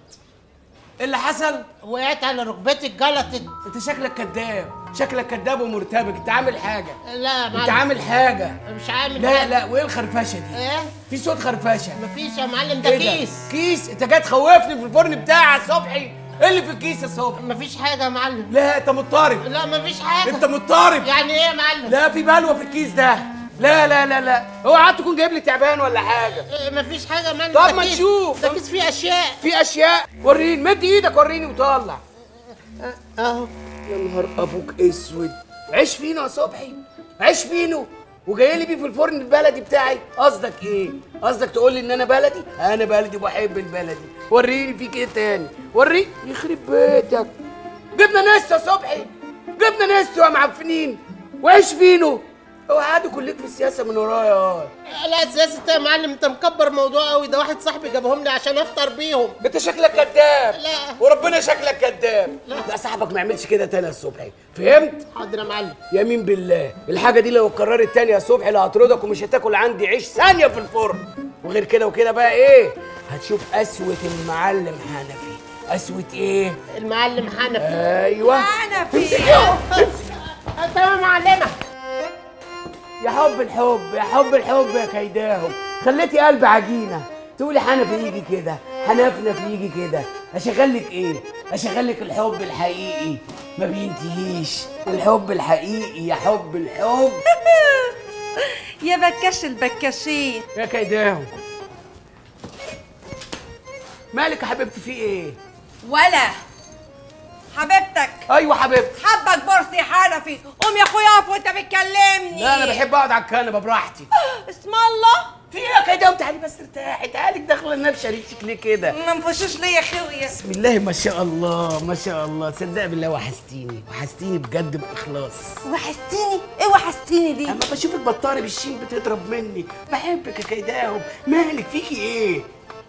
Speaker 15: إيه اللي حصل؟
Speaker 34: وقعت على ركبتي اتجلطت.
Speaker 15: انت شكلك كذاب. شكلك كذاب ومرتبك. انت عامل حاجة.
Speaker 34: لا يا معلم.
Speaker 15: انت عامل حاجة.
Speaker 34: مش عامل
Speaker 15: لا
Speaker 34: حاجة.
Speaker 15: لا وإيه الخرفشة دي؟
Speaker 34: إيه؟
Speaker 15: في صوت خرفشة.
Speaker 34: مفيش يا معلم ده
Speaker 15: إيه
Speaker 34: كيس.
Speaker 15: كيس؟ انت جاي تخوفني في الفرن بتاعي يا صبحي. إيه اللي في الكيس يا صبحي
Speaker 34: مفيش حاجة يا معلم
Speaker 15: لا انت مضطرب
Speaker 34: لا مفيش حاجة
Speaker 15: انت مضطرب
Speaker 34: يعني إيه يا معلم
Speaker 15: لا في بلوه في الكيس ده لا لا لا لا اوعى تكون جايب لي تعبان ولا حاجة
Speaker 34: إيه، مفيش حاجة يا معلم
Speaker 15: طب ما. نشوف
Speaker 34: ده كيس فيه اشياء
Speaker 15: في اشياء وريني مد إيدك وريني وطلع
Speaker 34: اهو
Speaker 15: يا نهار أبوك اسود عيش فينو يا صبحي عيش فينو وجاي لي بيه في الفرن البلدي بتاعي. قصدك إيه؟ قصدك تقول لي إن أنا بلدي؟ أنا بلدي وبحب البلدي. وريني فيك إيه تاني؟ وريني. يخرب بيتك. جبنة نستو يا صبحي. جبنة نستو يا معفنين. وعيش فينو اوعى كلك في السياسة من ورايا.
Speaker 34: لا سياسة يا معلم انت مكبر موضوع قوي. ده واحد صاحبي جابهم لي عشان افطر بيهم.
Speaker 15: انت شكلك كذاب.
Speaker 34: لا.
Speaker 15: وربنا شكلك كذاب. لا. صاحبك ما يعملش كده تاني يا صبحي. فهمت؟
Speaker 34: حاضر يا معلم.
Speaker 15: يمين بالله. الحاجة دي لو اتكررت تاني يا صبحي لا هطردك ومش هتاكل عندي عيش ثانية في الفرن. وغير كده وكده بقى إيه؟ هتشوف قسوه المعلم حنفي. قسوه إيه؟
Speaker 34: المعلم حنفي.
Speaker 15: أيوه.
Speaker 34: حنفي. تمام معلمه
Speaker 15: يا حب الحب يا حب الحب يا كيداهم خليتي قلب عجينة. تقولي حنفي يجي كده حنفنف يجي كده. اشغل لك إيه؟ اشغل لك الحب الحقيقي. ما بينتهيش. الحب الحقيقي يا حب الحب.
Speaker 35: يا بكاش البكاشين
Speaker 15: يا كيداهم مالك يا حبيبتي في إيه؟
Speaker 35: ولا حبيبتك.
Speaker 15: أيوه حبيبتي.
Speaker 35: حبك برصي حنفي. قوم يا أخويا اقف وأنت بتكلمني.
Speaker 15: لا أنا بحب أقعد على الكنبة براحتي.
Speaker 35: اسم الله.
Speaker 15: في إيه كده تعالي بس ارتاحي. تعالي داخله النبشه ريتك ليه كده؟
Speaker 35: ما انفشوش ليا يا خويا
Speaker 15: بسم الله ما شاء الله ما شاء الله. تصدق بالله وحشتيني. وحشتيني بجد بإخلاص.
Speaker 35: وحشتيني؟ إيه وحشتيني دي؟
Speaker 15: أما بشوفك بطاري بالشين بتضرب مني. بحبك يا كيداهم. مالك فيكي إيه؟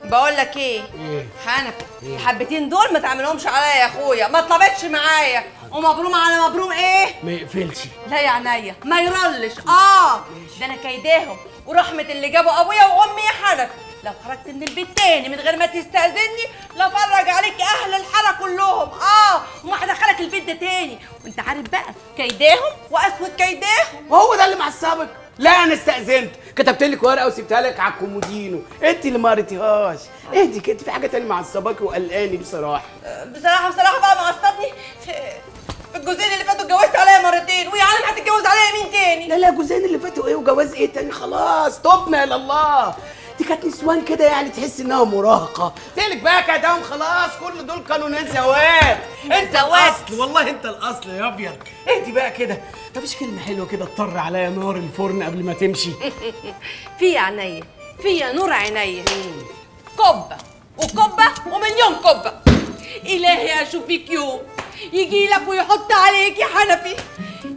Speaker 35: بقول لك إيه؟
Speaker 15: إيه؟
Speaker 35: حنفي.
Speaker 15: إيه؟
Speaker 35: الحبتين دول ما تعملهمش عليا يا اخويا. ما طلبتش معايا. ومبروم على مبروم إيه؟
Speaker 15: ما يقفلش.
Speaker 35: لا يا عينيا. ما يرلش. آه! ده أنا كيداهم ورحمة اللي جابوا أبويا وأمي يا حنفي. لو خرجت من البيت تاني من غير ما تستأذني لفرج عليك أهل الحارة كلهم. آه! وما هدخلك البيت ده تاني. وأنت عارف بقى كيداهم وأسود كيداهم
Speaker 15: وهو ده اللي معصبك. لا أنا استأذنت. كتبت لك ورقة وسبتها لك على الكومودينو. انت اللي ما قريتيهاش. اهدي كده في حاجة تانية معصباكي وقلقاني بصراحة.
Speaker 35: بصراحة بصراحة بقى معصبني في الجوزين اللي فاتوا اتجوزت عليا مرتين ويا عالم هتتجوز عليا مين تاني؟
Speaker 15: لا لا جوزين اللي فاتوا إيه وجواز إيه تاني؟ خلاص تبنا إلى الله دي كانت نسوان كده يعني تحس إنها مراهقة. تلك بقى كدام خلاص كل دول كانوا ناس زواج انت الأصل والله انت الأصل يا أبيض. اهدي بقى كده. مفيش كلمة حلوة كده تطر عليا نار الفرن قبل ما تمشي.
Speaker 35: في عينيا في نور عينيا كبه وكبه ومليون كبه إلهي أشوف فيك يوم يجي لك ويحط عليك يا حنفي.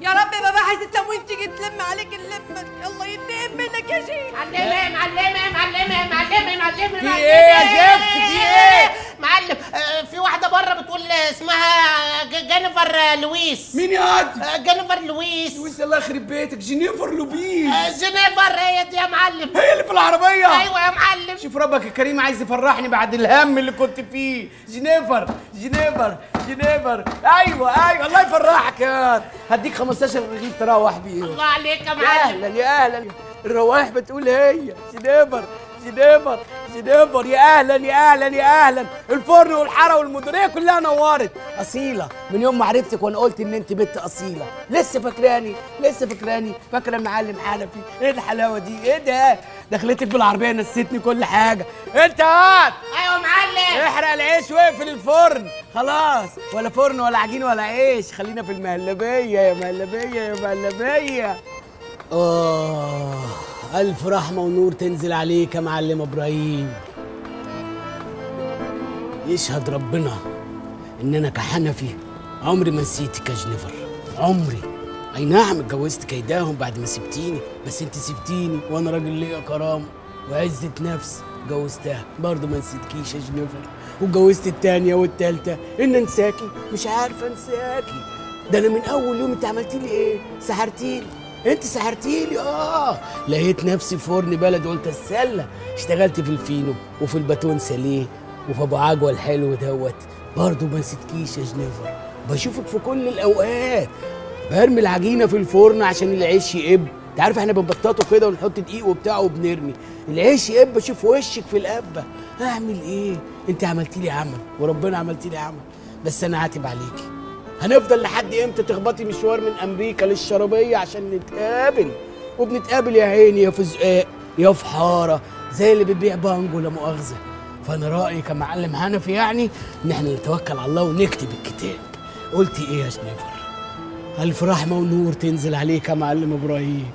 Speaker 35: يا رب يا بابا عايز التموين تيجي تلم عليك اللمه الله ينتقم منك يا شيخ.
Speaker 34: معلمة معلمة معلمة معلمة معلمة
Speaker 15: في إيه يا زفت في إيه؟
Speaker 34: معلم آه، في واحدة بره بتقول اسمها جينيفر لويس.
Speaker 15: مين يا قد
Speaker 34: آه، جينيفر لويس.
Speaker 15: لويس الله يخرب بيتك. جينيفر لوبيس
Speaker 34: آه، جينيفر هي دي يا معلم.
Speaker 15: هي اللي في العربية.
Speaker 34: أيوه يا معلم.
Speaker 15: شوف ربك الكريم عايز يفرحني بعد الهم اللي كنت فيه. جينيفر جينيفر. جينيفر أيوه أيوه الله يفرحك يا. هديك 15 رغيف تروح بيهم
Speaker 34: الله عليك يا
Speaker 15: يا
Speaker 34: معلم.
Speaker 15: أهلا يا أهلا. الروايح بتقول هي جينيفر جينيفر جينيفر يا أهلا يا أهلا يا أهلا. الفرن والحارة والمديرية كلها نورت أصيلة. من يوم ما عرفتك وأنا قلت إن أنت بنت أصيلة. لسه فاكراني لسه فاكراني. فاكرة المعلم حنفي إيه الحلاوة دي؟ إيه ده؟ دخلتك بالعربية نسيتني كل حاجة. أنت هات.
Speaker 34: أيوه معلم.
Speaker 15: احرق العيش واقفل الفرن. خلاص. ولا فرن ولا عجين ولا عيش. خلينا في المهلبية يا مهلبية يا مهلبية. آه. ألف رحمة ونور تنزل عليك يا معلم إبراهيم. يشهد ربنا إن أنا كحنفي عمري ما نسيتك يا جنيفر عمري. أي نعم اتجوزت كيداهم بعد ما سبتيني بس أنت سبتيني وأنا راجل ليا كرامة وعزة نفس. جوزتها برضه ما نسيتكيش يا جنيفر. واتجوزت التانية والتالتة. إن انساكي مش عارفة انساكي ده أنا من أول يوم أنت عملتي لي إيه؟ سحرتيلي انت سحرتيلي آه. لقيت نفسي في فرن بلد قلت السلة. اشتغلت في الفينو وفي الباتون ساليه وفي أبو عجوة الحلو دوت. برضه ما نسيتكيش يا جنيفر. بشوفك في كل الأوقات. برمي العجينة في الفرن عشان العيش يقب. انت عارف إحنا بنبططه كده ونحط دقيق وبتاع وبنرمي. العيش يقب أشوف وشك في القبه أعمل إيه؟ انت عملتي لي عمل وربنا عملتي لي عمل. بس أنا عاتب عليكي. هنفضل لحد إمتى تخبطي مشوار من أمريكا للشرابيه عشان نتقابل؟ وبنتقابل يا عيني يا في زقاق يا في حاره زي اللي بتبيع بانجو لا مؤاخذة. فأنا رايي كمعلم حنفي يعني ان إحنا نتوكل على الله ونكتب الكتاب. قلتي إيه يا شنيفر؟ الف رحمه ونور تنزل عليك يا معلم إبراهيم.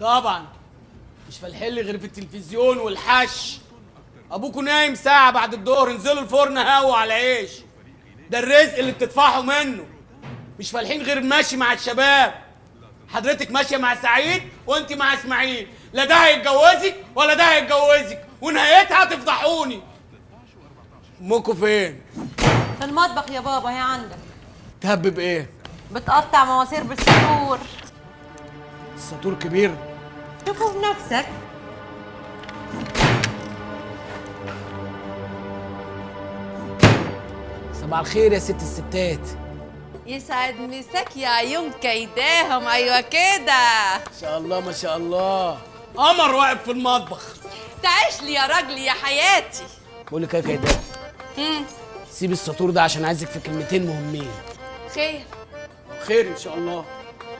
Speaker 15: طبعا. مش فالحل غير في التلفزيون والحش. ابوكوا نايم ساعة بعد الظهر انزلوا الفرن هوا على عيش ده الرزق اللي بتدفعوا منه. مش فالحين غير ماشي مع الشباب. حضرتك ماشية مع سعيد وانت مع اسماعيل. لا ده هيتجوزك ولا ده هيتجوزك. ونهايتها تفضحوني امكوا فين؟
Speaker 35: في المطبخ يا بابا هي عندك.
Speaker 15: تهبب إيه
Speaker 35: بتقطع مواسير بالسطور
Speaker 15: السطور كبير.
Speaker 35: شوفوا بنفسك.
Speaker 15: صباح الخير يا ست الستات.
Speaker 35: يسعد مساك يا عيون كيداهم. أيوه كده.
Speaker 15: ما شاء الله ما شاء الله. قمر واقف في المطبخ.
Speaker 35: تعيش لي يا راجلي يا حياتي.
Speaker 15: بقول لك إيه
Speaker 35: مم.
Speaker 15: سيب السطور ده عشان عايزك في كلمتين مهمين.
Speaker 35: خير.
Speaker 15: خير إن شاء الله.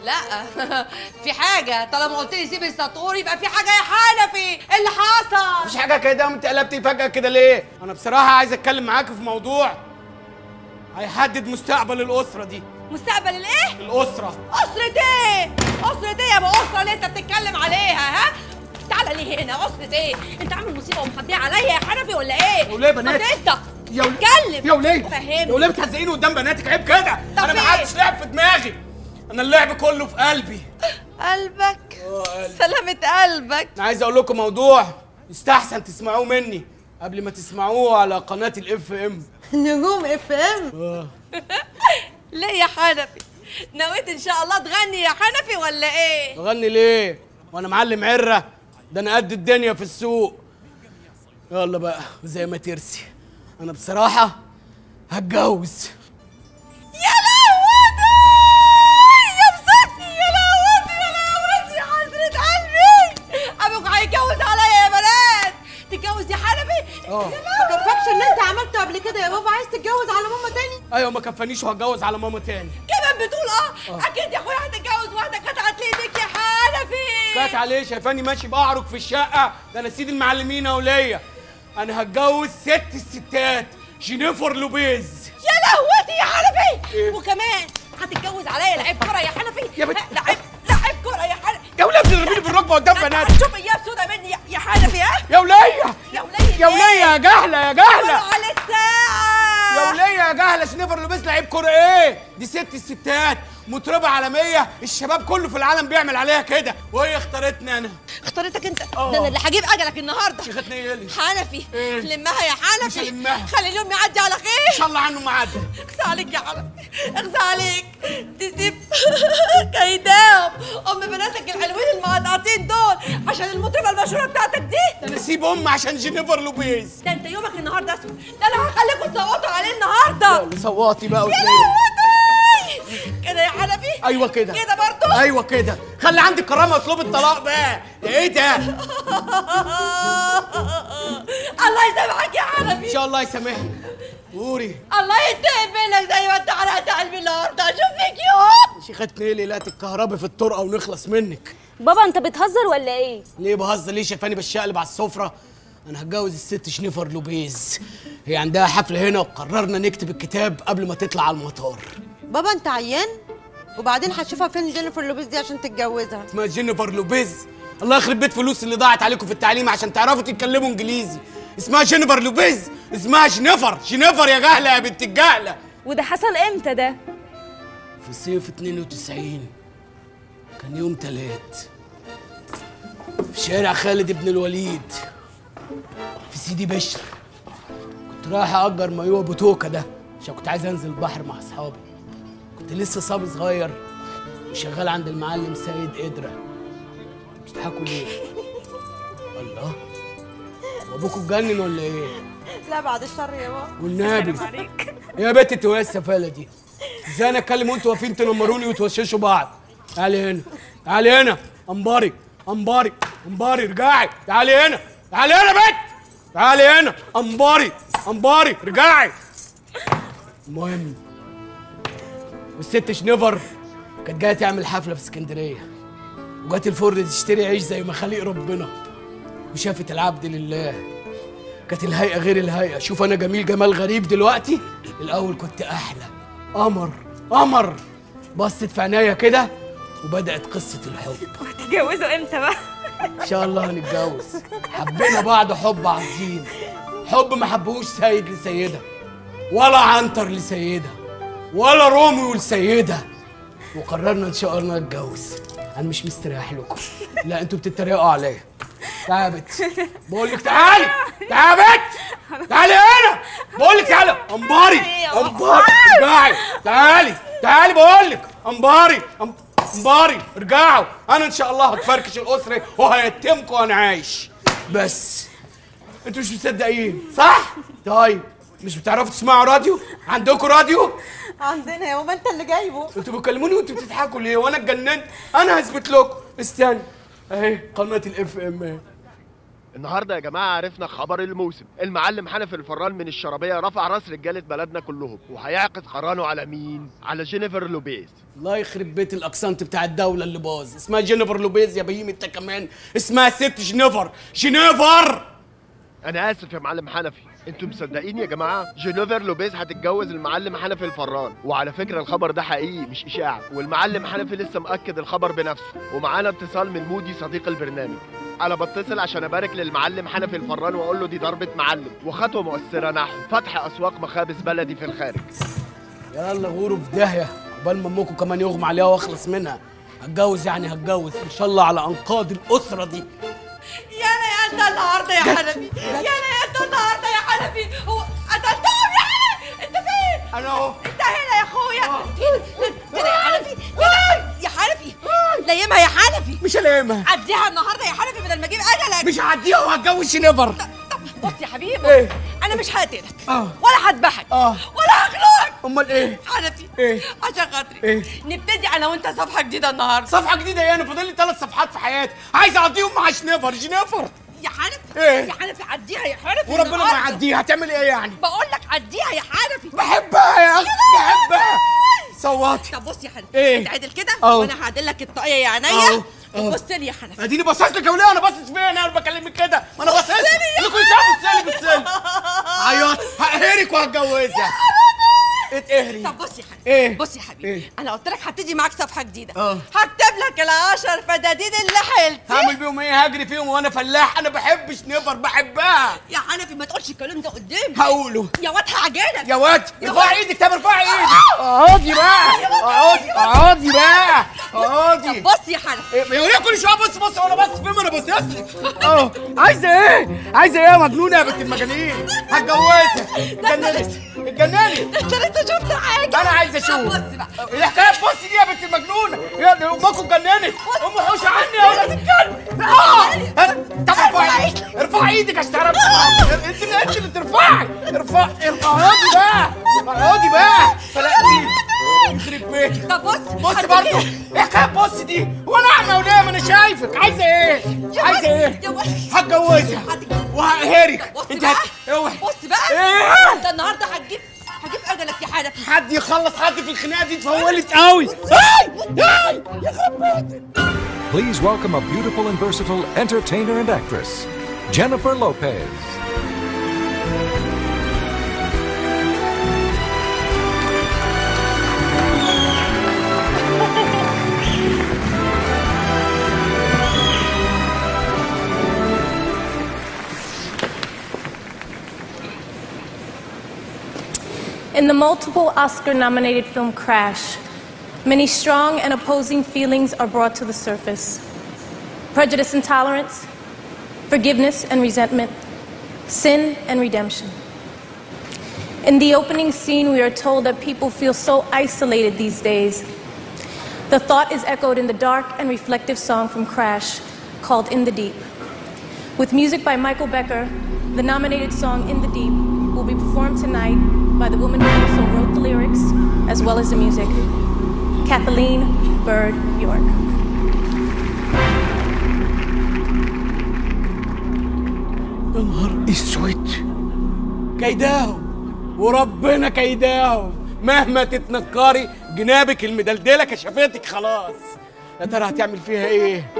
Speaker 35: لا. في حاجة. طالما قلت لي سيب السطور يبقى في حاجة يا حنفي. إيه اللي حصل؟
Speaker 3: مفيش حاجة كده أنت قلبتي فجأة كده ليه؟ أنا بصراحة عايز أتكلم معاك في موضوع هيحدد مستقبل الأسرة دي.
Speaker 35: مستقبل الإيه؟
Speaker 3: الأسرة.
Speaker 35: أسرة إيه أسرة إيه يا أبو أسرة اللي أنت بتتكلم عليها ها؟ تعالى ليه هنا؟ أسرة إيه؟ أنت عامل مصيبة ومخبيها عليا يا حنفي ولا إيه؟
Speaker 3: يا وليه بنات؟
Speaker 35: انت
Speaker 3: يا وليه
Speaker 35: اتكلم.
Speaker 3: يا وليه
Speaker 35: فهمني.
Speaker 3: يا وليه بتهزقيني قدام بناتك. عيب كده. أنا
Speaker 35: إيه؟
Speaker 3: محدش لعب في دماغي. أنا اللعب كله في قلبي.
Speaker 35: قلبك. سلامة قلبك.
Speaker 3: أنا عايز أقول لكم موضوع يستحسن تسمعوه مني قبل ما تسمعوه على قناة ال FM
Speaker 35: نجوم FM
Speaker 3: آه
Speaker 35: ليه يا حنفي. نويت إن شاء الله تغني يا حنفي ولا إيه؟
Speaker 3: اغني ليه؟ وأنا معلم عرة. ده أنا قد الدنيا في السوق. يلا بقى زي ما ترسي. أنا بصراحة هتجوز.
Speaker 35: يا لهوتي! يا بسطني يا لهوتي! يا لهوتي! يا حسرة قلبي! أبوك هيتجوز عليا يا بنات! تتجوز
Speaker 3: آه.
Speaker 35: ما كفكش اللي انت عملته قبل كده يا بابا. عايز تتجوز على ماما تاني؟
Speaker 3: أيوه ما كفانيش وهتجوز على ماما تاني.
Speaker 35: كمان بتقول آه؟
Speaker 3: آه.
Speaker 35: أكيد يا أخويا هتتجوز واحدة. قطعت إيدك يا حنفي
Speaker 3: كات عليه شايفاني ماشي بعرج في الشقة. ده أنا سيد المعلمين يا ولية أنا هتجوز ست الستات جينيفر لوبيز.
Speaker 35: يا لهوتي يا حنفي!
Speaker 3: إيه؟
Speaker 35: وكمان هتتجوز عليا لعيب كوره يا حنفي.
Speaker 3: يا بنت
Speaker 35: لعيب لعيب كوره يا حنفي
Speaker 3: يا وليه بتضربيني بالركبة قدام بنات
Speaker 35: شوف أيام سودا مني يا- يا حنفي ها؟
Speaker 3: يا ولية.
Speaker 35: يا ولية
Speaker 3: يا ولية يا جهلة يا جهلة.
Speaker 35: على الساعة.
Speaker 3: يا ولية يا جهلة جينيفر لوبيز لعيب كورة إيه؟ دي ست الستات. مطربه عالمية الشباب كله في العالم بيعمل عليها كده. وهي اختارتني أنا.
Speaker 35: اختارتك أنت؟
Speaker 3: آه.
Speaker 35: ده أنا اللي هجيب أجلك النهارده.
Speaker 3: شيختني إيه
Speaker 35: حنفي.
Speaker 3: إيه؟
Speaker 35: لمها يا
Speaker 3: مش
Speaker 35: حنفي
Speaker 3: هلمها.
Speaker 35: خلي اليوم يعدي على خير.
Speaker 3: إن شاء الله عنه معدي
Speaker 35: اخزى عليك يا حنفي. اخزى عليك. تسيب. كيداهم أم بناتك الحلوين المقطعتين دول عشان المطربه المشهورة بتاعتك دي.
Speaker 3: أسيب ام عشان جينيفر لوبيز.
Speaker 35: ده أنت يومك النهارده أسود. ده أنا هخليكم تصوتوا عليه النهارده.
Speaker 3: صواتي بقى وتلاقي.
Speaker 35: كده يا حنفي؟
Speaker 3: أيوه كده.
Speaker 35: كده برضه
Speaker 3: أيوه كده. خلي عندي كرامة اطلب الطلاق. بقى إيه ده؟
Speaker 35: الله يسامحك يا حنفي.
Speaker 3: إن شاء الله يسامحني قوري
Speaker 35: الله ينتقم منك زي ما انت حرقت قلبي النهارده. شوف فيك يوم.
Speaker 3: شيختني إيه ليلات الكهرباء في الطرقة ونخلص منك.
Speaker 10: بابا انت بتهزر ولا إيه؟
Speaker 3: ليه بهزر؟ ليه شايفاني بشقلب على السفرة؟ أنا هتجوز الست شنيفر لوبيز. هي عندها حفلة هنا وقررنا نكتب الكتاب قبل ما تطلع على المطار.
Speaker 36: بابا انت عيان؟ وبعدين هتشوفها فين جينيفر لوبيز دي عشان تتجوزها.
Speaker 3: اسمها جينيفر لوبيز. الله يخرب بيت فلوس اللي ضاعت عليكم في التعليم عشان تعرفوا تتكلموا انجليزي. اسمها جينيفر لوبيز. اسمها جينيفر. جينيفر يا جهلة يا بنت الجهلة.
Speaker 10: وده حصل إمتى ده؟
Speaker 3: في صيف 92 كان يوم تلات. في شارع خالد بن الوليد. في سيدي بشر. كنت رايح أجر مايوه بوتوكا ده عشان كنت عايز أنزل البحر مع أصحابي. كنت لسه صبي صغير. وشغال عند المعلم سيد قدرة بتضحكوا ليه؟ الله. وابوكوا اتجنن ولا إيه؟
Speaker 36: لا بعد الشر يا بابا.
Speaker 3: والنبي يا بنت انت وايه السفاله دي؟ إزاي أنا أتكلم وأنتوا واقفين تنمروني وتوششوا بعض؟ تعالي هنا. تعالي هنا. أنباري. أنباري. أنباري ارجعي تعالي هنا. تعالي هنا بنت. تعالي هنا. أنباري. أنباري ارجعي المهم والست شنيفر كانت جاية تعمل حفلة في اسكندرية. وجات الفرن تشتري عيش زي ما خليق ربنا. وشافت العبد لله. كانت الهيئة غير الهيئة. شوف أنا جميل جمال غريب دلوقتي. الأول كنت أحلى. قمر قمر. بصت في عينيا كده وبدأت قصة الحب.
Speaker 10: هتتجوزوا إمتى بقى؟
Speaker 3: إن شاء الله هنتجوز. حبينا بعض حب عظيم. حب ما حبهوش سيد لسيدة ولا عنتر لسيدة. ولا روميو لسيده وقررنا إن شاء الله نتجوز أنا مش مستريح لكم. لا أنتوا بتتريقوا عليا. تعالي يا بت بقول لك تعالي. تعالي يا بت تعالي هنا. بقول لك تعالي. انباري انباري ارجعي. تعالي. تعالي بقول لك. انباري أم- انباري ارجعوا. أنا إن شاء الله هتفركش الأسرة وهيتمكم وأنا عايش. بس. أنتوا مش مصدقين. صح؟ طيب. مش بتعرفوا تسمعوا راديو؟ عندكم راديو؟
Speaker 36: عندنا يا بابا انت اللي جايبه.
Speaker 3: أنتوا بتكلموني وانتوا بتضحكوا ليه؟ وأنا اتجننت. أنا هثبت لكم. استنى اهي قناة ال FM اهي.
Speaker 11: النهارده يا جماعة عرفنا خبر الموسم. المعلم حنفي الفران من الشرابية رفع رأس رجالة بلدنا كلهم. وهيعقد قرانه على مين؟ على جينيفر لوبيز.
Speaker 3: الله يخرب بيت ال accent بتاع الدولة اللي باظ. اسمها جينيفر لوبيز يا بهيم انت كمان. اسمها ست جينيفر. جينيفر!
Speaker 11: أنا آسف يا معلم حنفي. أنتوا مصدقين يا جماعة؟ جينيفر لوبيز هتتجوز المعلم حنفي الفران. وعلى فكرة الخبر ده حقيقي مش إشاعة. والمعلم حنفي لسه مأكد الخبر بنفسه. ومعانا اتصال من مودي صديق البرنامج. أنا بتصل عشان أبارك للمعلم حنفي الفران وأقول له دي ضربة معلم. وخطوة مؤثرة نحو. فتح أسواق مخابز بلدي في الخارج.
Speaker 3: يلا غوروا في داهية. عقبال ما أمكم كمان يغمى عليها وأخلص منها. هتجوز يعني هتجوز. إن شاء الله على أنقاض الأسرة دي.
Speaker 35: يا أنا يا انت النهارده يا حنفي يا أنا يا انت النهارده يا حنفي هو قتلتهم يا حنفي أنت فين؟
Speaker 3: أنا أهو.
Speaker 35: انت هنا يا أخويا. كده يا حنفي يا حنفي لمها يا حنفي
Speaker 3: مش هلمها
Speaker 35: عديها النهارده يا حنفي بدل ما أجيب اجلك
Speaker 3: مش هعديها وهتجوز جينيفر
Speaker 35: بص يا حبيبي.
Speaker 3: إيه؟
Speaker 35: أنا مش هقتلك.
Speaker 3: أه.
Speaker 35: ولا هذبحك.
Speaker 3: أه.
Speaker 35: ولا
Speaker 3: أمال إيه؟
Speaker 35: حنفي.
Speaker 3: إيه؟
Speaker 35: عشان خاطري.
Speaker 3: إيه؟
Speaker 35: نبتدي أنا وأنت صفحة جديدة النهارده.
Speaker 3: صفحة جديدة إيه أنا فاضل لي ثلاث صفحات في حياتي. عايز أقضيهم مع جينيفر جينيفر
Speaker 35: يا حنفي.
Speaker 3: إيه؟
Speaker 35: يا حنفي عديها يا حنفي
Speaker 3: وربنا ما. يعديها. هتعمل إيه يعني؟
Speaker 35: بقول لك عديها يا حنفي.
Speaker 3: بحبها يا أخي. بحبها. صوتي.
Speaker 35: طب بص يا حنفي.
Speaker 3: إيه؟
Speaker 35: تعدل كده. وأنا هعدل لك الطاقية يا. عينيا. بص لي يا حنفي.
Speaker 3: أديني باصص لك يا ولية. أنا باصص فين؟ أنا بكلمك كده. ما أنا باصص.
Speaker 35: بص لي يا
Speaker 3: لك كل شوية بص لي بص لي. عيط هقهرك وهتجوزها. اتقهري
Speaker 35: طب بص يا حبيبي
Speaker 3: إيه؟
Speaker 35: بص يا حبيبي
Speaker 3: إيه؟
Speaker 35: أنا قلت لك هبتدي معاك صفحة جديدة.
Speaker 3: آه.
Speaker 35: هكتب لك العشر فدادين اللي حيلتي
Speaker 3: هعمل بيهم إيه؟ هجري فيهم وأنا فلاح. أنا بحب جنيفر بحبها.
Speaker 35: يا حنفي ما تقولش الكلام ده قدامي.
Speaker 3: هقوله.
Speaker 35: يا واد هعجنك
Speaker 3: يا واد ارفعي. إيدك. طب ارفعي إيدك. اقعدي بقى. اقعدي اقعدي بقى. اقعدي.
Speaker 35: طب بص يا حنفي.
Speaker 3: يا وليه كل شوية بص بص وأنا بص فين أنا باصص لك آه عايزة إيه؟ عايزة إيه يا مجنونة يا بنت المجانين؟ هتجوزها. اتجننت. اتجننت.
Speaker 35: شفت حاجة؟
Speaker 3: أنا عايز
Speaker 35: أشوف.
Speaker 3: الحكاية بص دي يا بنت المجنونة. يا أمكم اتجننت أم حوش عني يا ولاد الكلب. آه. طب ارفعي ارفعي إيدك. عشان تعرفي أنت اللي أنت اللي ترفعي. ارفعي اقعدي بقى. اقعدي بقى. فلقتي يخرب بيتك.
Speaker 35: طب بص
Speaker 3: بص برضه. إيه حكايه بص دي. وأنا اعمى وليه ما أنا شايفك. عايزة إيه؟ عايزة إيه؟ هتجوزها. وهقهرك أنت أوعي.
Speaker 35: بص بقى. انت النهارده هتجيب هجيب اجلك يا حنفي
Speaker 3: حد يخلص حد في الخناقه دي اتفولت قوي اي اي يخرب بيتك
Speaker 37: Please welcome a beautiful and versatile entertainer and actress, Jennifer Lopez.
Speaker 38: In the multiple Oscar nominated film Crash, many strong and opposing feelings are brought to the surface prejudice and tolerance, forgiveness and resentment, sin and redemption. In the opening scene, we are told that people feel so isolated these days. The thought is echoed in the dark and reflective song from Crash called In the Deep. With music by Michael Becker, the nominated song In the Deep will be performed tonight by the woman who also wrote the lyrics as well as the music, Kathleen Bird York.
Speaker 3: يا نهار اسود كيداهم وربنا كيداهم مهما تتنكري جنابك المدلدله كشفتك خلاص يا ترى هتعمل فيها ايه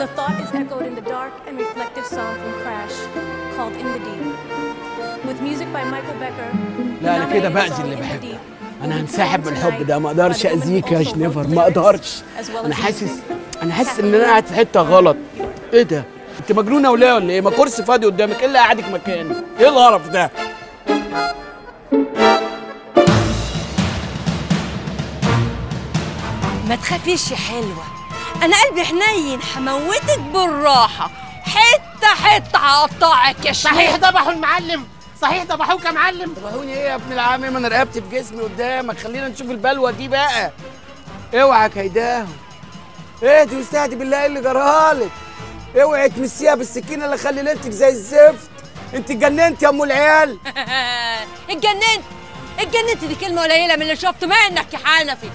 Speaker 38: The thought is echoed in the dark and reflective song from Crash called In the Deep. With music by Michael Becker,
Speaker 3: لا أنا كده باذي اللي بحبه. أنا هنسحب من الحب ده ما أقدرش أذيك يا جنيفر ما أقدرش. أنا حاسس أنا حاسس إن أنا قاعد في حتة غلط. إيه ده؟ أنت مجنونة ولا ولا إيه؟ ما كرسي فاضي قدامك إيه اللي قاعدك مكاني إيه القرف ده؟
Speaker 35: ما تخافيش يا حلوة. أنا قلبي حنين هموتك بالراحة. حتة حتة هقطعك يا
Speaker 3: صحيح ذبحوا المعلم. صحيح ذبحوك يا معلم. ذبحوني إيه يا ابن العم؟ ما أنا رقبتي في جسمي قدامك. خلينا نشوف البلوة دي بقى. اوعى كيداهم اهدي واستهدي بالله إيه اللي جرالك؟ اوعي تمسيها بالسكينه اللي خلي ليلتك زي الزفت؟ أنت اتجننت يا أم العيال.
Speaker 35: اتجننت. اتجننت دي كلمة قليلة من اللي شفته منك يا حنفي.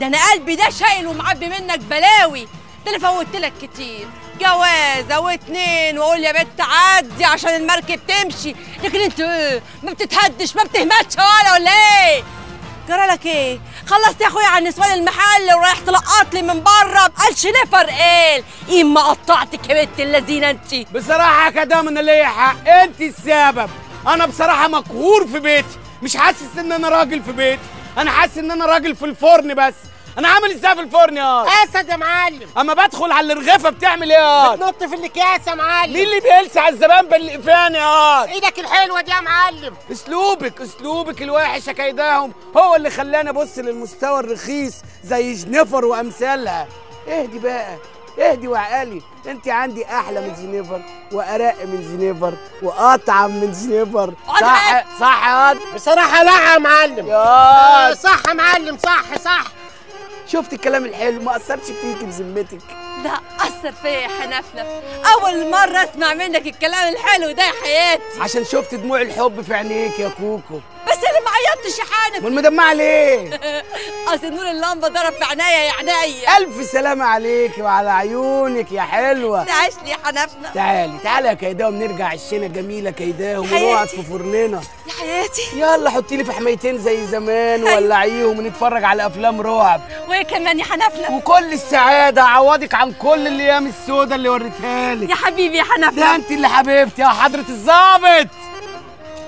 Speaker 35: ده أنا قلبي ده شايل ومعبي منك بلاوي. ده أنا فوتت لك كتير. جوازه واتنين وأقول يا بنت عدي عشان المركب تمشي. لكن أنت إيه ما بتتهدش ما بتهمتش ولا ولا إيه؟ جرى لك إيه؟ خلصت يا اخويا عن نسوان المحل ورايح تلقط لي من بره بقالش نفر قال إما قطعتك يا بنت اللذينه أنت.
Speaker 3: بصراحة كده من ليا حق. أنت السبب. أنا بصراحة مقهور في بيتي. مش حاسس إن أنا راجل في بيتي أنا حاسس إن أنا راجل في الفرن بس. أنا عامل إزاي في الفرن يا
Speaker 34: اسد يا معلم.
Speaker 3: اما بدخل على الرغيفة بتعمل إيه يا
Speaker 34: بتنط في الأكياس يا معلم.
Speaker 3: مين اللي بيلسع الزبائن بالقفان يا
Speaker 34: إيدك الحلوة دي يا معلم.
Speaker 3: اسلوبك اسلوبك الوحش يا كيداهم. هو اللي خلاني أبص للمستوى الرخيص زي جنيفر وأمثالها. اهدي بقى اهدي وعقلي. انت عندي أحلى من جنيفر وأرق من جنيفر وأطعم من جنيفر. صح صح يا
Speaker 34: بصراحة لا يا معلم.
Speaker 3: يا
Speaker 34: آه، صح يا معلم صح صح.
Speaker 3: شفت الكلام الحلو؟ ما أثرش فيك بذمتك.
Speaker 35: لا أثر فيا يا حنفلة. أول مرة أسمع منك الكلام الحلو ده يا حياتي.
Speaker 3: عشان شفت دموع الحب في عينيك يا كوكو.
Speaker 35: بس أنا ما عيطتش يا حنفي
Speaker 3: أمال مدمعه ليه
Speaker 35: أصل نور اللمبة ضرب في عينيا يا عينيا.
Speaker 3: ألف سلامة عليك وعلى عيونك يا حلوة.
Speaker 35: تعيش لي يا حنفلة.
Speaker 3: تعالي تعالي يا كيداهم نرجع عشنا جميلة كيداهم
Speaker 35: حياتي.
Speaker 3: ونقعد في فرننا.
Speaker 35: يا حياتي.
Speaker 3: يلا حطي لي في حمايتين زي زمان ولعيهم ونتفرج على أفلام رعب.
Speaker 35: وإيه كمان يا حنفلة؟
Speaker 3: وكل السعادة اعوضك عن كل الأيام السوداء اللي وريتها لك
Speaker 35: يا حبيبي يا حنفلة.
Speaker 3: ده أنت اللي حبيبتي يا حضرة الظابط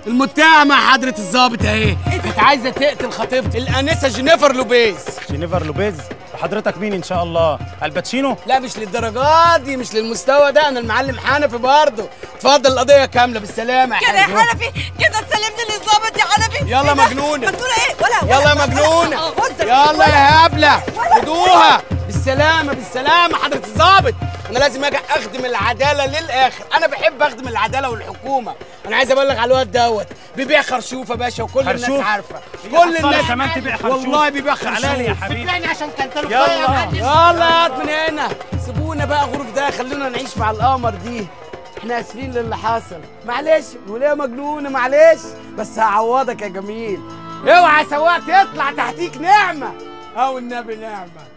Speaker 3: المتهمة حضرة الظابط أهي. كانت عايزة تقتل خطيبتي الأنسة جينيفر لوبيز.
Speaker 39: جينيفر لوبيز؟ وحضرتك مين إن شاء الله؟ الباتشينو؟
Speaker 3: لا مش للدرجات دي مش للمستوى ده. أنا المعلم حنفي برضه. اتفضل القضية كاملة بالسلامة. يا
Speaker 35: كده يا. حنفي؟ كده تسلمني للظابط يا حنفي؟
Speaker 3: يلا
Speaker 35: إيه ده؟
Speaker 3: مجنونة.
Speaker 35: مجنونة إيه؟ ولا
Speaker 3: يلا يا
Speaker 35: ولا- ولا- غزة.
Speaker 3: يلا يا هبلة. خدوها. بالسلامة بالسلامة حضرة الظابط أنا لازم أجي أخدم العدالة للآخر. أنا بحب أخدم العدالة والحكومة. أنا عايز أبلغ على الواد دوت. بيبيع خرشوف يا باشا وكل الناس
Speaker 39: هي
Speaker 3: كل الناس
Speaker 39: كمان تبيع خرشوف؟
Speaker 3: والله بيبيع خرشوف.
Speaker 39: تعالى يا حبيبي.
Speaker 34: عشان كانت له
Speaker 39: يلا.
Speaker 3: يلا يا واد من هنا. سيبونا بقى غرف ده خلونا نعيش مع القمر دي. إحنا آسفين للي حصل معلش وليه مجنونة؟ معلش. بس هعوضك يا جميل. اوعى سواق تطلع تحتيك نعمة. أو النبي نعمة.